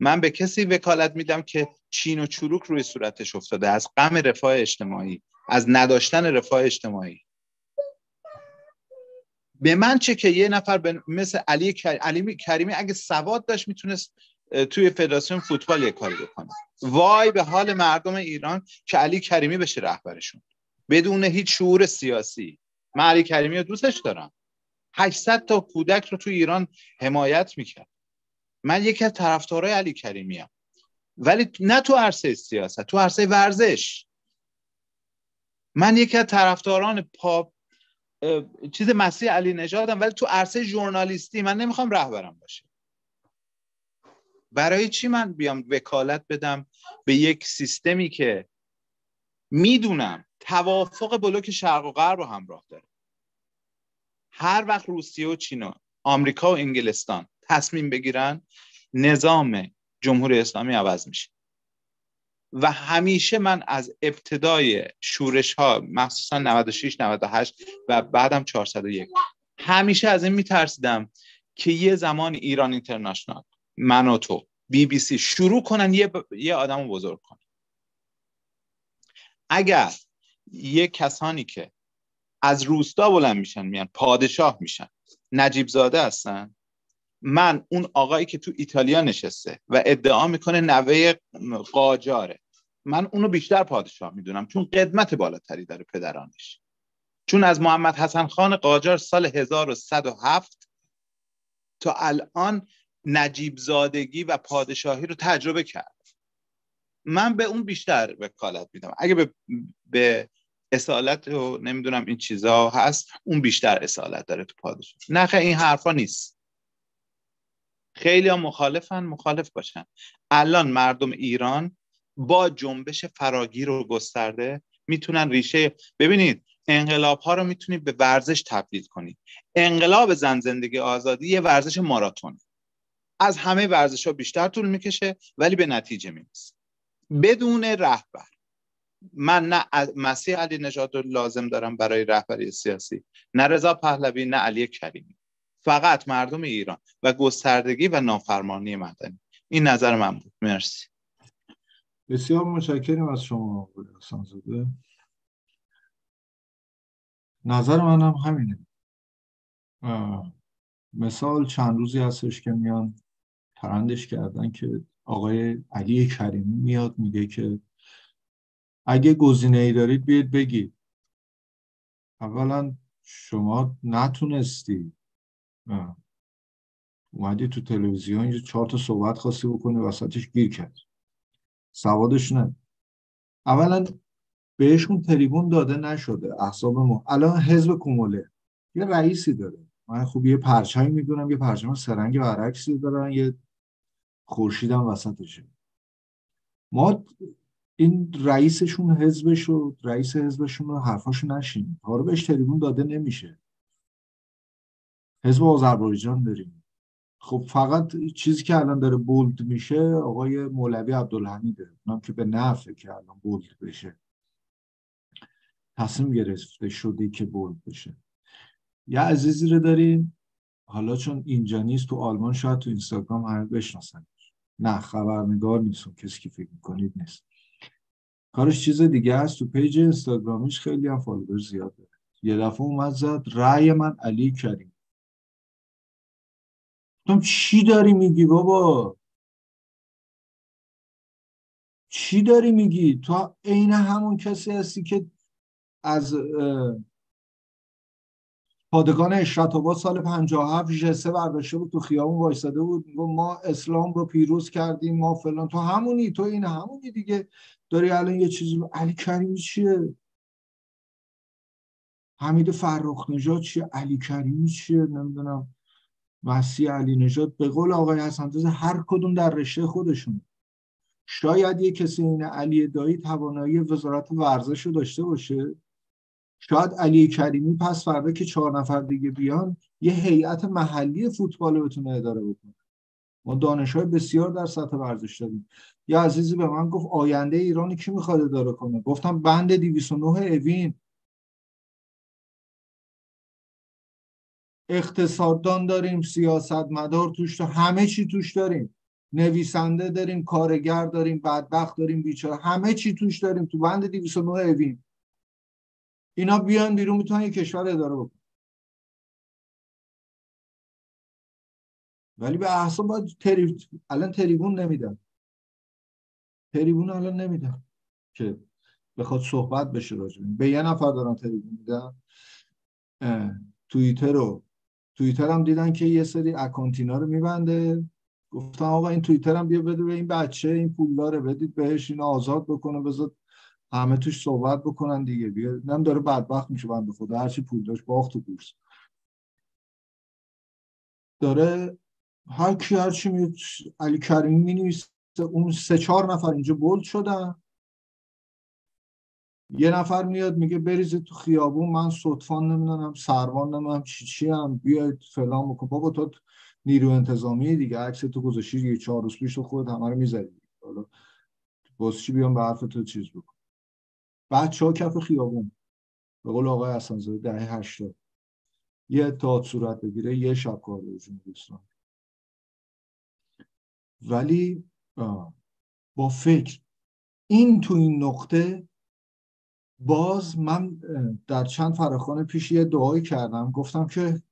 من به کسی وکالت میدم که چین و چروک روی صورتش افتاده. از غم رفاه اجتماعی از نداشتن رفاه اجتماعی. به من چه که یه نفر مثل علی, علی کریمی اگه سواد داشت می‌تونست توی فدراسیون فوتبال یه کاری بکنه. وای به حال مردم ایران که علی کریمی بشه رهبرشون. بدون هیچ شعور سیاسی. من علی کریمی رو دوستش دارم. 800 تا کودک رو تو ایران حمایت می‌کرد. من یکی از طرفدارای علی کریمی هم. ولی نه تو عرصه سیاست تو عرصه ورزش. من یکی از طرفداران پاپ چیز مسیح علی نژادم ولی تو عرصه ژورنالیستی من نمی‌خوام رهبرم باشه. برای چی من بیام وکالت بدم به یک سیستمی که می‌دونم توافق بلوک شرق و غرب رو همراه داره. هر وقت روسیه و چین و آمریکا و انگلستان تصمیم بگیرن نظام جمهوری اسلامی عوض میشه. و همیشه من از ابتدای شورش ها مخصوصا 96 98 و بعدم 401 همیشه از این میترسیدم که یه زمان ایران اینترنشنال من و تو بی بی سی شروع کنن یه, ب... یه آدم رو بزرگ کنن. اگر یه کسانی که از روستا بلند میشن میان پادشاه میشن نجیب زاده هستن من اون آقایی که تو ایتالیا نشسته و ادعا می‌کنه نوه قاجاره. من اونو بیشتر پادشاه می‌دونم چون قدمت بالاتری داره پدرانش. چون از محمد حسن خان قاجار سال 1107 تا الان نجیب زادگی و پادشاهی رو تجربه کرد. من به اون بیشتر وکالت میدم. اگه به, به اصالت و نمی‌دونم این چیزا هست اون بیشتر اصالت داره تو پادشاه. نه این حرفا نیست. خیلی ها مخالفن مخالف باشن. الان مردم ایران با جنبش فراگیر و گسترده می‌تونن ریشه ببینید انقلاب ها رو می‌تونید به ورزش تبدیل کنید. انقلاب زن زندگی آزادی یه ورزش ماراتون از همه ورزش ها بیشتر طول می‌کشه ولی به نتیجه می‌رسه. بدون رهبر. من نه مسیح علی نژاد رو لازم دارم برای رهبری سیاسی. نه رضا پهلوی نه علی کریمی. فقط مردم ایران و گستردگی و نافرمانی مدنی. این نظر من بود. مرسی. بسیار متشکرم از شما زاده نظر منم همینه. مثال چند روزی هستش که میان ترندش کردن که آقای علی کریمی میاد میگه که اگه گزینه ای دارید بیاید بگید. اولا شما نتونستی اومدی تو تلویزیون یه چهار تا صحبت خواستی بکنی وسطش گیر کرد. سوادش نه. اولا بهشون تریبون داده نشده احساب ما. الان حزب کوموله یه رئیسی داره. من خوب یه پرچمی می‌دونم یه پرچم سرنگ برعکسی دارن یه خورشیدم وسطشه. ما این رئیسشون حزبش و رئیس حزبشون رو حرفاشو نشین کارو بهش تریبون داده نمیشه. حزب آذربایجان داریم. خب فقط چیزی که الان داره بولد میشه آقای مولوی عبدالحمیده اونم که به نفعه که الان بولد بشه. تصمیم گرفته شده که bold بشه. یه عزیزی رو داریم حالا چون اینجا نیست تو آلمان شاید تو اینستاگرام همه بشناسن. نه خبرنگار نیست کسی که فکر می‌کنید نیست. کارش چیز دیگه است تو page اینستاگرامیش خیلی هم follower زیاد داره. یه دفعه اومد زد رأی من علی کریمی. تو چی داری میگی بابا؟ چی داری میگی؟ تو عین همون کسی هستی که از پادگان اشرت سال 57 جسه برداشته بود تو خیابون وایساده بود ما اسلام رو پیروز کردیم ما فلان. تو همونی تو این همونی دیگه. داری الان یه چیزی علی کریمی چیه؟ حمید فرخ نژاد چیه؟ علی کریمی چیه؟ نمی‌دونم. مسیح علی نژاد به قول آقای حسن هر کدوم در رشته خودشون. شاید یه کسی این علی دایی توانایی وزارت ورزش رو داشته باشه. شاید علی کریمی پس فردا که چهار نفر دیگه بیان یه هیئت محلی فوتبال رو بتونه اداره بکنه. ما دانش های بسیار در سطح ورزش داریم. یه عزیزی به من گفت آینده ایرانی کی می‌خواد اداره کنه؟ گفتم بند 209 اوین. اقتصاددان داریم سیاست مدار توش همه چی توش داریم. نویسنده داریم کارگر داریم بدبخت داریم بیچاره. همه چی توش داریم. تو بند 209 اوین. اینا بیان بیرون می‌تونن یه کشور اداره بکنن. ولی به احسان باید تریب... الان تریبون نمیدن. تریبون الان نمیدن که بخواد صحبت بشه راجع به یه نفر دارن تریبون میدن. توییتر رو توییتر هم دیدن که یه سری اکانتینا رو میبنده. گفتم آقا این توییتر هم بیا بده به این بچه این پول داره بدید بهش اینو آزاد بکنه بذار همه توش صحبت بکنن دیگه. بیا نم داره بدبخت میشه بنده خدا هرچی پول داشت باخت و بورس. داره هر کی هرچی می علی کریمی می اون سه چهار نفر اینجا بولد شدن. یه نفر میاد میگه بریزید تو خیابون من صدفان نمی‌دونم سروان نمی‌دونم چی چی هم بیاید فلان بکن. بابا تو نیرو انتظامی دیگه عکس تو گذاشتی یه چهار روز پیش تو خود همه رو می‌زدی. حالا باز چی بیام به حرف تو چیز بکن؟ بچه ها کف خیابون. به قول آقای حسنزاده دهه هشتاد. یه اتحاد صورت بگیره یه شب کار به جمهوری ولی با فکر. این تو این نقطه باز من در چند فراخان پیش یه دعایی کردم. گفتم که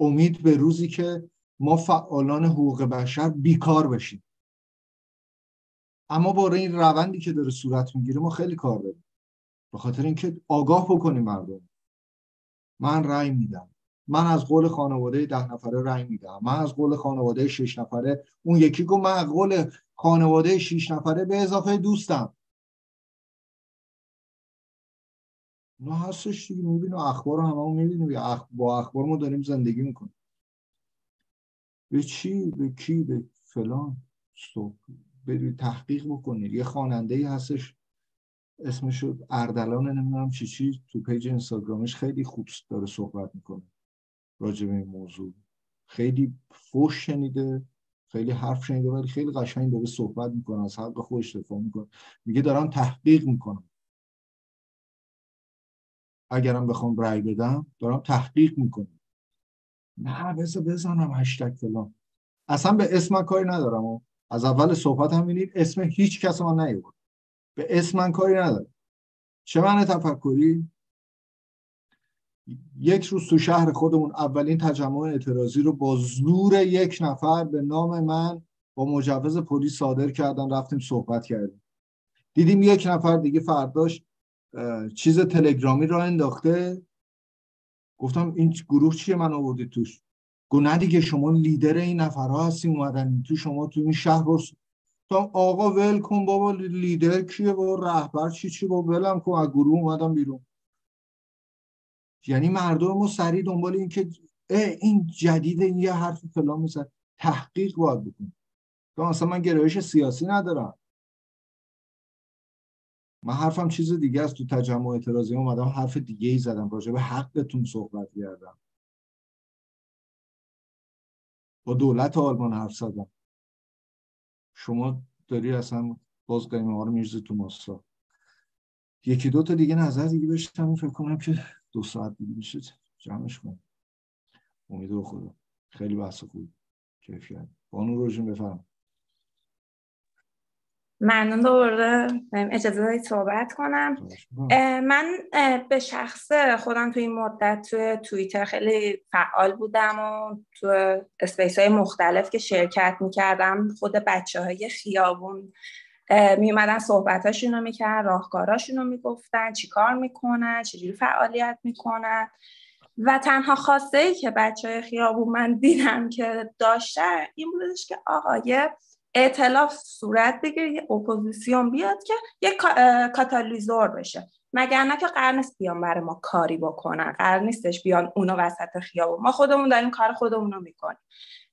امید به روزی که ما فعالان حقوق بشر بیکار بشیم. اما برای این روندی که داره صورت می‌گیره ما خیلی کار داریم. به خاطر اینکه آگاه بکنیم مردم. من رأی میدم. من از قول خانواده ده نفره رأی میدم. من از قول خانواده شش نفره. اون یکی گفت من از قول خانواده شش نفره به اضافه دوستم. نه هستش دیگه. می‌بینیم اخبار همه هم می‌بینیم. با اخبار ما داریم زندگی می‌کنیم. به چی؟ به کی؟ به فلان. صبح. برید تحقیق بکنید. یه خواننده ای هستش. اسمش اردلان نمی‌دونم چی چی. تو پیج اینستاگرامش خیلی خوب داره صحبت می‌کنه. راجع به این موضوع. خیلی فوش شنیده. خیلی حرف شنیده ولی خیلی قشنگ داره صحبت می‌کنه. از حق خودش دفاع می‌کنه. میگه دارم تحقیق می‌کنم. اگرم بخوام رأی بدم دارم تحقیق می‌کنم. نه بذار بزنم هشتگ فلان. اصلا به اسم کاری ندارم. و از اول صحبت هم بینید اسم هیچ کس ما نیورد به اسم من کاری ندارم. چه معنی تفکری؟ یک روز تو شهر خودمون اولین تجمع اعتراضی رو با زور یک نفر به نام من با مجوز پلیس صادر کردن رفتیم صحبت کردیم. دیدیم یک نفر دیگه فرداش چیز تلگرامی را انداخته. گفتم این گروه چیه من آوردی توش؟ گو نه دیگه شما لیدر این نفرها هستی اومدن تو شما تو این شهر رو تا آقا ول کن بابا لیدر کیه بابا رهبر چی چی بابا ولم کن از گروه اومدم بیرون. یعنی مردم ما سریع دنبال این که این جدید این یه حرف فلان میزن تحقیق باید بکن تو اصلا من گرایش سیاسی ندارم. من حرفم چیز دیگه است. تو تجمع اعتراضی اومدم حرف دیگه ای زدم. راجع به حقتون صحبت کردم. با دولت آلمان حرف زدم. شما داری اصلا باز قیمه ها رو میرزی تو ماسا یکی دو تا دیگه نظر دیگه بشتم فکر کنم که دو ساعت دیگه میشه جمعش کنم. امید خدا. خیلی بحث خوب کیفیت. بانو روشون بفرم ممنون دوباره اجازه دارید صحبت کنم. من به شخص خودم توی این مدت توی توییتر خیلی فعال بودم و تو اسپیس های مختلف که شرکت می‌کردم خود بچه های خیابون میومدن صحبتاشون رو می‌کردن راهکاراشون رو می‌گفتن چیکار می‌کنن چجوری فعالیت می‌کنن. و تنها خواسته ای که بچه های خیابون من دیدم که داشتن این بودش که آقای ائتلاف صورت بگیره یه اپوزیسیون بیاد که یه کاتالیزور بشه. مگر نه که قرار نیست بیان برای ما کاری بکنن؟ قرار نیستش بیان اونو وسط خیابون. ما خودمون داریم کار خودمون رو می‌کنیم.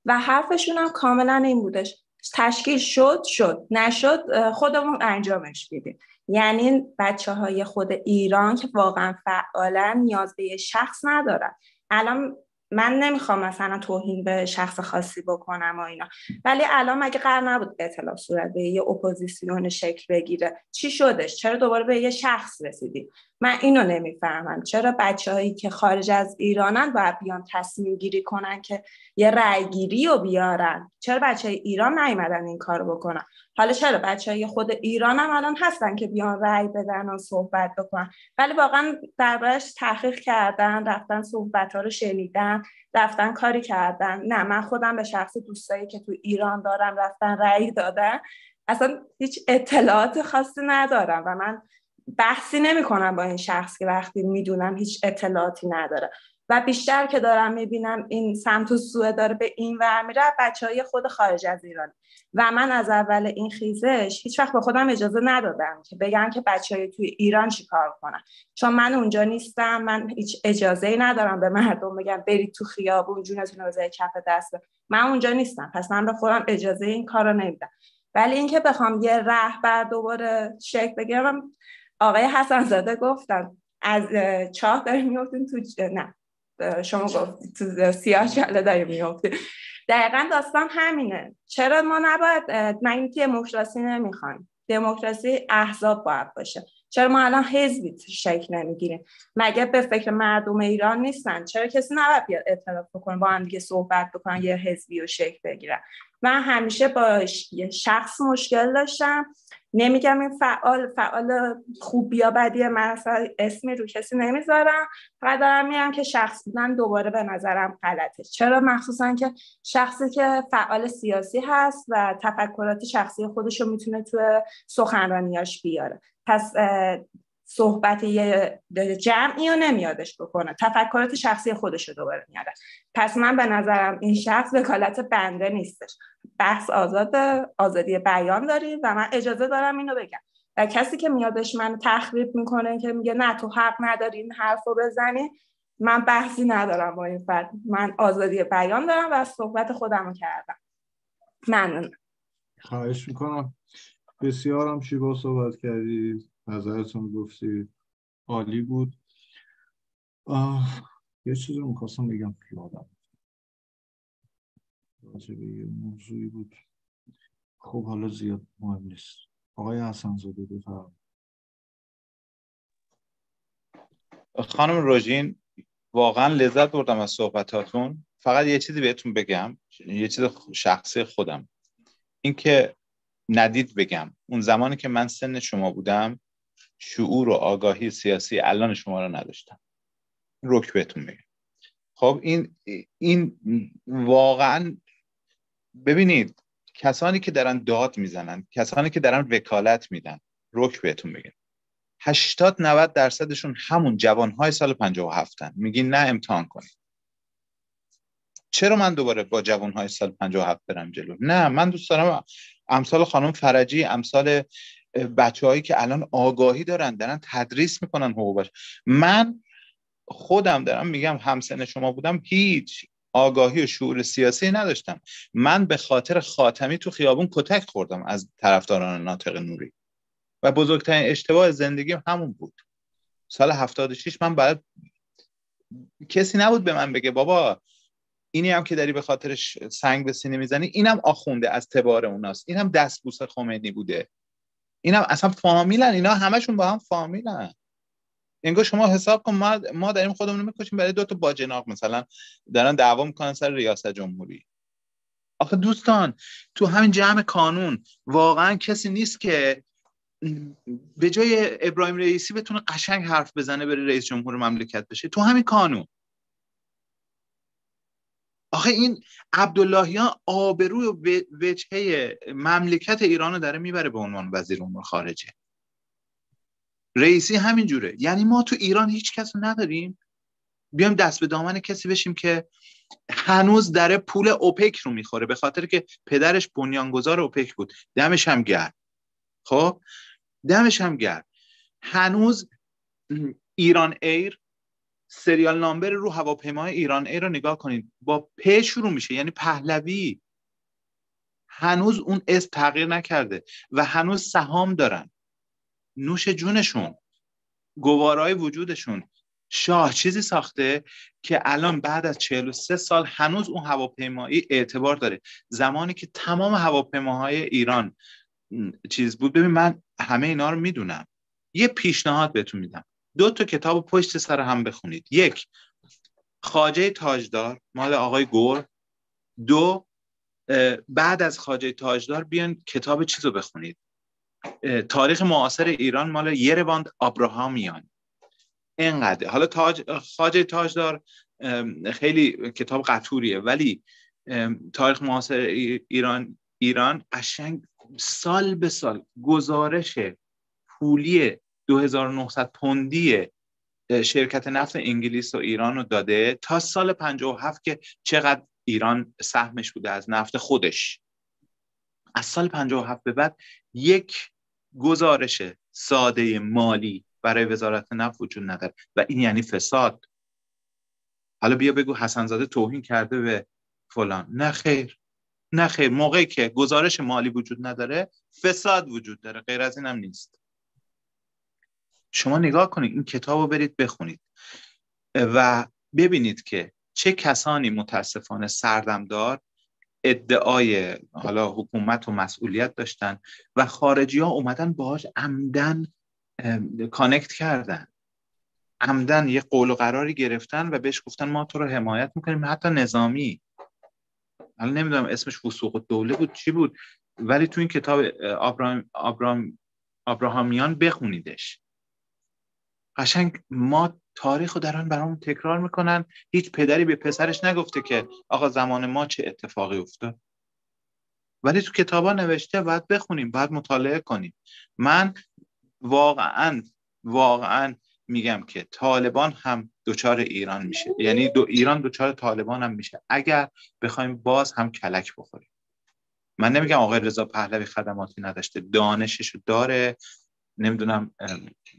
و حرفشون هم کاملا این بودش. تشکیل شد شد. نشد خودمون انجامش میدیم. یعنی بچه های خود ایران که واقعا فعالن نیاز به یه شخص ندارن. الان من نمی‌خوام مثلا توهین به شخص خاصی بکنم و اینا. ولی الان مگه قرار نبود اطلاع صورت به یه اپوزیسیون شکل بگیره. چی شدش؟ چرا دوباره به یه شخص رسیدیم من اینو نمی‌فهمم. چرا بچه هایی که خارج از ایرانن باید بیان تصمیم گیری کنن که یه رأی گیری رو بیارن؟ چرا بچه های ایران نیومدن این کار بکنن؟ حالا چرا بچه های خود ایران هم الان هستن که بیان رأی بدن و صحبت بکنن؟ ولی واقعا دربارش تحقیق کردن رفتن صحبت ها رو شنیدن رفتن کاری کردن. نه من خودم به شخص دوستایی که تو ایران دارم رفتن رأی دادن. اصلا هیچ اطلاعات خاصی ندارم و من بحثی نمی کنم با این شخص که وقتی می‌دونم هیچ اطلاعاتی نداره. و بیشتر که دارم می‌بینم این سمت و سوه داره به این ور میره بچه های خود خارج از ایران. و من از اول این خیزش هیچ وقت به خودم اجازه ندادم که بگم که بچه های توی ایران چیکار کنن. چون من اونجا نیستم من هیچ اجازه ای ندارم به مردم بگم برید تو خیابون جونتون رو کف دست. من اونجا نیستم پس من به خودم اجازه این کار رو نمیدم. ولی اینکه بخوام یه رهبر دوباره شکل بگیرم آقای حسن زاده گفتن از چاه داریم میفتیم تو نه شما گفتید تو سیاه چله داریم میفتیم دقیقا داستان همینه. چرا ما نباید من دموکراسی نمی‌خوایم. دموکراسی احزاب باید باشه. چرا ما الان حزبی شکل نمی‌گیریم؟ مگه به فکر مردم ایران نیستن؟ چرا کسی نباید بیاد اعتراف بکنه با هم دیگه صحبت بکنن یه حزبی و شکل بگیرن؟ من همیشه با شخص مشکل داشتم. نمیگم این فعال فعال خوب یا بدی من اصلا اسمی رو کسی نمی‌ذارم. فقط دارم میگم که شخص بودن دوباره به نظرم غلطه. چرا؟ مخصوصا که شخصی که فعال سیاسی هست و تفکرات شخصی خودش رو می‌تونه تو سخنرانیاش بیاره. پس صحبت یه جمعی رو نمیادش بکنه. تفکرات شخصی خودش رو دوباره میاره. پس من به نظرم این شخص وکالت بنده نیستش. بحث آزاد آزادی بیان داریم و من اجازه دارم اینو بگم. و کسی که میادش من تخریب می‌کنه که میگه نه تو حق نداری این حرف رو بزنی من بحثی ندارم با این فرد. من آزادی بیان دارم و صحبت خودم رو کردم. ممنون خواهش می‌کنم. بسیار هم شیبا صحبت کردید نظرتون گفتید عالی بود. یه چیزی رو می‌خواستم بگم یادم راجع یه موضوعی بود. خب حالا زیاد مهم نیست. آقای حسن زاده بفرم خانم روژین واقعا لذت بردم از صحبتاتون. فقط یه چیزی بهتون بگم یه چیز شخصی خودم. اینکه ندید بگم. اون زمانی که من سن شما بودم شعور و آگاهی سیاسی الان شما رو نداشتم. رک بهتون بگم. خب این این واقعا ببینید کسانی که دارن داد می‌زنن کسانی که دارن وکالت میدن رک بهتون بگم 80 90 درصدشون همون جوانهای سال 57 هن. میگین نه امتحان کنید. چرا من دوباره با جوانهای سال 57 برم جلو؟ نه من دوست دارم امثال خانم فرجی امثال بچه که الان آگاهی دارن دارن تدریس می‌کنن حقوق من خودم دارم میگم همسن شما بودم هیچ آگاهی و شعور سیاسی نداشتم. من به خاطر خاتمی تو خیابون کتک خوردم از طرفداران ناطق نوری. و بزرگترین اشتباه زندگیم همون بود. سال 76 من بعد کسی نبود به من بگه بابا اینی هم که داری به خاطرش سنگ به سینه می‌زنی اینم آخونده از تبار اوناست. اینم دستبوس خمینی بوده. اینم اصلا فامیلن اینا همشون با هم فامیلن. انگار شما حساب کن ما ما داریم خودمون رو می‌کشیم برای دو تا باجناق مثلا دارن دعوا می‌کنن سر ریاست جمهوری. آخه دوستان تو همین جمع کانون واقعا کسی نیست که به جای ابراهیم رئیسی بتونه قشنگ حرف بزنه بره رئیس جمهور مملکت بشه. تو همین کانون. آخه این عبداللهیان آبروی و وجهه مملکت ایران رو داره می‌بره به عنوان وزیر امور خارجه. رئیسی همینجوره یعنی ما تو ایران هیچ کس نداریم. بیایم دست به دامن کسی بشیم که هنوز داره پول اوپک رو می‌خوره. به خاطر که پدرش بنیانگذار اوپک بود. دمش هم گرد خب؟ دمش هم گرد هنوز ایران ایر سریال نامبر رو هواپیمای ایران ای رو نگاه کنید. با پ شروع میشه. یعنی پهلوی. هنوز اون اسم تغییر نکرده و هنوز سهام دارن. نوش جونشون گوارای وجودشون. شاه چیزی ساخته که الان بعد از 43 سال هنوز اون هواپیمایی اعتبار داره. زمانی که تمام هواپیماهای ایران چیز بود. ببین من همه اینا رو می‌دونم. یه پیشنهاد بهتون میدم. دو تا کتاب پشت سر هم بخونید. یک خاجه تاجدار مال آقای گور. دو بعد از خاجه تاجدار بیان کتاب چیز رو بخونید. تاریخ معاصر ایران مال یرواند آبراهامیان اینقدر. حالا تاج خاجه تاجدار خیلی کتاب قطوریه ولی تاریخ معاصر ایران ایران قشنگ سال به سال گزارش پولی 2900 پوندی شرکت نفت انگلیس و ایران رو داده تا سال 57 که چقدر ایران سهمش بوده از نفت خودش. از سال 57 به بعد یک گزارش ساده مالی برای وزارت نفت وجود نداره. و این یعنی فساد. حالا بیا بگو حسنزاده توهین کرده به فلان. نه خیر. نه خیر. موقعی که گزارش مالی وجود نداره فساد وجود داره. غیر از اینم نیست. شما نگاه کنید این کتاب رو برید بخونید. و ببینید که چه کسانی متاسفانه سردمدار ادعای حالا حکومت و مسئولیت داشتن و خارجی ها اومدن باهاش عمدن کانکت کردن. عمدن یه قول و قراری گرفتن و بهش گفتن ما تو رو حمایت می‌کنیم حتی نظامی. حالا نمی‌دونم اسمش وسوق دوله بود چی بود ولی تو این کتاب آبراهام آبراهام آبراهامیان بخونیدش. قشنگ ما تاریخ رو در آن برامون تکرار می‌کنن. هیچ پدری به پسرش نگفته که آقا زمان ما چه اتفاقی افتاد. ولی تو کتابا نوشته باید بخونیم باید مطالعه کنیم. من واقعا واقعا میگم که طالبان هم دوچار ایران میشه. یعنی دو ایران دوچار طالبان هم میشه. اگر بخوایم باز هم کلک بخوریم. من نمیگم آقای رضا پهلوی خدماتی نداشته دانشش داره. نمی‌دونم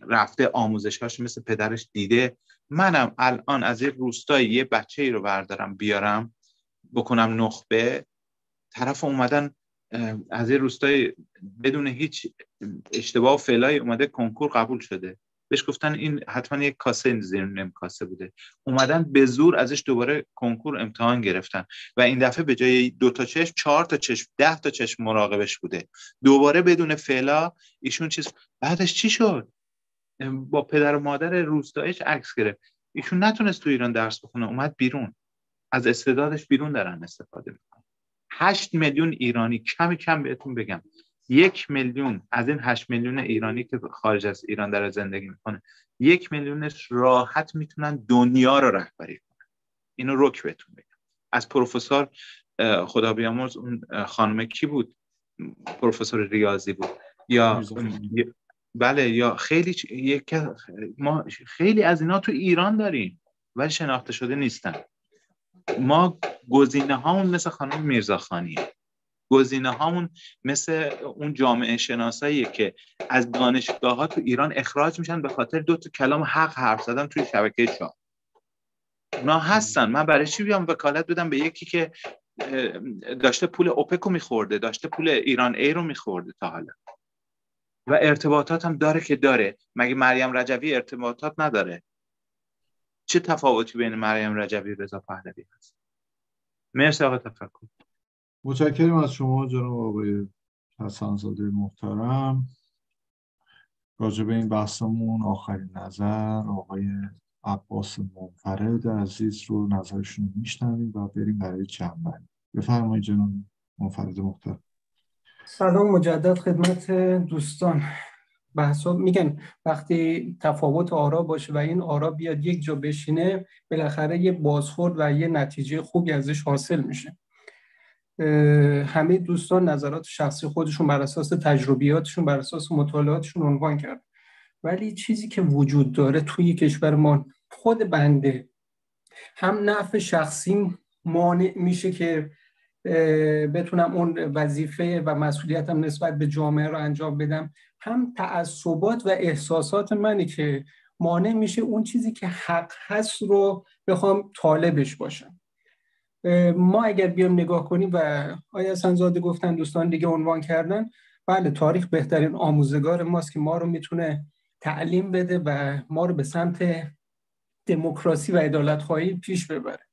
رفته آموزشاش مثل پدرش دیده. منم الان از این روستایی یه بچه ای رو بردارم بیارم بکنم نخبه. طرف اومدن از این روستای بدون هیچ اشتباه و فعلای اومده کنکور قبول شده. بهش گفتن این حتما یک کاسه زیر کاسه بوده. اومدن به زور ازش دوباره کنکور امتحان گرفتن و این دفعه به جای دو تا چشم چهار تا چشم ده تا چشم مراقبش بوده. دوباره بدون فعلا ایشون چیز بعدش چی شد؟ با پدر و مادر روستایش عکس گرفت. ایشون نتونست تو ایران درس بخونه اومد بیرون. از استعدادش بیرون دارن استفاده می‌کنن. هشت میلیون ایرانی کمی کم بهتون بگم. یک میلیون از این هشت میلیون ایرانی که خارج از ایران در زندگی می‌کنه یک میلیونش راحت می‌تونن دنیا رو رهبری کنن. اینو رک بهتون بگم. از پروفسور خدا بیامرز اون خانم کی بود؟ پروفسور ریاضی بود. یا بله یا خیلی یک ما خیلی از اینا تو ایران داریم ولی شناخته شده نیستن. ما گزینه هامون مثل خانم میرزاخانیه گزینه هامون مثل اون جامعه شناسایی که از دانشگاه ها تو ایران اخراج میشن به خاطر دو تا کلام حق حرف زدن توی شبکه شاه اونا هستن. من برای چی بیام وکالت بدم به یکی که داشته پول اوپکو میخورده داشته پول ایران ای رو میخورده تا حالا. و ارتباطات هم داره که داره. مگه مریم رجوی ارتباطات نداره؟ چه تفاوتی بین مریم رجوی و رضا پهلوی هست؟ مرسی آقا تفکر. متشکرم از شما جناب آقای حسنزاده محترم. راجع به این بحثمون آخرین نظر آقای عباس منفرد عزیز رو نظرشون میشنویم و بریم برای جنبندی بفرمایید جناب منفرد محترم. سلام مجدد خدمت دوستان. بحثا میگن وقتی تفاوت آرا باشه و این آرا بیاد یک جا بشینه بالاخره یه بازخورد و یه نتیجه خوبی ازش حاصل میشه. همه دوستان نظرات شخصی خودشون بر اساس تجربیاتشون بر اساس مطالعاتشون عنوان کرد. ولی چیزی که وجود داره توی کشور ما خود بنده هم نفع شخصی مانع میشه که بتونم اون وظیفه و مسئولیتم نسبت به جامعه رو انجام بدم. هم تعصبات و احساسات منی که مانع میشه اون چیزی که حق هست رو بخوام طالبش باشم. ما اگر بیام نگاه کنیم و آیا سنزاده گفتن دوستان دیگه عنوان کردن بله تاریخ بهترین آموزگار ماست که ما رو می‌تونه تعلیم بده و ما رو به سمت دموکراسی و عدالت خواهی پیش ببره.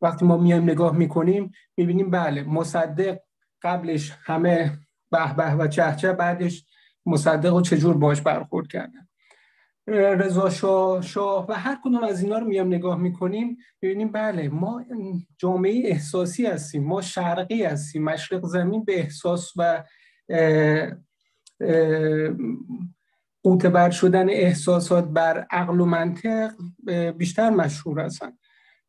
وقتی ما میایم نگاه می‌کنیم می‌بینیم بله مصدق قبلش همه به به و چهچه بعدش مصدق و چجور باش برخورد کردن؟ رضا شاه و هر کدوم از اینا رو میام نگاه می‌کنیم ببینیم بله ما جامعه احساسی هستیم ما شرقی هستیم مشرق زمین به احساس و غوطه‌ور شدن احساسات بر عقل و منطق بیشتر مشهور هستن.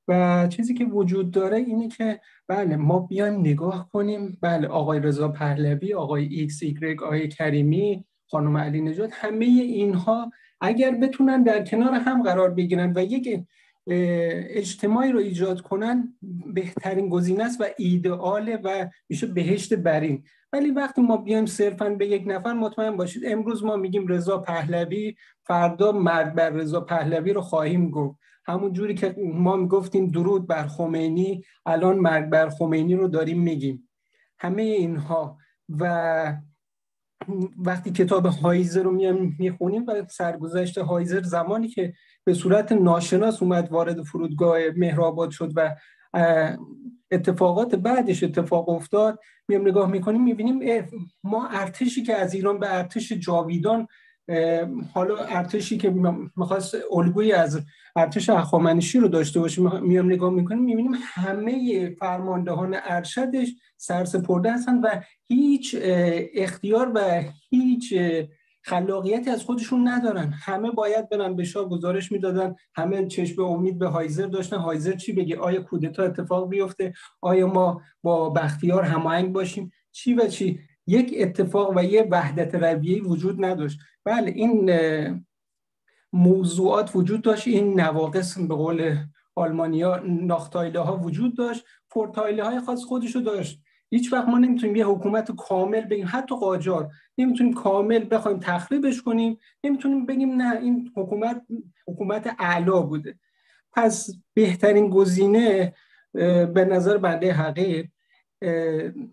و چیزی که وجود داره اینه که بله ما بیایم نگاه کنیم بله آقای رضا پهلوی آقای ایکس ایگرگ آقای کریمی خانم علی‌نژاد همه اینها اگر بتونن در کنار هم قرار بگیرن و یک اجتماعی رو ایجاد کنن بهترین گزینه است و ایدئاله و میشه بهشت برین. ولی وقتی ما بیایم صرفا به یک نفر مطمئن باشید امروز ما میگیم رضا پهلوی فردا مرد بر رضا پهلوی رو خواهیم گفت. همون جوری که ما می‌گفتیم درود بر خمینی الان مرگ بر خمینی رو داریم میگیم. همه اینها و وقتی کتاب هایزر رو می‌خونیم و سرگذشت هایزر زمانی که به صورت ناشناس اومد وارد فرودگاه مهرآباد شد و اتفاقات بعدش اتفاق افتاد میام نگاه می‌کنیم می‌بینیم ما ارتشی که از ایران به ارتش جاویدان حالا ارتشی که می‌خواست الگوی از ارتش اخامنشی رو داشته باشیم میام نگاه می‌کنیم می‌بینیم همه فرماندهان ارشدش سرسپرده هستن و هیچ اختیار و هیچ خلاقیتی از خودشون ندارن. همه باید برن به شاه گزارش می‌دادن همه چشم امید به هایزر داشتن. هایزر چی بگه؟ آیا کودتا اتفاق بیفته؟ آیا ما با بختیار هماهنگ باشیم؟ چی و چی؟ یک اتفاق و یه وحدت رویه وجود نداشت. بله این موضوعات وجود داشت. این نواقص به قول آلمانیا ناختایله ها وجود داشت. پورتایله های خاص خودشو داشت. هیچ وقت ما نمی‌تونیم یه حکومت کامل بگیم. حتی قاجار. نمی‌تونیم کامل بخوایم تخریبش کنیم. نمی‌تونیم بگیم نه این حکومت حکومت اعلا بوده. پس بهترین گزینه به نظر بنده حقیر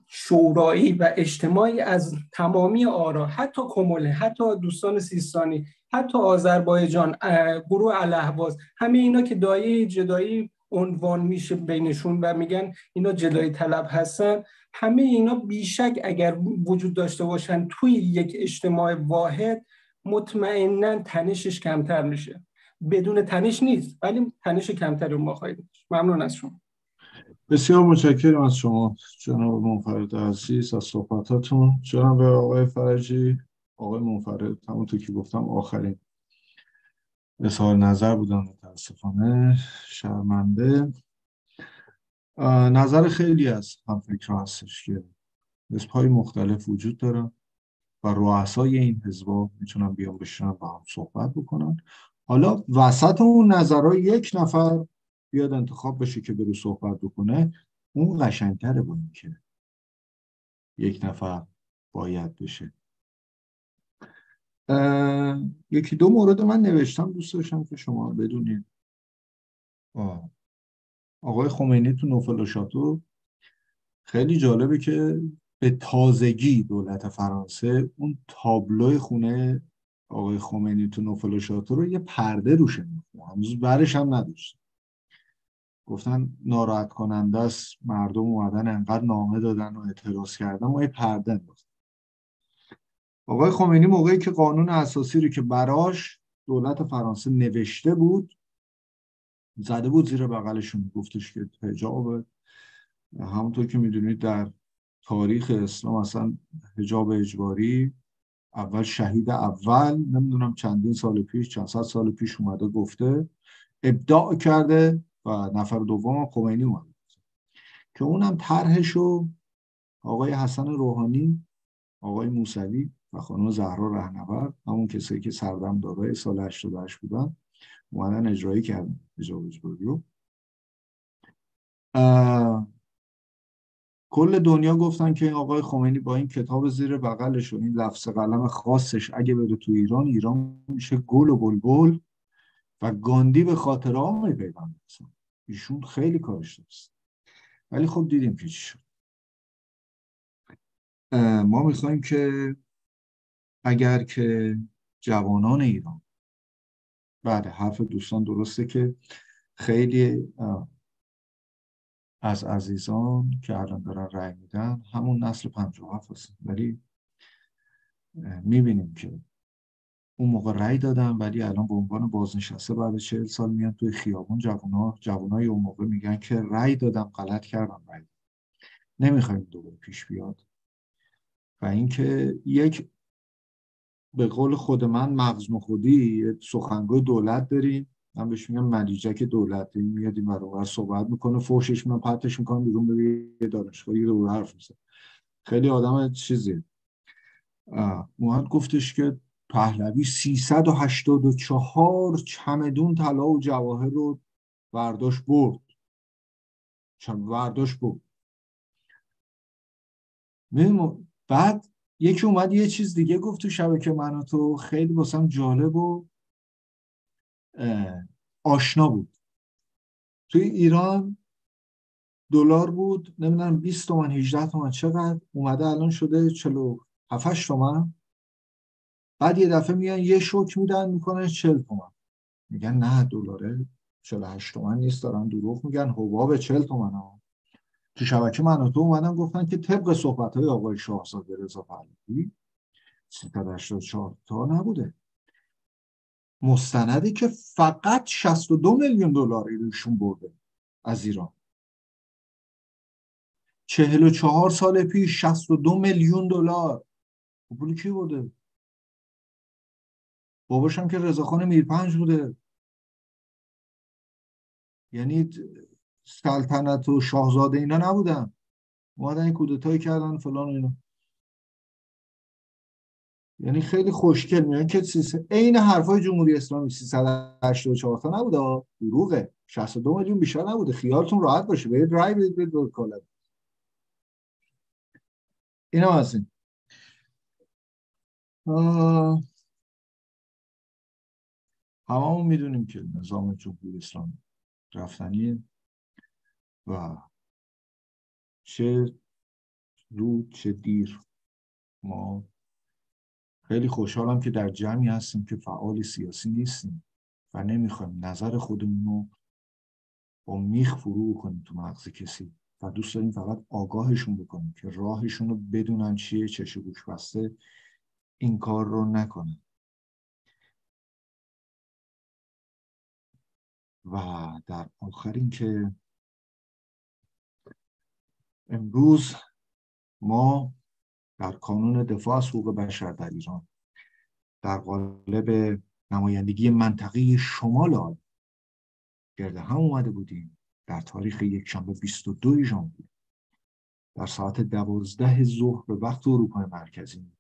شورایی و اجتماعی از تمامی آرا حتی کموله حتی دوستان سیستانی حتی آذربایجان گروه الاهواز همه اینا که دایه جدایی عنوان میشه بینشون و میگن اینا جدایی طلب هستن همه اینا بیشک اگر وجود داشته باشن توی یک اجتماع واحد مطمئنا تنشش کمتر میشه. بدون تنش نیست ولی تنش کمتری ما خواهید ممنون از شما. بسیار متشکرم از شما جناب منفرد عزیز از صحبتاتون. جناب آقای فرجی. آقای منفرد همونطور که گفتم آخرین اظهار نظر بودن متاسفانه. شرمنده. نظر خیلی از هم فکر هستش که حزب های مختلف وجود دارن و رؤسای این حزبا می‌تونن بیان بشنن با هم صحبت بکنن. حالا وسط اون نظرها یک نفر بیاد انتخاب بشه که برو صحبت بکنه اون قشنگتره با که یک نفر باید بشه. یکی دو مورد من نوشتم دوست داشتم که شما بدونید آقای خمینی تو نوفل شاتو خیلی جالبه که به تازگی دولت فرانسه اون تابلوی خونه آقای خمینی تو نوفل شاتو رو یه پرده روشه هنوز برش هم نداشت. گفتن ناراحت کننده است مردم اومدن انقدر نامه دادن و اعتراض کردن ما یه پرده انداختن آقای خمینی موقعی که قانون اساسی رو که براش دولت فرانسه نوشته بود زده بود زیر بغلشون. گفتش که حجاب همونطور که می‌دونید در تاریخ اسلام اصلا حجاب اجباری اول شهید اول نمی‌دونم چندین سال پیش چند سال پیش اومده گفته ابداع کرده و نفر دوم خمینی اومده. که اونم طرحشو آقای حسن روحانی آقای موسوی و خانم زهرا رهنورد همون کسایی که سردم دارای سال 88 بودن اومدن اجرایی کردن اجرا اجباری رو کل دنیا گفتن که این آقای خمینی با این کتاب زیر بغلش و این لفظ قلم خاصش اگه بره تو ایران ایران میشه گل و بلبل و گاندی به خاطر ها پیوند ایشون خیلی کارش دست ولی خب دیدیم که چی شد. ما می‌خوایم که اگر که جوانان ایران بله حرف دوستان درسته که خیلی از عزیزان که الان دارن رأی میدن همون نسل هفت هستن. ولی می‌بینیم که اون موقع رأی دادن ولی الان به عنوان بازنشسته بعد چهل سال میان توی خیابون. جوونا جوانای اون موقع میگن که رأی دادم غلط کردم رأی نمی‌خوایم دوباره پیش بیاد. و اینکه یک به قول خود من مغز خودی سخنگوی دولت داریم. من بهش میگم ملیجک دولت. داریم میاد این برابر صحبت می‌کنه فوشش من پرتش می‌کنم بیرون به یه دانشگاهی رو حرف میزن خیلی آدم چیزی. موهد گفتش که پهلوی 384 چمدون طلا و جواهر رو برداشت برد. برداشت برد. بعد یکی اومد یه چیز دیگه گفت تو شبکه من تو خیلی باسم جالب و آشنا بود. توی ایران دلار بود نمی‌دونم 20 تومن 18 تومن چقدر؟ اومده الان شده 47 تومن بعد یه دفعه میان یه شوک میدن می‌کنه 40 تومن میگن نه دلاره 48 تومن نیست دارن دروغ میگن. حباب 40 تومن ها تو شبکه تو اومدن گفتن که طبق صحبت های آقای شاهزاده رضا پهلوی 384 تا نبوده. مستندی که فقط 62 میلیون دلار ایشون برده از ایران. 44 سال پیش 62 میلیون دلار. خب پول کی برده؟ باباشم که رضاخان میرپنج بوده. یعنی سلطنت و شاهزاده اینا نبودن. اومدن این کودتایی کردن فلان اینا. یعنی خیلی خوشگل میگن که عین حرفای جمهوری اسلامی 384 تا نبوده دروغه. 62 میلیون بیشتر نبوده. خیالتون راحت باشه. برید رای بدید برید وکالت اینا از این. هممون می‌دونیم که نظام جمهوری اسلامی رفتنیه و چه زود چه دیر. ما خیلی خوشحالم که در جمعی هستیم که فعال سیاسی نیستیم و نمی‌خوایم نظر خودمون رو با میخ فرو کنیم تو مغز کسی و دوست داریم فقط آگاهشون بکنیم که راهشون رو بدونن چیه چش گوش بسته. این کار رو نکنن. و در آخر این که امروز ما در کانون دفاع از حقوق بشر در ایران در قالب نمایندگی منطقه شمال آل گرده هم اومده بودیم. در تاریخ یک شنبه 22 ژانویه در ساعت دوازده ظهر به وقت اروپای مرکزی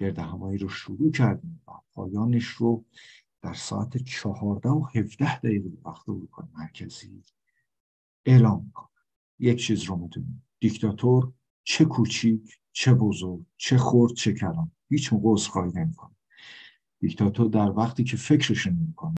گرده همایی رو شروع کردیم و پایانش رو در ساعت چهارده و هفته دقیقه به وقت اروپای مرکزی اعلام می‌کنه یک چیز رو می‌دونیم دیکتاتور چه کوچیک چه بزرگ چه خورد چه کلان. هیچ موقع عذرخواهی نمی‌کنه. دیکتاتور در وقتی که فکرش نمی‌کنه.